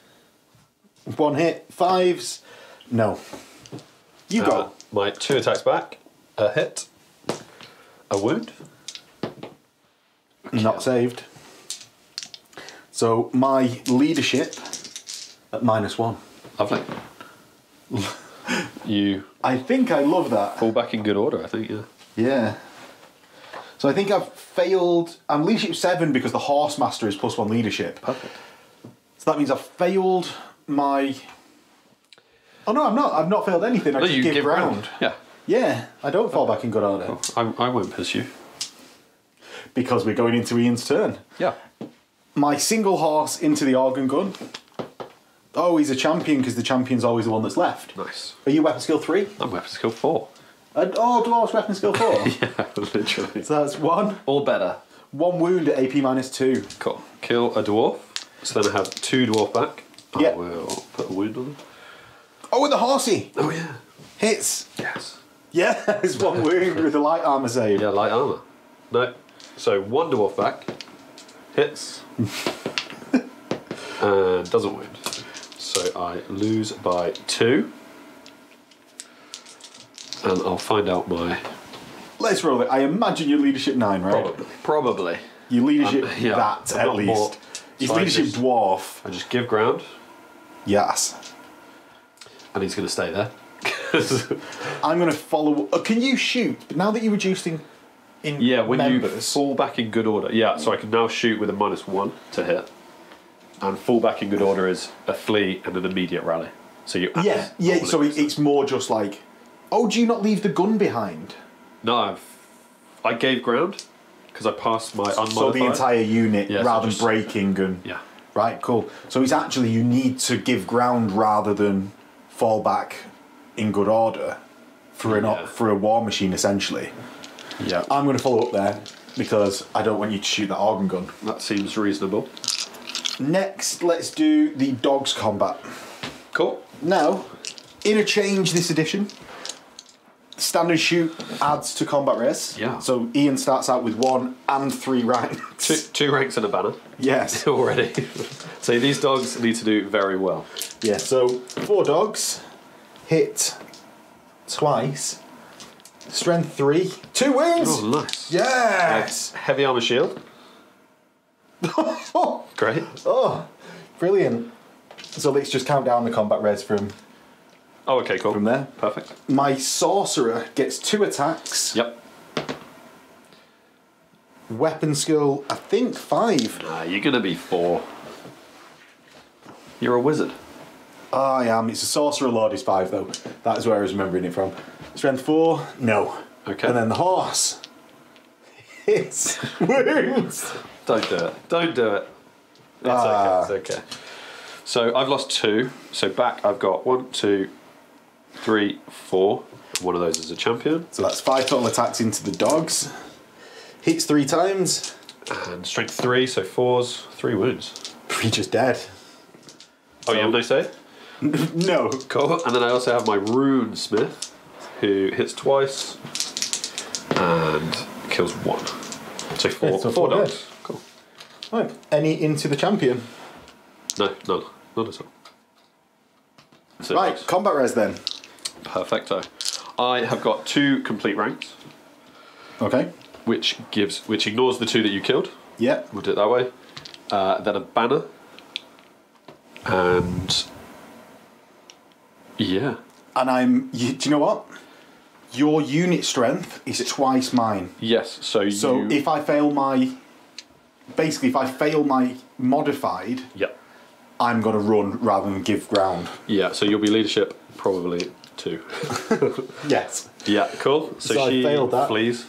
One hit. Fives? No. You Uh, go. my two attacks back, a hit, a wound. Not saved. So my leadership at minus one. Lovely. you I think I love that. fall back in good order, I think, yeah. Yeah. So I think I've failed. I'm leadership seven because the horse master is plus one leadership. Perfect. So that means I've failed my. Oh no, I'm not. I've not failed anything. I No, just you give, give ground. ground. Yeah. Yeah, I don't fall back in good order oh, I, I won't piss you. because we're going into Ian's turn. Yeah. My single horse into the organ gun. Oh, he's a champion because the champion's always the one that's left. Nice. Are you weapon skill three? I'm weapon skill four. And all dwarfs weapon skill four. yeah, literally. so that's one. Or better. One wound at AP minus two. Cool. Kill a dwarf. So then I have two dwarf back. Yeah. I will put a wound on them. Oh, with the horsey. Oh yeah. Hits. Yes. Yeah, it's one wound with the light armor save. Yeah, light armor. No. So one dwarf back. Hits. and doesn't wound. So I lose by two. And I'll find out my Let's roll it. I imagine your leadership nine, right? probably. Probably. Your leadership Um, yeah, that I'm at not more- least. His so I leadership just- dwarf. I just give ground, Yes. and he's going to stay there. I'm going to follow. Uh, can you shoot? But now that you're reducing in yeah, when you members, fall back in good order. Yeah, so I can now shoot with a minus one to hit. And fall back in good order is a flee and an immediate rally. So you yeah, yeah. So it, it's more just like, oh, do you not leave the gun behind? No, I've I gave ground because I passed my unmodified. So the entire unit, Yeah, so rather just- than breaking and Yeah. right, cool. So it's actually you need to give ground rather than fall back in good order for an Yeah. for a war machine essentially. Yeah. I'm going to follow up there because I don't want you to shoot that organ gun. that seems reasonable. Next, let's do the dogs combat. Cool. Now, interchange this edition. Stand and shoot adds to combat res. Yeah. So Ian starts out with one and three ranks. Two, two ranks and a banner Yes. already. so these dogs need to do very well. Yeah. So four dogs hit twice. Strength three. Two wounds. Oh, nice. Yes. Heavy armor shield. Oh, Great. Oh, brilliant. So let's just count down the combat res from Oh, okay, cool. from there. Perfect. My sorcerer gets two attacks. Yep. Weapon skill, I think five. Nah, you're gonna be four. You're a wizard. I am. It's a sorcerer lord is five though. That is where I was remembering it from. Strength four, no. Okay. And then the horse. It's wounds. Don't do it. Don't do it. It's Ah. okay. It's okay. So I've lost two. So back I've got one, two, three, four. One of those is a champion. So that's five total attacks into the dogs. Hits three times. And strength three, so fours, three wounds. He just dead. Oh, you have no save? No. Cool. And then I also have my rune smith, who hits twice and kills one. So four, Yeah, so four four dogs. Cool. Right. Any into the champion. No, none. None at all. So Right, combat res then. Perfecto. I have got two complete ranks, Okay. which gives which ignores the two that you killed. Yeah. We'll do it that way. Uh, then a banner, and yeah, And I'm. You, do you know what? Your unit strength is twice mine. yes. So So you, if I fail my. Basically, if I fail my modified, yeah, I'm going to run rather than give ground. yeah. So you'll be leadership probably two. Yes. yeah, cool. So, So I failed that. flees.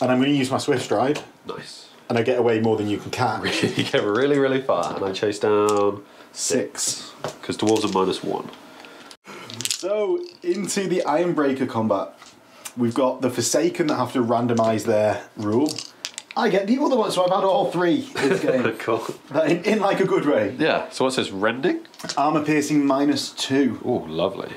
And I'm going to use my swift stride, Nice. and I get away more than you can catch. you get really really far, and I chase down Six. because dwarves are minus one. So, into the Ironbreaker combat. We've got the Forsaken that have to randomise their rule. I get the other one, so I've had all three this game. cool. in, in like a good way. Yeah. So what says rending? Armour piercing minus two. Oh, lovely.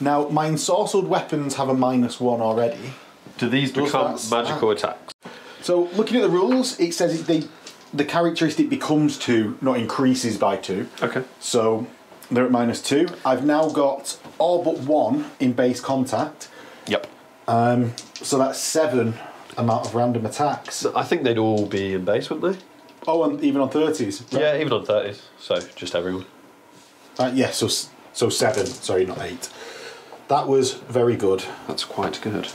Now, my ensorcelled weapons have a minus one already. Do these Does become magical attacks? So, looking at the rules, it says it, they, the characteristic becomes two, not increases by two. Okay. So, they're at minus two. I've now got all but one in base contact. Yep. Um, so that's seven amount of random attacks. I think they'd all be in base, wouldn't they? Oh, and even on thirties. Yeah, even on thirties. So just everyone. Uh, yeah. So so seven. Sorry, not eight. That was very good. That's quite good.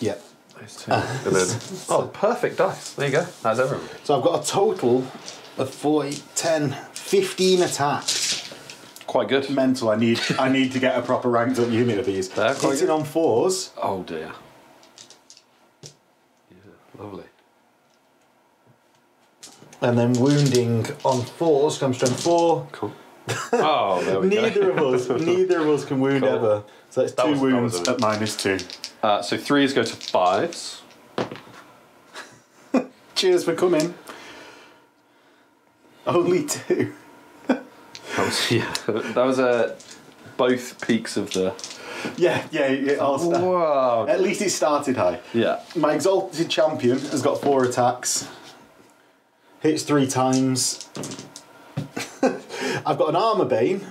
Yeah. Those two. oh, perfect dice. There you go. That's everyone. So I've got a total of 40, 10, 15 attacks. Quite good. Mental. I need I need to get a proper ranked up unit of these. They're quite Hitting good. on fours. Oh dear. Yeah, lovely. And then wounding on fours comes strength four. Cool. Oh, there we Neither go. of us, neither of us can wound Cool. ever. So it's That two was- wounds was at minus two. Uh, so threes go to fives. Cheers for coming. Only two. That was, yeah, that was uh, both peaks of the. Yeah, yeah, yeah. I'll start. Wow. At least it started high. Yeah. My exalted champion has got four attacks. Hits three times. I've got an armor bane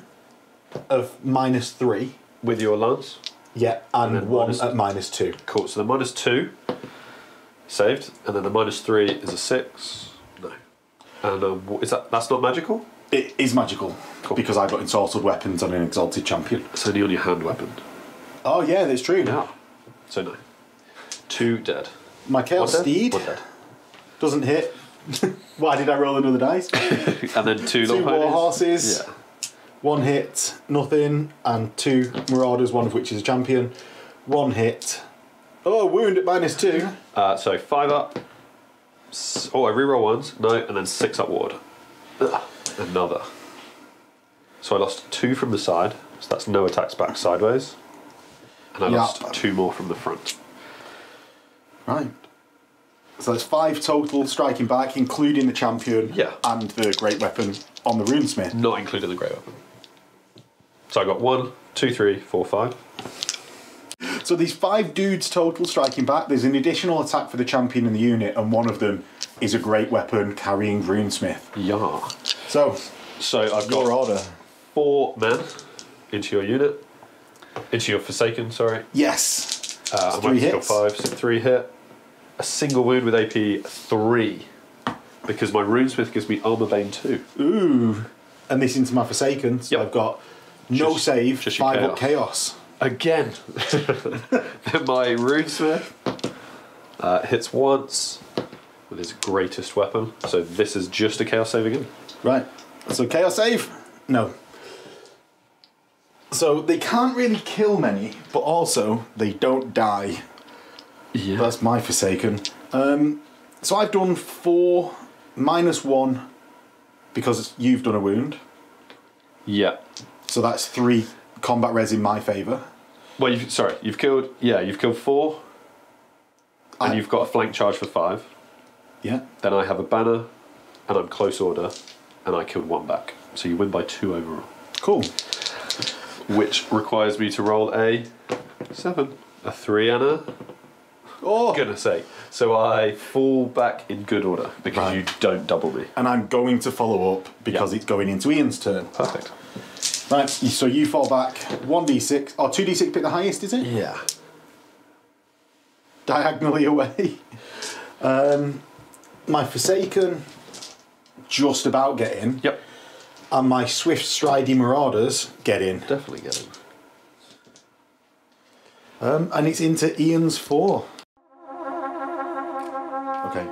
of minus three. With your lance. Yeah, and, And one minus- at minus two. Cool. So the minus two saved, and then the minus three is a six. No. And wh- is that that's not magical? It is magical Cool. because I've got ensorcelled weapons and an exalted champion. So It's only on your hand weapon. Oh yeah, that's true. Yeah. So no. Two dead. My chaos One dead? steed One dead. doesn't hit. Why did I roll another dice? And then two, Two war horses. Yeah. One hit, nothing, and two marauders, one of which is a champion. One hit. Oh, wound at minus two. Uh, so five up. Oh, I reroll ones. No, and then six up ward. Ugh, Another. So I lost two from the side. So that's no attacks back sideways. And I Yeah. lost two more from the front. Right. So that's five total striking back, including the champion Yeah. and the great weapon on the runesmith. Not including the great weapon. So I got one, two, three, four, five. So these five dudes total striking back. There's an additional attack for the champion in the unit, and one of them is a great weapon carrying runesmith. Yeah. So So I've got your order. four men into your unit. Into your Forsaken, sorry. Yes. Uh, I'm Three hits. five, so three hit. A single wound with AP three. Because my runesmith gives me armor bane two. Ooh. And this into my forsaken. So Yep. I've got no Just- save, just five up chaos. Again. my runesmith uh, hits once with his greatest weapon. So this is just a chaos save again. Right. So chaos save? No. So they can't really kill many, but also they don't die. Yeah. That's my Forsaken. Um, so I've done four minus one because you've done a wound. yeah. So that's three combat res in my favour. Well, you've, sorry, you've killed. Yeah, you've killed four, and I- you've got a flank charge for five. Yeah. Then I have a banner, and I'm close order, and I killed one back. So you win by two overall, Cool. which requires me to roll a seven, a three, and a Oh. goodness sake. So I fall back in good order because Right. you don't double me. And I'm going to follow up because Yeah. it's going into Ian's turn. Perfect. Right. So you fall back one d6 or two d6. Pick the highest, is it? Yeah. diagonally away. Um, my Forsaken just about get in, Yep. and my Swift Striding Marauders get in. Definitely get in. Um, and it's into Ian's four. Okay.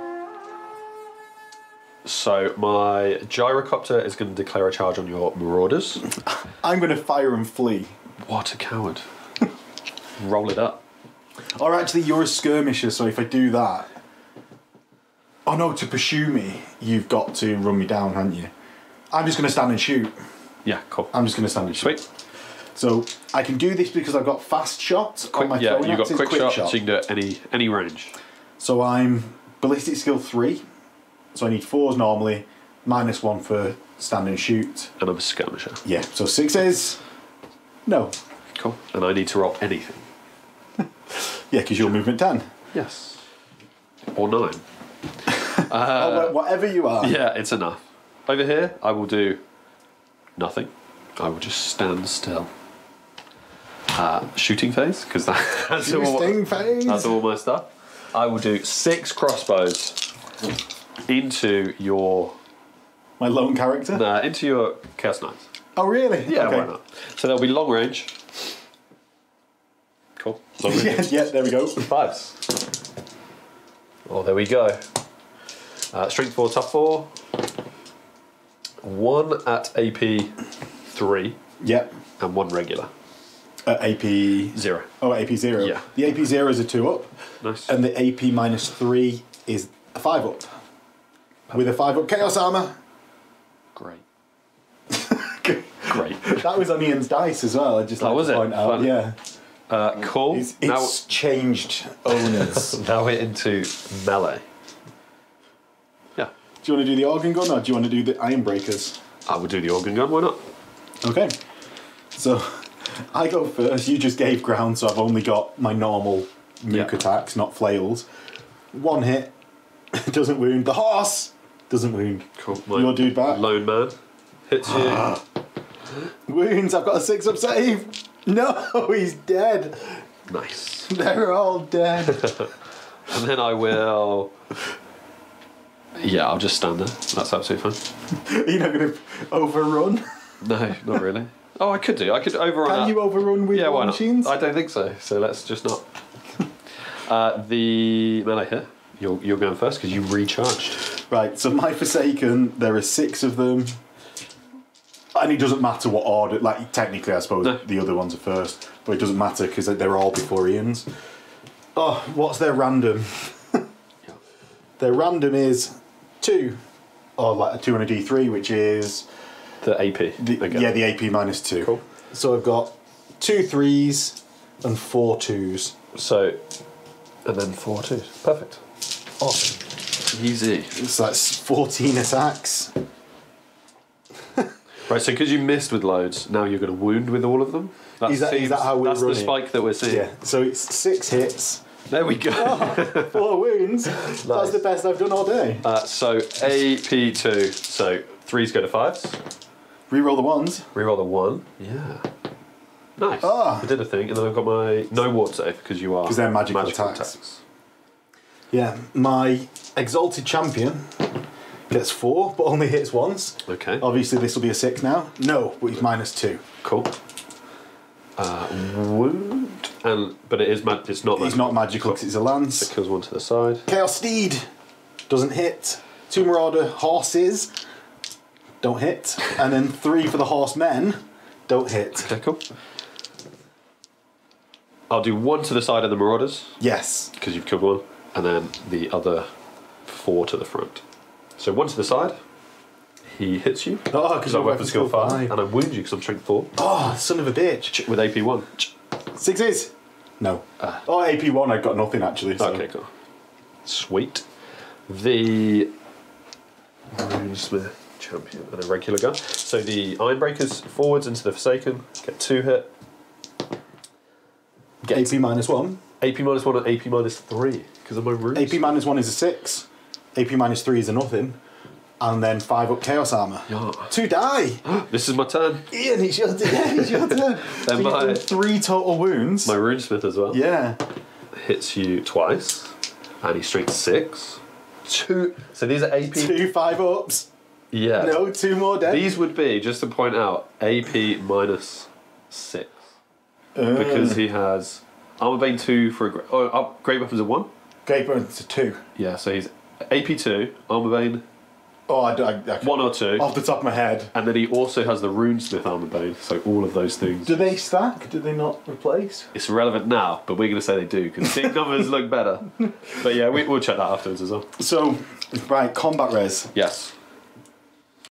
So my gyrocopter is going to declare a charge on your marauders. I'm going to fire and flee. What a coward. Roll it up. Or actually, you're a skirmisher, so if I do that. Oh no, to pursue me, you've got to run me down, haven't you? I'm just going to stand and shoot. Yeah, cool. I'm just going to stand and shoot. Sweet. So I can do this because I've got fast shots on my yeah, throwing you've got axes, quick, shot, so you can do it any any range. So I'm ballistic skill three. So I need fours normally, minus one for stand and shoot. And I'm a skirmisher. Yeah, so sixes. No. Cool. And I need to roll anything. Yeah, because you're movement 10. Yes. Or nine. wha- whatever you are. Yeah, it's enough. Over here, I will do nothing. I will just stand still. Uh, shooting phase, because that, that's, all, phase. that's all my stuff. I will do six crossbows into your My lone character. uh, into your chaos knights. Oh, really? Yeah, Okay. why not? So there'll be long range. Cool. Long range. yeah, yeah, there we go. Fives. Oh, there we go. Uh, strength four, tough four. One at AP three Yep. and one regular. At AP. Zero. Oh, AP zero. Yeah. The AP zero is a two up, Nice. and the AP minus three is a five up. With a five up chaos armor. Great. Great. That was on Ian's dice as well. I just like was to it? point out. Fun. Yeah, Uh, cool. it's, it's changed owners. now, now we're into melee. Do you want to do the organ gun or do you want to do the iron breakers? I would do the organ gun. Why not? Okay. So I go first. You just gave ground, so I've only got my normal mook Yeah. attacks, not flails. One hit doesn't wound. The horse doesn't wound. Cool. Your dude back. Lone man hits you. Wounds. I've got a six up save. No, he's dead. nice. They're all dead. And then I will. Yeah, I'll just stand there. That's absolutely fine. You're not going to overrun. No, not really. Oh, I could do. I could overrun. Can that. you overrun with Yeah, why not? machines? I don't think so. So let's just not. uh, the melee here. You're, you're going first because you recharged. Right, so my Forsaken, there are six of them. And it doesn't matter what order, like, technically, I suppose No. the other ones are first, but it doesn't matter because they're all before Ian's. Oh, what's their random? their random is two, or like a two and a d3, which is, The AP. the, Okay. yeah, the AP minus two. Cool. So I've got two threes and four twos. So, and then four twos. Perfect. Awesome. Easy. So that's 14 attacks. Right, so because you missed with loads, now you're going to wound with all of them. That Is that- is seems- that how we're That's running? the spike that we're seeing. Yeah, so it's six hits, There we go. four wounds. That's the best I've done all day. Uh, so AP2. So threes go to fives. Reroll the ones. Reroll the one. Yeah. Nice. Ah. I did a thing, and then I've got my no ward save because you are. Because they're magical attacks. Yeah, my exalted champion gets four, but only hits once. Okay. Obviously, this will be a six now. No, but he's minus two. Cool. Uh, wound, and but it is mag- It's not. He's not magical because it's a lance. It kills one to the side. Chaos Steed doesn't hit. Two Marauder horses don't hit, and then three for the horsemen don't hit. Okay, cool. I'll do one to the side of the Marauders Yes. because you've killed one, and then the other four to the front. So one to the side. He hits you. Oh, because I'm weapon skill five, and I wound you because I'm strength four. Oh, son of a bitch. with AP one. Sixes. No. Ah. oh, AP one. I've got nothing actually. so- Okay, cool. Sweet. The Runesmith champion and a regular gun. So the Ironbreakers forwards into the Forsaken get two hit. Get AP minus one. AP minus one and AP minus three because of my runes. AP minus one is a six. AP minus three is a nothing. And then five up chaos armor. Yeah. Two die. This is my turn. Ian, it's your turn. It's your turn. so you've my- three total wounds. My Runesmith as well. yeah. Hits you twice, and he's strength six. Two. So these are AP. Two five ups. Yeah. No, two more dead. These would be just to point out AP minus six. Uh, because he has armor bane two for a oh, great weapons of one. Great weapons to two. Yeah, so he's AP two, armor bane Oh, I, I, I one or two, off the top of my head. and then he also has the runesmith armor bane. So all of those things. Do they stack? Do they not replace? It's irrelevant now, but we're going to say they do because big numbers look better. But yeah, we, we'll check that afterwards as well. So, right, combat res. Yes.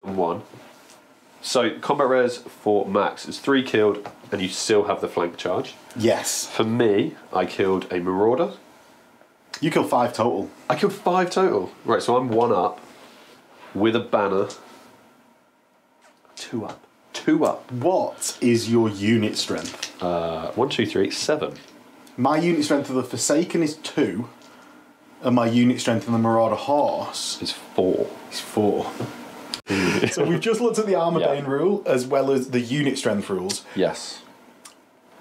One. So combat res for Max is three killed, and you still have the flank charge. Yes. For me, I killed a marauder. You kill five total. I killed five total. Right, so I'm one up with a banner. Two up. Two up. What is your unit strength? Uh, one, two, three, seven. My unit strength of the Forsaken is two, and my unit strength of the Marauder Horse Is four. is four. so we've just looked at the armor Yeah. bane rule as well as the unit strength rules. Yes.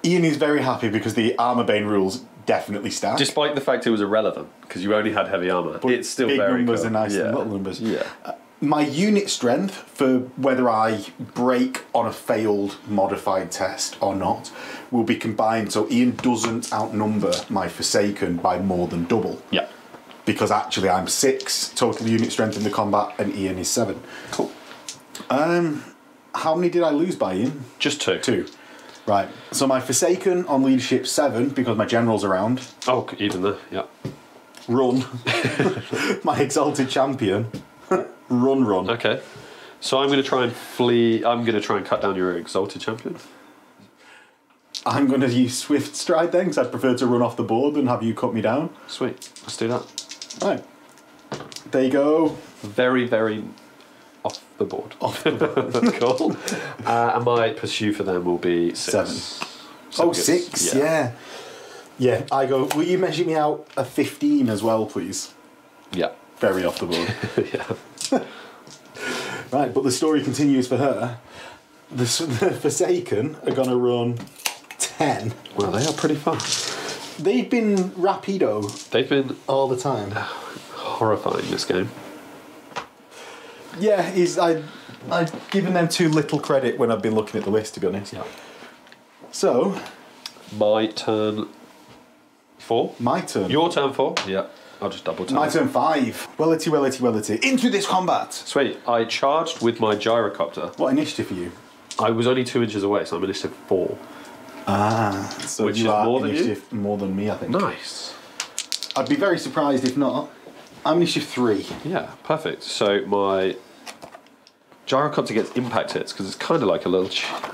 Ian is very happy because the armor bane rules definitely stack. Despite the fact it was irrelevant, because you only had heavy armor, But it's still big very numbers cool. are nicer than little numbers. Yeah. My unit strength for whether I break on a failed modified test or not will be combined so Ian doesn't outnumber my Forsaken by more than double. Yeah. Because actually I'm six total unit strength in the combat and Ian is seven. Cool. Um, how many did I lose by Ian? Just two. Two. Right. So my Forsaken on leadership seven because my general's around. Oh, even there. Yeah. Run. my exalted champion. run, run. Okay. So I'm going to try and flee. I'm going to try and cut down your exalted champion. I'm going to use Swift Stride then, because I'd prefer to run off the board than have you cut me down. Sweet. Let's do that. Right. There you go. Very, very off the board. Off the board. cool. Uh, and my pursue for them will be six. Seven. Seven oh, gets- six, yeah. yeah. I go, will you measure me out a 15 as well, please? Yeah. Very off the board. yeah. right, but the story continues for her. The, the Forsaken are going to run 10. Well, they are pretty fast. They've been rapido They've been all the time. horrifying this game. Yeah, he's, I, I've given them too little credit when I've been looking at the list, to be honest. Yeah. So, My turn four. my turn. Your turn four. Yeah. I'll just double tap. my turn five. Wellity, wellity, wellity. Into this combat! Sweet. I charged with my gyrocopter. What initiative for you? I was only two inches away, so I'm initiative four. Ah, so Which you is are more than you? more than me, I think. Nice. I'd be very surprised if not. I'm initiative three. Yeah, perfect. So my gyrocopter gets impact hits because it's kind of like a little,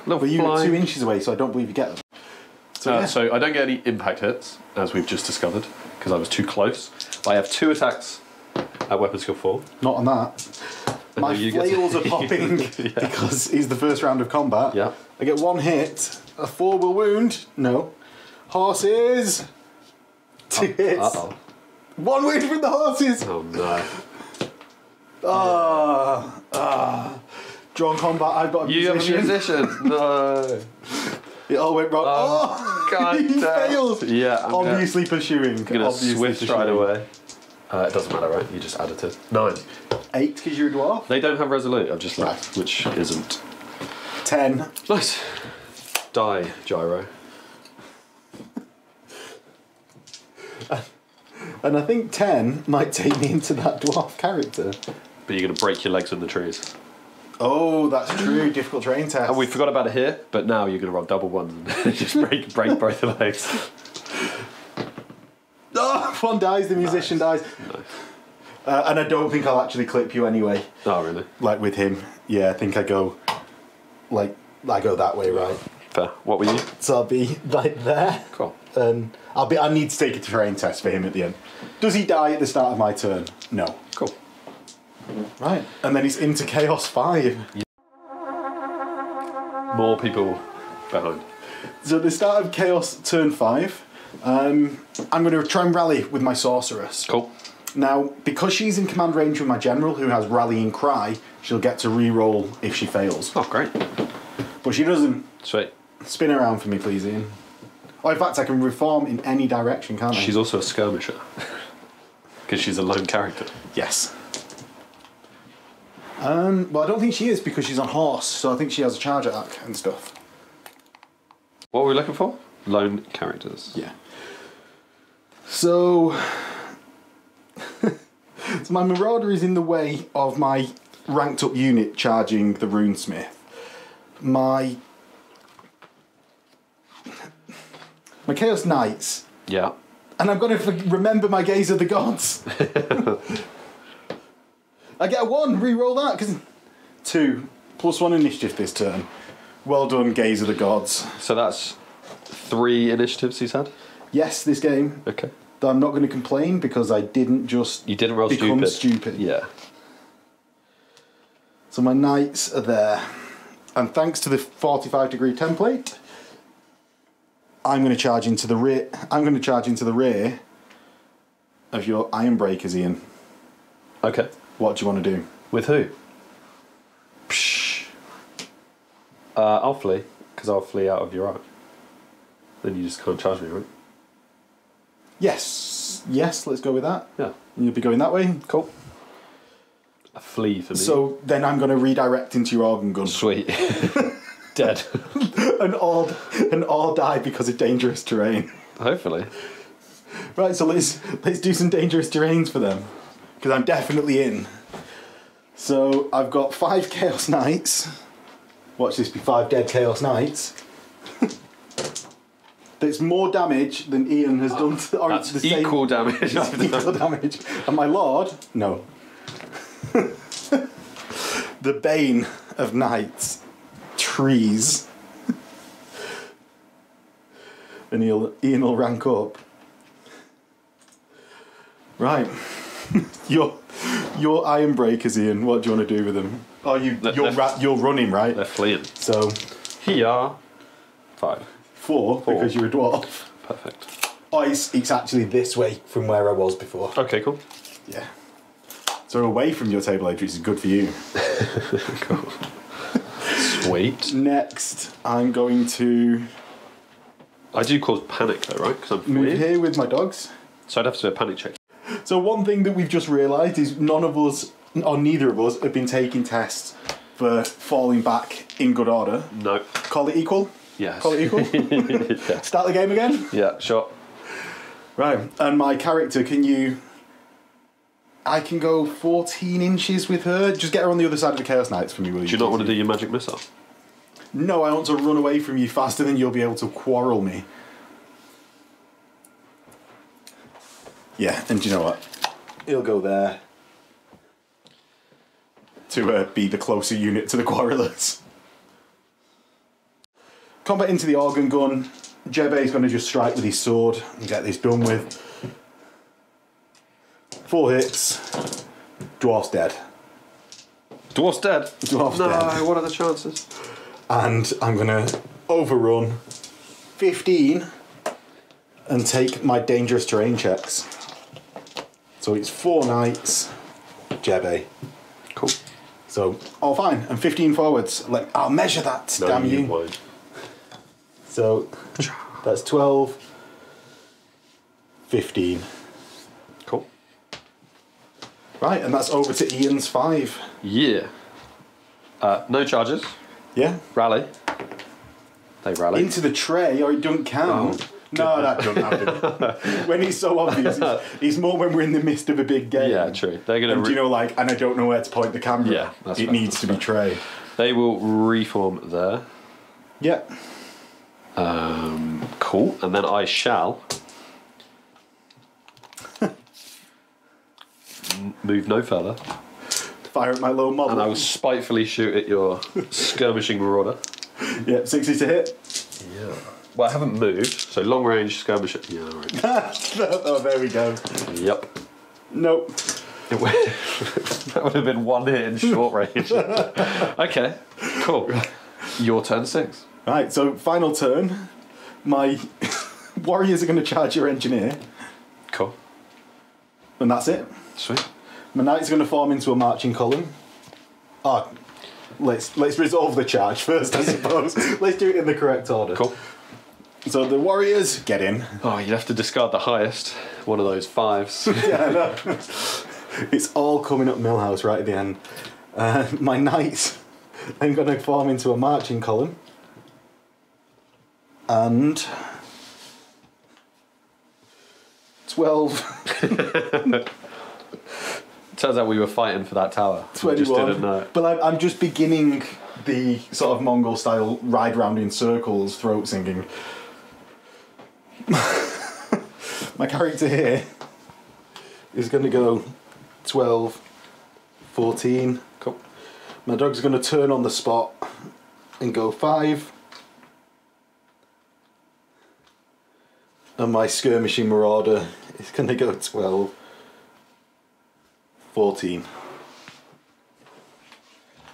little But you were two inches away, so I don't believe you get them. So, Uh, yeah. So I don't get any impact hits, as we've just discovered, because I was too close. I have two attacks at weapon skill four. not on that. My you flails are popping because it's the first round of combat. Yeah. I get one hit. A four will wound. No. Horses. Two hits. Uh oh. One wound from the horses. Oh no. Ah, ah. Drawn combat. I've got a You have a musician. musician. no. It all went wrong. Oh, Oh, God he damn. failed. Yeah, I'm gonna- obviously pursuing. I'm gonna obviously swift pursuing. stride away. Uh, it doesn't matter, right? You just added it. Nine. Eight because you're a dwarf. They don't have resolute. I've just Right. left, which isn't Ten. nice. Die, gyro. And I think ten might take me into that dwarf character. But you're gonna break your legs in the trees. Oh, that's true. Difficult terrain test. And we forgot about it here, but now you're gonna roll double ones and just break break both the legs. Oh, one dies, the musician dies. Uh, and I don't think I'll actually clip you anyway. Oh really? Like with him. Yeah, I think I go like I go that way, right? Fair. What were you? So I'll be like there. Cool. And I'll be I need to take a terrain test for him at the end. Does he die at the start of my turn? No. Cool. Right. And then he's into Chaos Five. More people behind. So at the start of Chaos turn five, um, I'm going to try and rally with my sorceress. Cool. Now, because she's in command range with my general, who has rallying cry, she'll get to re-roll if she fails. Oh great. But she doesn't. Sweet. Spin around for me, please, Ian. Oh, in fact, I can reform in any direction, can't I? She's also a skirmisher. Because she's a lone character. yes. Um, well, I don't think she is because she's on horse, so I think she has a charger attack and stuff. What were we looking for? Lone characters. Yeah. So, so my Marauder is in the way of my ranked up unit charging the Runesmith. My my Chaos Knights, Yeah. and I'm going to remember my Gaze of the Gods. I get a one. Re-roll that because two plus one initiative this turn. Well done, Gaze of the Gods. So that's three initiatives he's had. Yes, this game Okay. Though I'm not going to complain because I didn't just You didn't roll become stupid. stupid. Yeah. So my knights are there. And thanks to the 45 degree template, I'm going to charge into the rear. I'm going to charge into the rear of your iron breakers, Ian. Okay. What do you want to do? With who? Psh. Uh, I'll flee, because I'll flee out of your arc. Then you just can't charge me, right? Yes, yes, let's go with that. Yeah. You'll be going that way. Cool. A flee for me. So then I'm going to redirect into your organ gun. sweet. Dead. and all, and all die because of dangerous terrain. Hopefully. Right, so let's let's do some dangerous terrains for them, because I'm definitely in. So I've got five Chaos Knights. Watch this be five dead Chaos Knights. That's more damage than Ian has done. To, or That's the same- equal damage. it's equal damage. And my lord, no. the bane of knights, trees. and he'll, Ian will rank up. Right. your, your iron breakers, Ian, what do you want to do with them? Oh, you, Let- you're, left- ra- you're running, right? They're fleeing. So, Here. Five. four, Four. because you're a dwarf. Perfect. Oh, it's, it's actually this way from where I was before. Okay, cool. Yeah. So away from your table edge, which is good for you. Cool. Sweet. Next, I'm going to I do cause panic though, right? Because I'm move fleeing. here with my dogs. So I'd have to do a panic check. So one thing that we've just realised is none of us, or neither of us, have been taking tests for falling back in good order. No. Call it equal. Yes. Call it equal. yeah. Start the game again. yeah, sure. Right. And my character, can you? I can go 14 inches with her. Just get her on the other side of the Chaos Knights for me, will you? Do you not want to do your magic missile? No, I want to run away from you faster than you'll be able to quarrel me. Yeah, and you know what? He'll go there to uh, be the closer unit to the quarrelers. Combat into the organ gun. Jebe is going to just strike with his sword and get this done with. Four hits. Dwarf's dead. Dwarf's dead. Dwarf's no, dead. what are the chances? and I'm gonna overrun 15 and take my dangerous terrain checks. So it's four knights, Jebe. Cool. So all fine, and 15 forwards. Like I'll measure that, No, damn you. won't. So that's 12, 15. Cool. Right, and that's over to Ian's five. Yeah. Uh, no charges. Yeah. Rally. They rally. Into the tray, or it don't count. Oh, no, that don't happen. when it's so obvious, it's, it's more when we're in the midst of a big game. yeah, true. They're gonna. And Re- you know, like, and I don't know where to point the camera. Yeah, that's it fair, needs to be tray. they will reform there. Yeah. Um, cool. And then I shall move no further, Fire at my low model. and I will spitefully shoot at your skirmishing marauder. Yeah, sixty to hit. Yeah. Well, I haven't moved, so long range skirmish. Yeah, right. oh, there we go. yep. Nope. That would have been one hit in short range. okay, cool. Your turn six. Right. So final turn. My warriors are going to charge your engineer, Cool. and that's it. Sweet. My knight's going to form into a marching column. Ah, let's let's resolve the charge first, I suppose. let's do it in the correct order. Cool. So the warriors get in. Oh, you'd have to discard the highest, one of those fives. yeah, I know. it's all coming up Milhouse right at the end. Uh, my knights, I'm going to form into a marching column. And. 12, Turns out we were fighting for that tower. We just 21. didn't know. But I'm, I'm just beginning the sort of Mongol style ride round in circles, throat singing. my character here is going to go 12, 14. My dog's going to turn on the spot and go 5. And my skirmishing marauder is going to go 12, 14.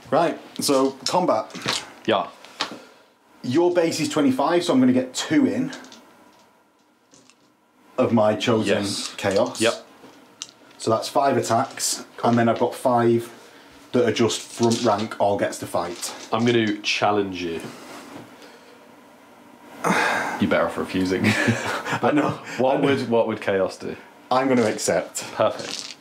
Right, so combat. Yeah. Your base is 25, so I'm going to get 2 in of my chosen Yes. chaos. Yep. So that's 5 attacks, and then I've got 5 that are just front rank, all gets to fight. I'm going to challenge you. You better off refusing. I know. what would what would chaos do? I'm going to accept, Perfect.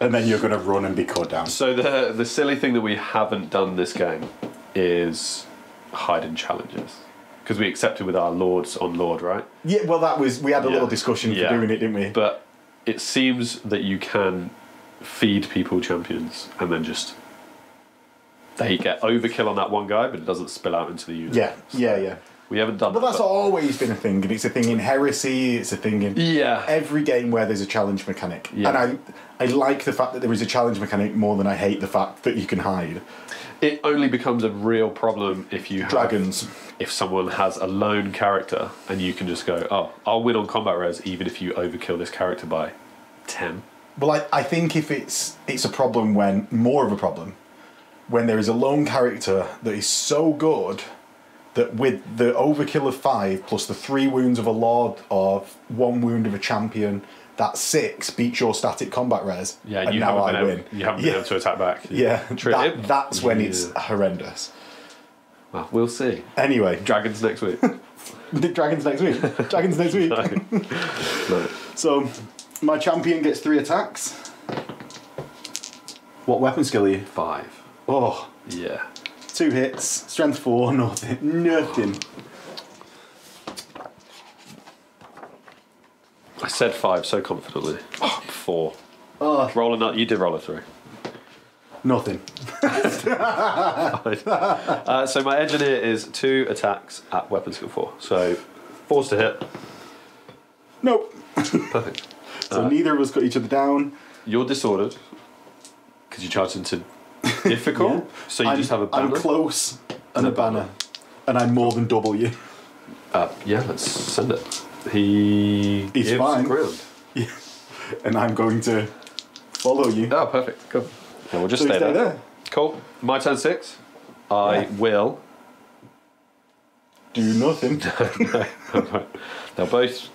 and then you're going to run and be caught down. So the the silly thing that we haven't done this game is hide and challenges because we accepted with our lords on lord, right? Yeah, well, that was we had a Yeah. little discussion Yeah. for doing it, didn't we? But it seems that you can feed people champions and then just they get overkill on that one guy, but it doesn't spill out into the unit. yeah, yeah, yeah. We haven't done. But that, that's always been a thing, and it's a thing in Heresy. It's a thing in Yeah. every game where there's a challenge mechanic. Yeah. And I, I like the fact that there is a challenge mechanic more than I hate the fact that you can hide It only becomes a real problem if you have, dragons. If someone has a lone character and you can just go, oh, I'll win on combat res even if you overkill this character by ten. Well, I, I think if it's it's a problem when more of a problem when there is a lone character that is so good that with the overkill of five plus the three wounds of a lord or one wound of a champion, that six beats your static combat res. Yeah, and you now haven't, I been win. able, you haven't yeah. been able to attack back. Yeah, True. that- that's when it's horrendous. Well, we'll see. Anyway, Dragons next week. dragons next week. dragons next week. no. So, my champion gets three attacks. What weapon skill are you? Five. Oh, Yeah. two hits, strength four, nothing. Nothing. I said five so confidently. Oh. Four. Oh, Roll a nut. You did roll a three. Nothing. Uh, so my engineer is two attacks at weapon skill four. So fours to hit. Nope. Perfect. So neither of us got each other down. You're disordered because you charged into difficult. Yeah. So you I'm, just have a I'm close and a banner. And I'm more than double you. uh, yeah, let's send it. He He's fine. ground. And I'm going to follow you. Oh, perfect. Cool. Yeah, we'll just So stay, stay there. there. Cool. My turn six. I Yeah. will. Do nothing. They'll both.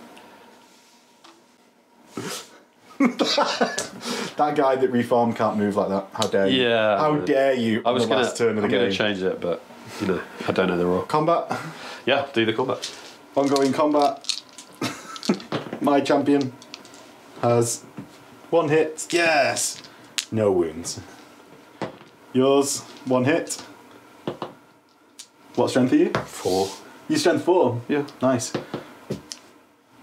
that guy that reformed can't move like that. How dare you? Yeah. How dare you I was gonna. turn of the I'm gonna change it, but you know, I don't know the rule. Combat. Yeah, do the combat. Ongoing combat. My champion has one hit. Yes. No wounds. Yours, one hit. What strength are you? Four. You strength four. Yeah. Nice.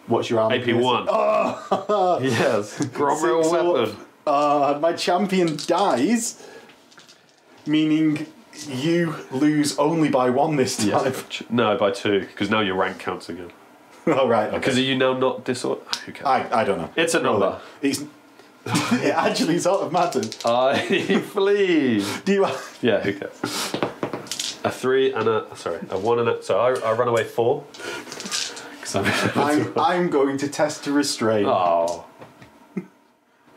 What's your armor? AP one. Oh. yes. Gromril Six weapon. Uh, my champion dies, meaning you lose only by one this time. Yes. No, by two, because now your rank counts again. All right. Because Okay. are you now not disordered? Who? I, I don't know. It's a number. It's it actually sort of matters. I flee. Do you? Yeah, who cares? A three and a sorry, a one and a so I, I run away four. I'm, I'm, I'm going to test to restrain. oh,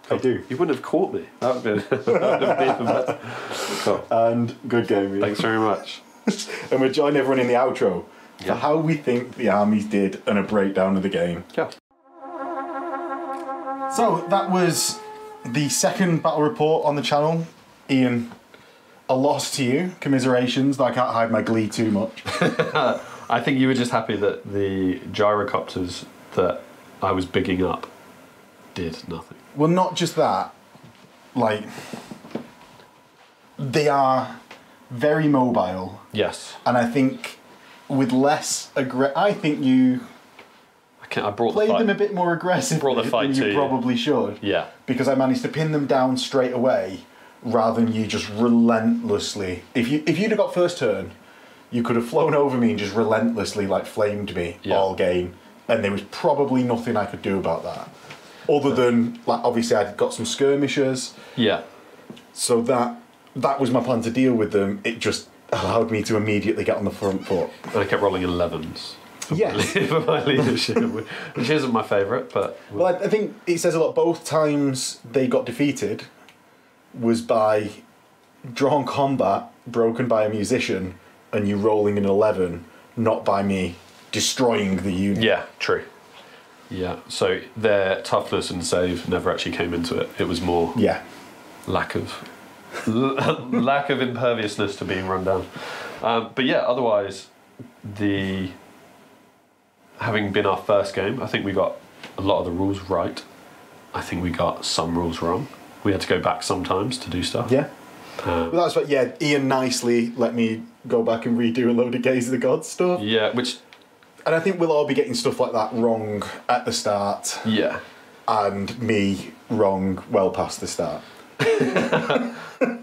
I do. Oh, you wouldn't have caught me. That would have been, that would have been even better. Cool. And good game. Ian. Thanks very much. And we'll join everyone in the outro for how we think the armies did and a breakdown of the game. Yeah. So that was the second battle report on the channel. Ian, a loss to you. Commiserations, I can't hide my glee too much. I think you were just happy that the gyrocopters that I was bigging up did nothing. well, not just that, like, they are very mobile, Yes, and I think with less aggre- I think you I brought played the them a bit more aggressively Brought the fight than you you. probably should. Yeah. because I managed to pin them down straight away rather than you just relentlessly. If you if you'd have got first turn, you could have flown over me and just relentlessly like flamed me Yeah. all game, and there was probably nothing I could do about that, other than like obviously I'd got some skirmishers, Yeah. so that that was my plan to deal with them. It just allowed me to immediately get on the front foot. And I kept rolling 11s Yes. for my leadership, which isn't my favourite, but Well, I, I think it says a lot. Both times they got defeated was by drawn combat broken by a musician and you rolling an 11, not by me destroying the unit. yeah, true. Yeah, so their toughness and save never actually came into it. It was more Yeah. lack of lack of imperviousness to being run down. Um, but yeah, otherwise, the having been our first game, I think we got a lot of the rules right. I think we got some rules wrong. We had to go back sometimes to do stuff. Yeah. Um, Well, that's what, yeah, Ian nicely let me go back and redo a load of Gaze of the Gods stuff. yeah, which And I think we'll all be getting stuff like that wrong at the start yeah, and me wrong well past the start.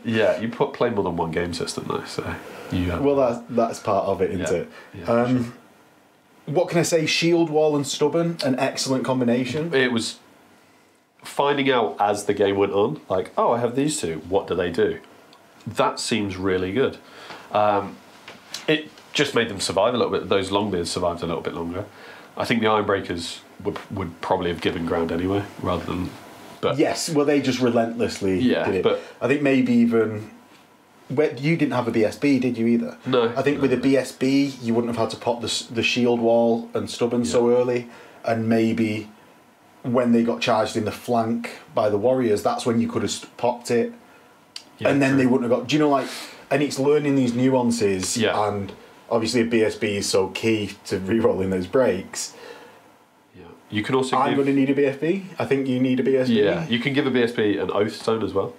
yeah. You put play more than one game system though, so you. Well, that's, that's part of it, isn't Yeah. it? Yeah, um, what can I say? Shield wall and stubborn, an excellent combination. it was finding out as the game went on, like, oh, I have these two. What do they do? That seems really good. Um, it just made them survive a little bit. Those longbeards survived a little bit longer. I think the Ironbreakers would would probably have given ground anyway, rather than. But Yes, well, they just relentlessly Yeah, did it. but- I think maybe even. You didn't have a BSB, did you either? No, I think no, with a. BSB, you wouldn't have had to pop the, the shield wall and stubborn so early, and maybe when they got charged in the flank by the warriors, that's when you could have popped it, Yeah, and then true. they wouldn't have got. Do you know like? And it's learning these nuances, Yeah. and obviously a BSB is so key to re-rolling those breaks. Yeah. You can also I'm give. going to need a BSB. I think you need a BSB. Yeah, you can give a BSB an oath stone as well.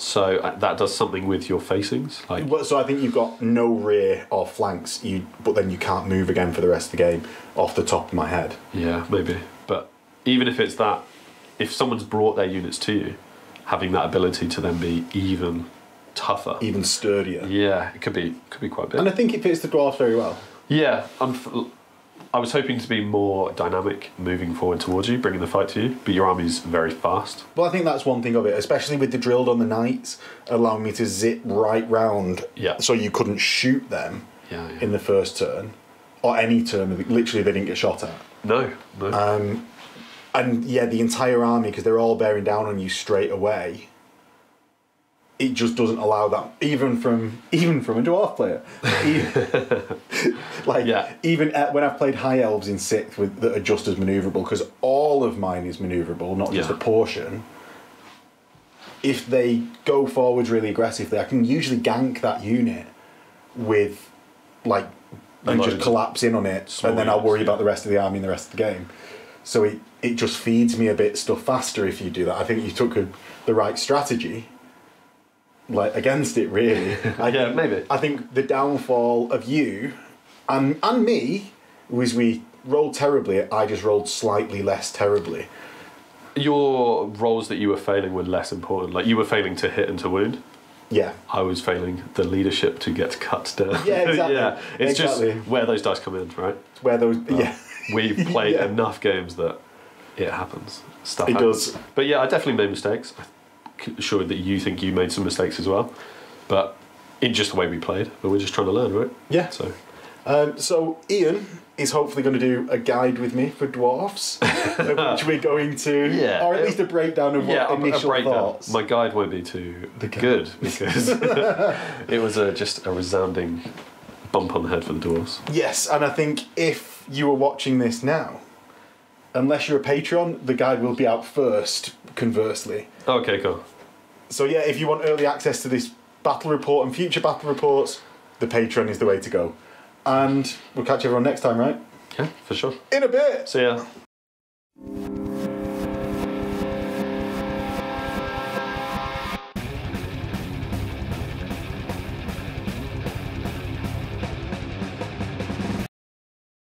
So uh, that does something with your facings. Like Well, so I think you've got no rear or flanks, you but then you can't move again for the rest of the game. Off the top of my head, yeah, maybe. But even if it's that, if someone's brought their units to you, having that ability to then be even tougher. even sturdier. Yeah, it could be could be quite big. And I think it fits the dwarf very well. Yeah, I'm I was hoping to be more dynamic moving forward towards you, bringing the fight to you, but your army's very fast. Well, I think that's one thing of it, especially with the drilled on the knights, allowing me to zip right round. Yeah. So you couldn't shoot them Yeah, yeah. in the first turn, or any turn. Literally, they didn't get shot at. no, no. Um, and yeah, the entire army because they're all bearing down on you straight away. It just doesn't allow that, even from even from a dwarf player. Like Yeah. even at, when I've played high elves in sixth with that are just as maneuverable because all of mine is maneuverable, not just Yeah. a portion. If they go forwards really aggressively, I can usually gank that unit with like and just collapse in on it, and then I'll worry about the rest of the army and the rest of the game. So it, it just feeds me a bit stuff faster if you do that. I think you took a, the right strategy, like against it really. I Yeah, think, maybe. I think the downfall of you and and me was we rolled terribly. I just rolled slightly less terribly. your roles that you were failing were less important. Like you were failing to hit and to wound. Yeah, I was failing the leadership to get cut down. Yeah, exactly. yeah, it's Exactly. just where those dice come in, right? It's where those yeah. We've played Yeah. enough games that it happens. Stuff It happens. does. But yeah, I definitely made mistakes. I'm sure that you think you made some mistakes as well. But in just the way we played. But we're just trying to learn, right? Yeah. So Um, so Ian is hopefully going to do a guide with me for dwarfs, which we're going to, Yeah. or at least a breakdown of yeah, a- a initial breakdown. thoughts. My guide won't be too guide. good because it was a, just a resounding bump on the head for the dwarfs. Yes, and I think if you are watching this now, unless you're a patron, the guide will be out first. Conversely, Okay, cool. so yeah, if you want early access to this battle report and future battle reports, the Patreon is the way to go. And we'll catch everyone next time, right? Yeah, for sure. In a bit. See ya.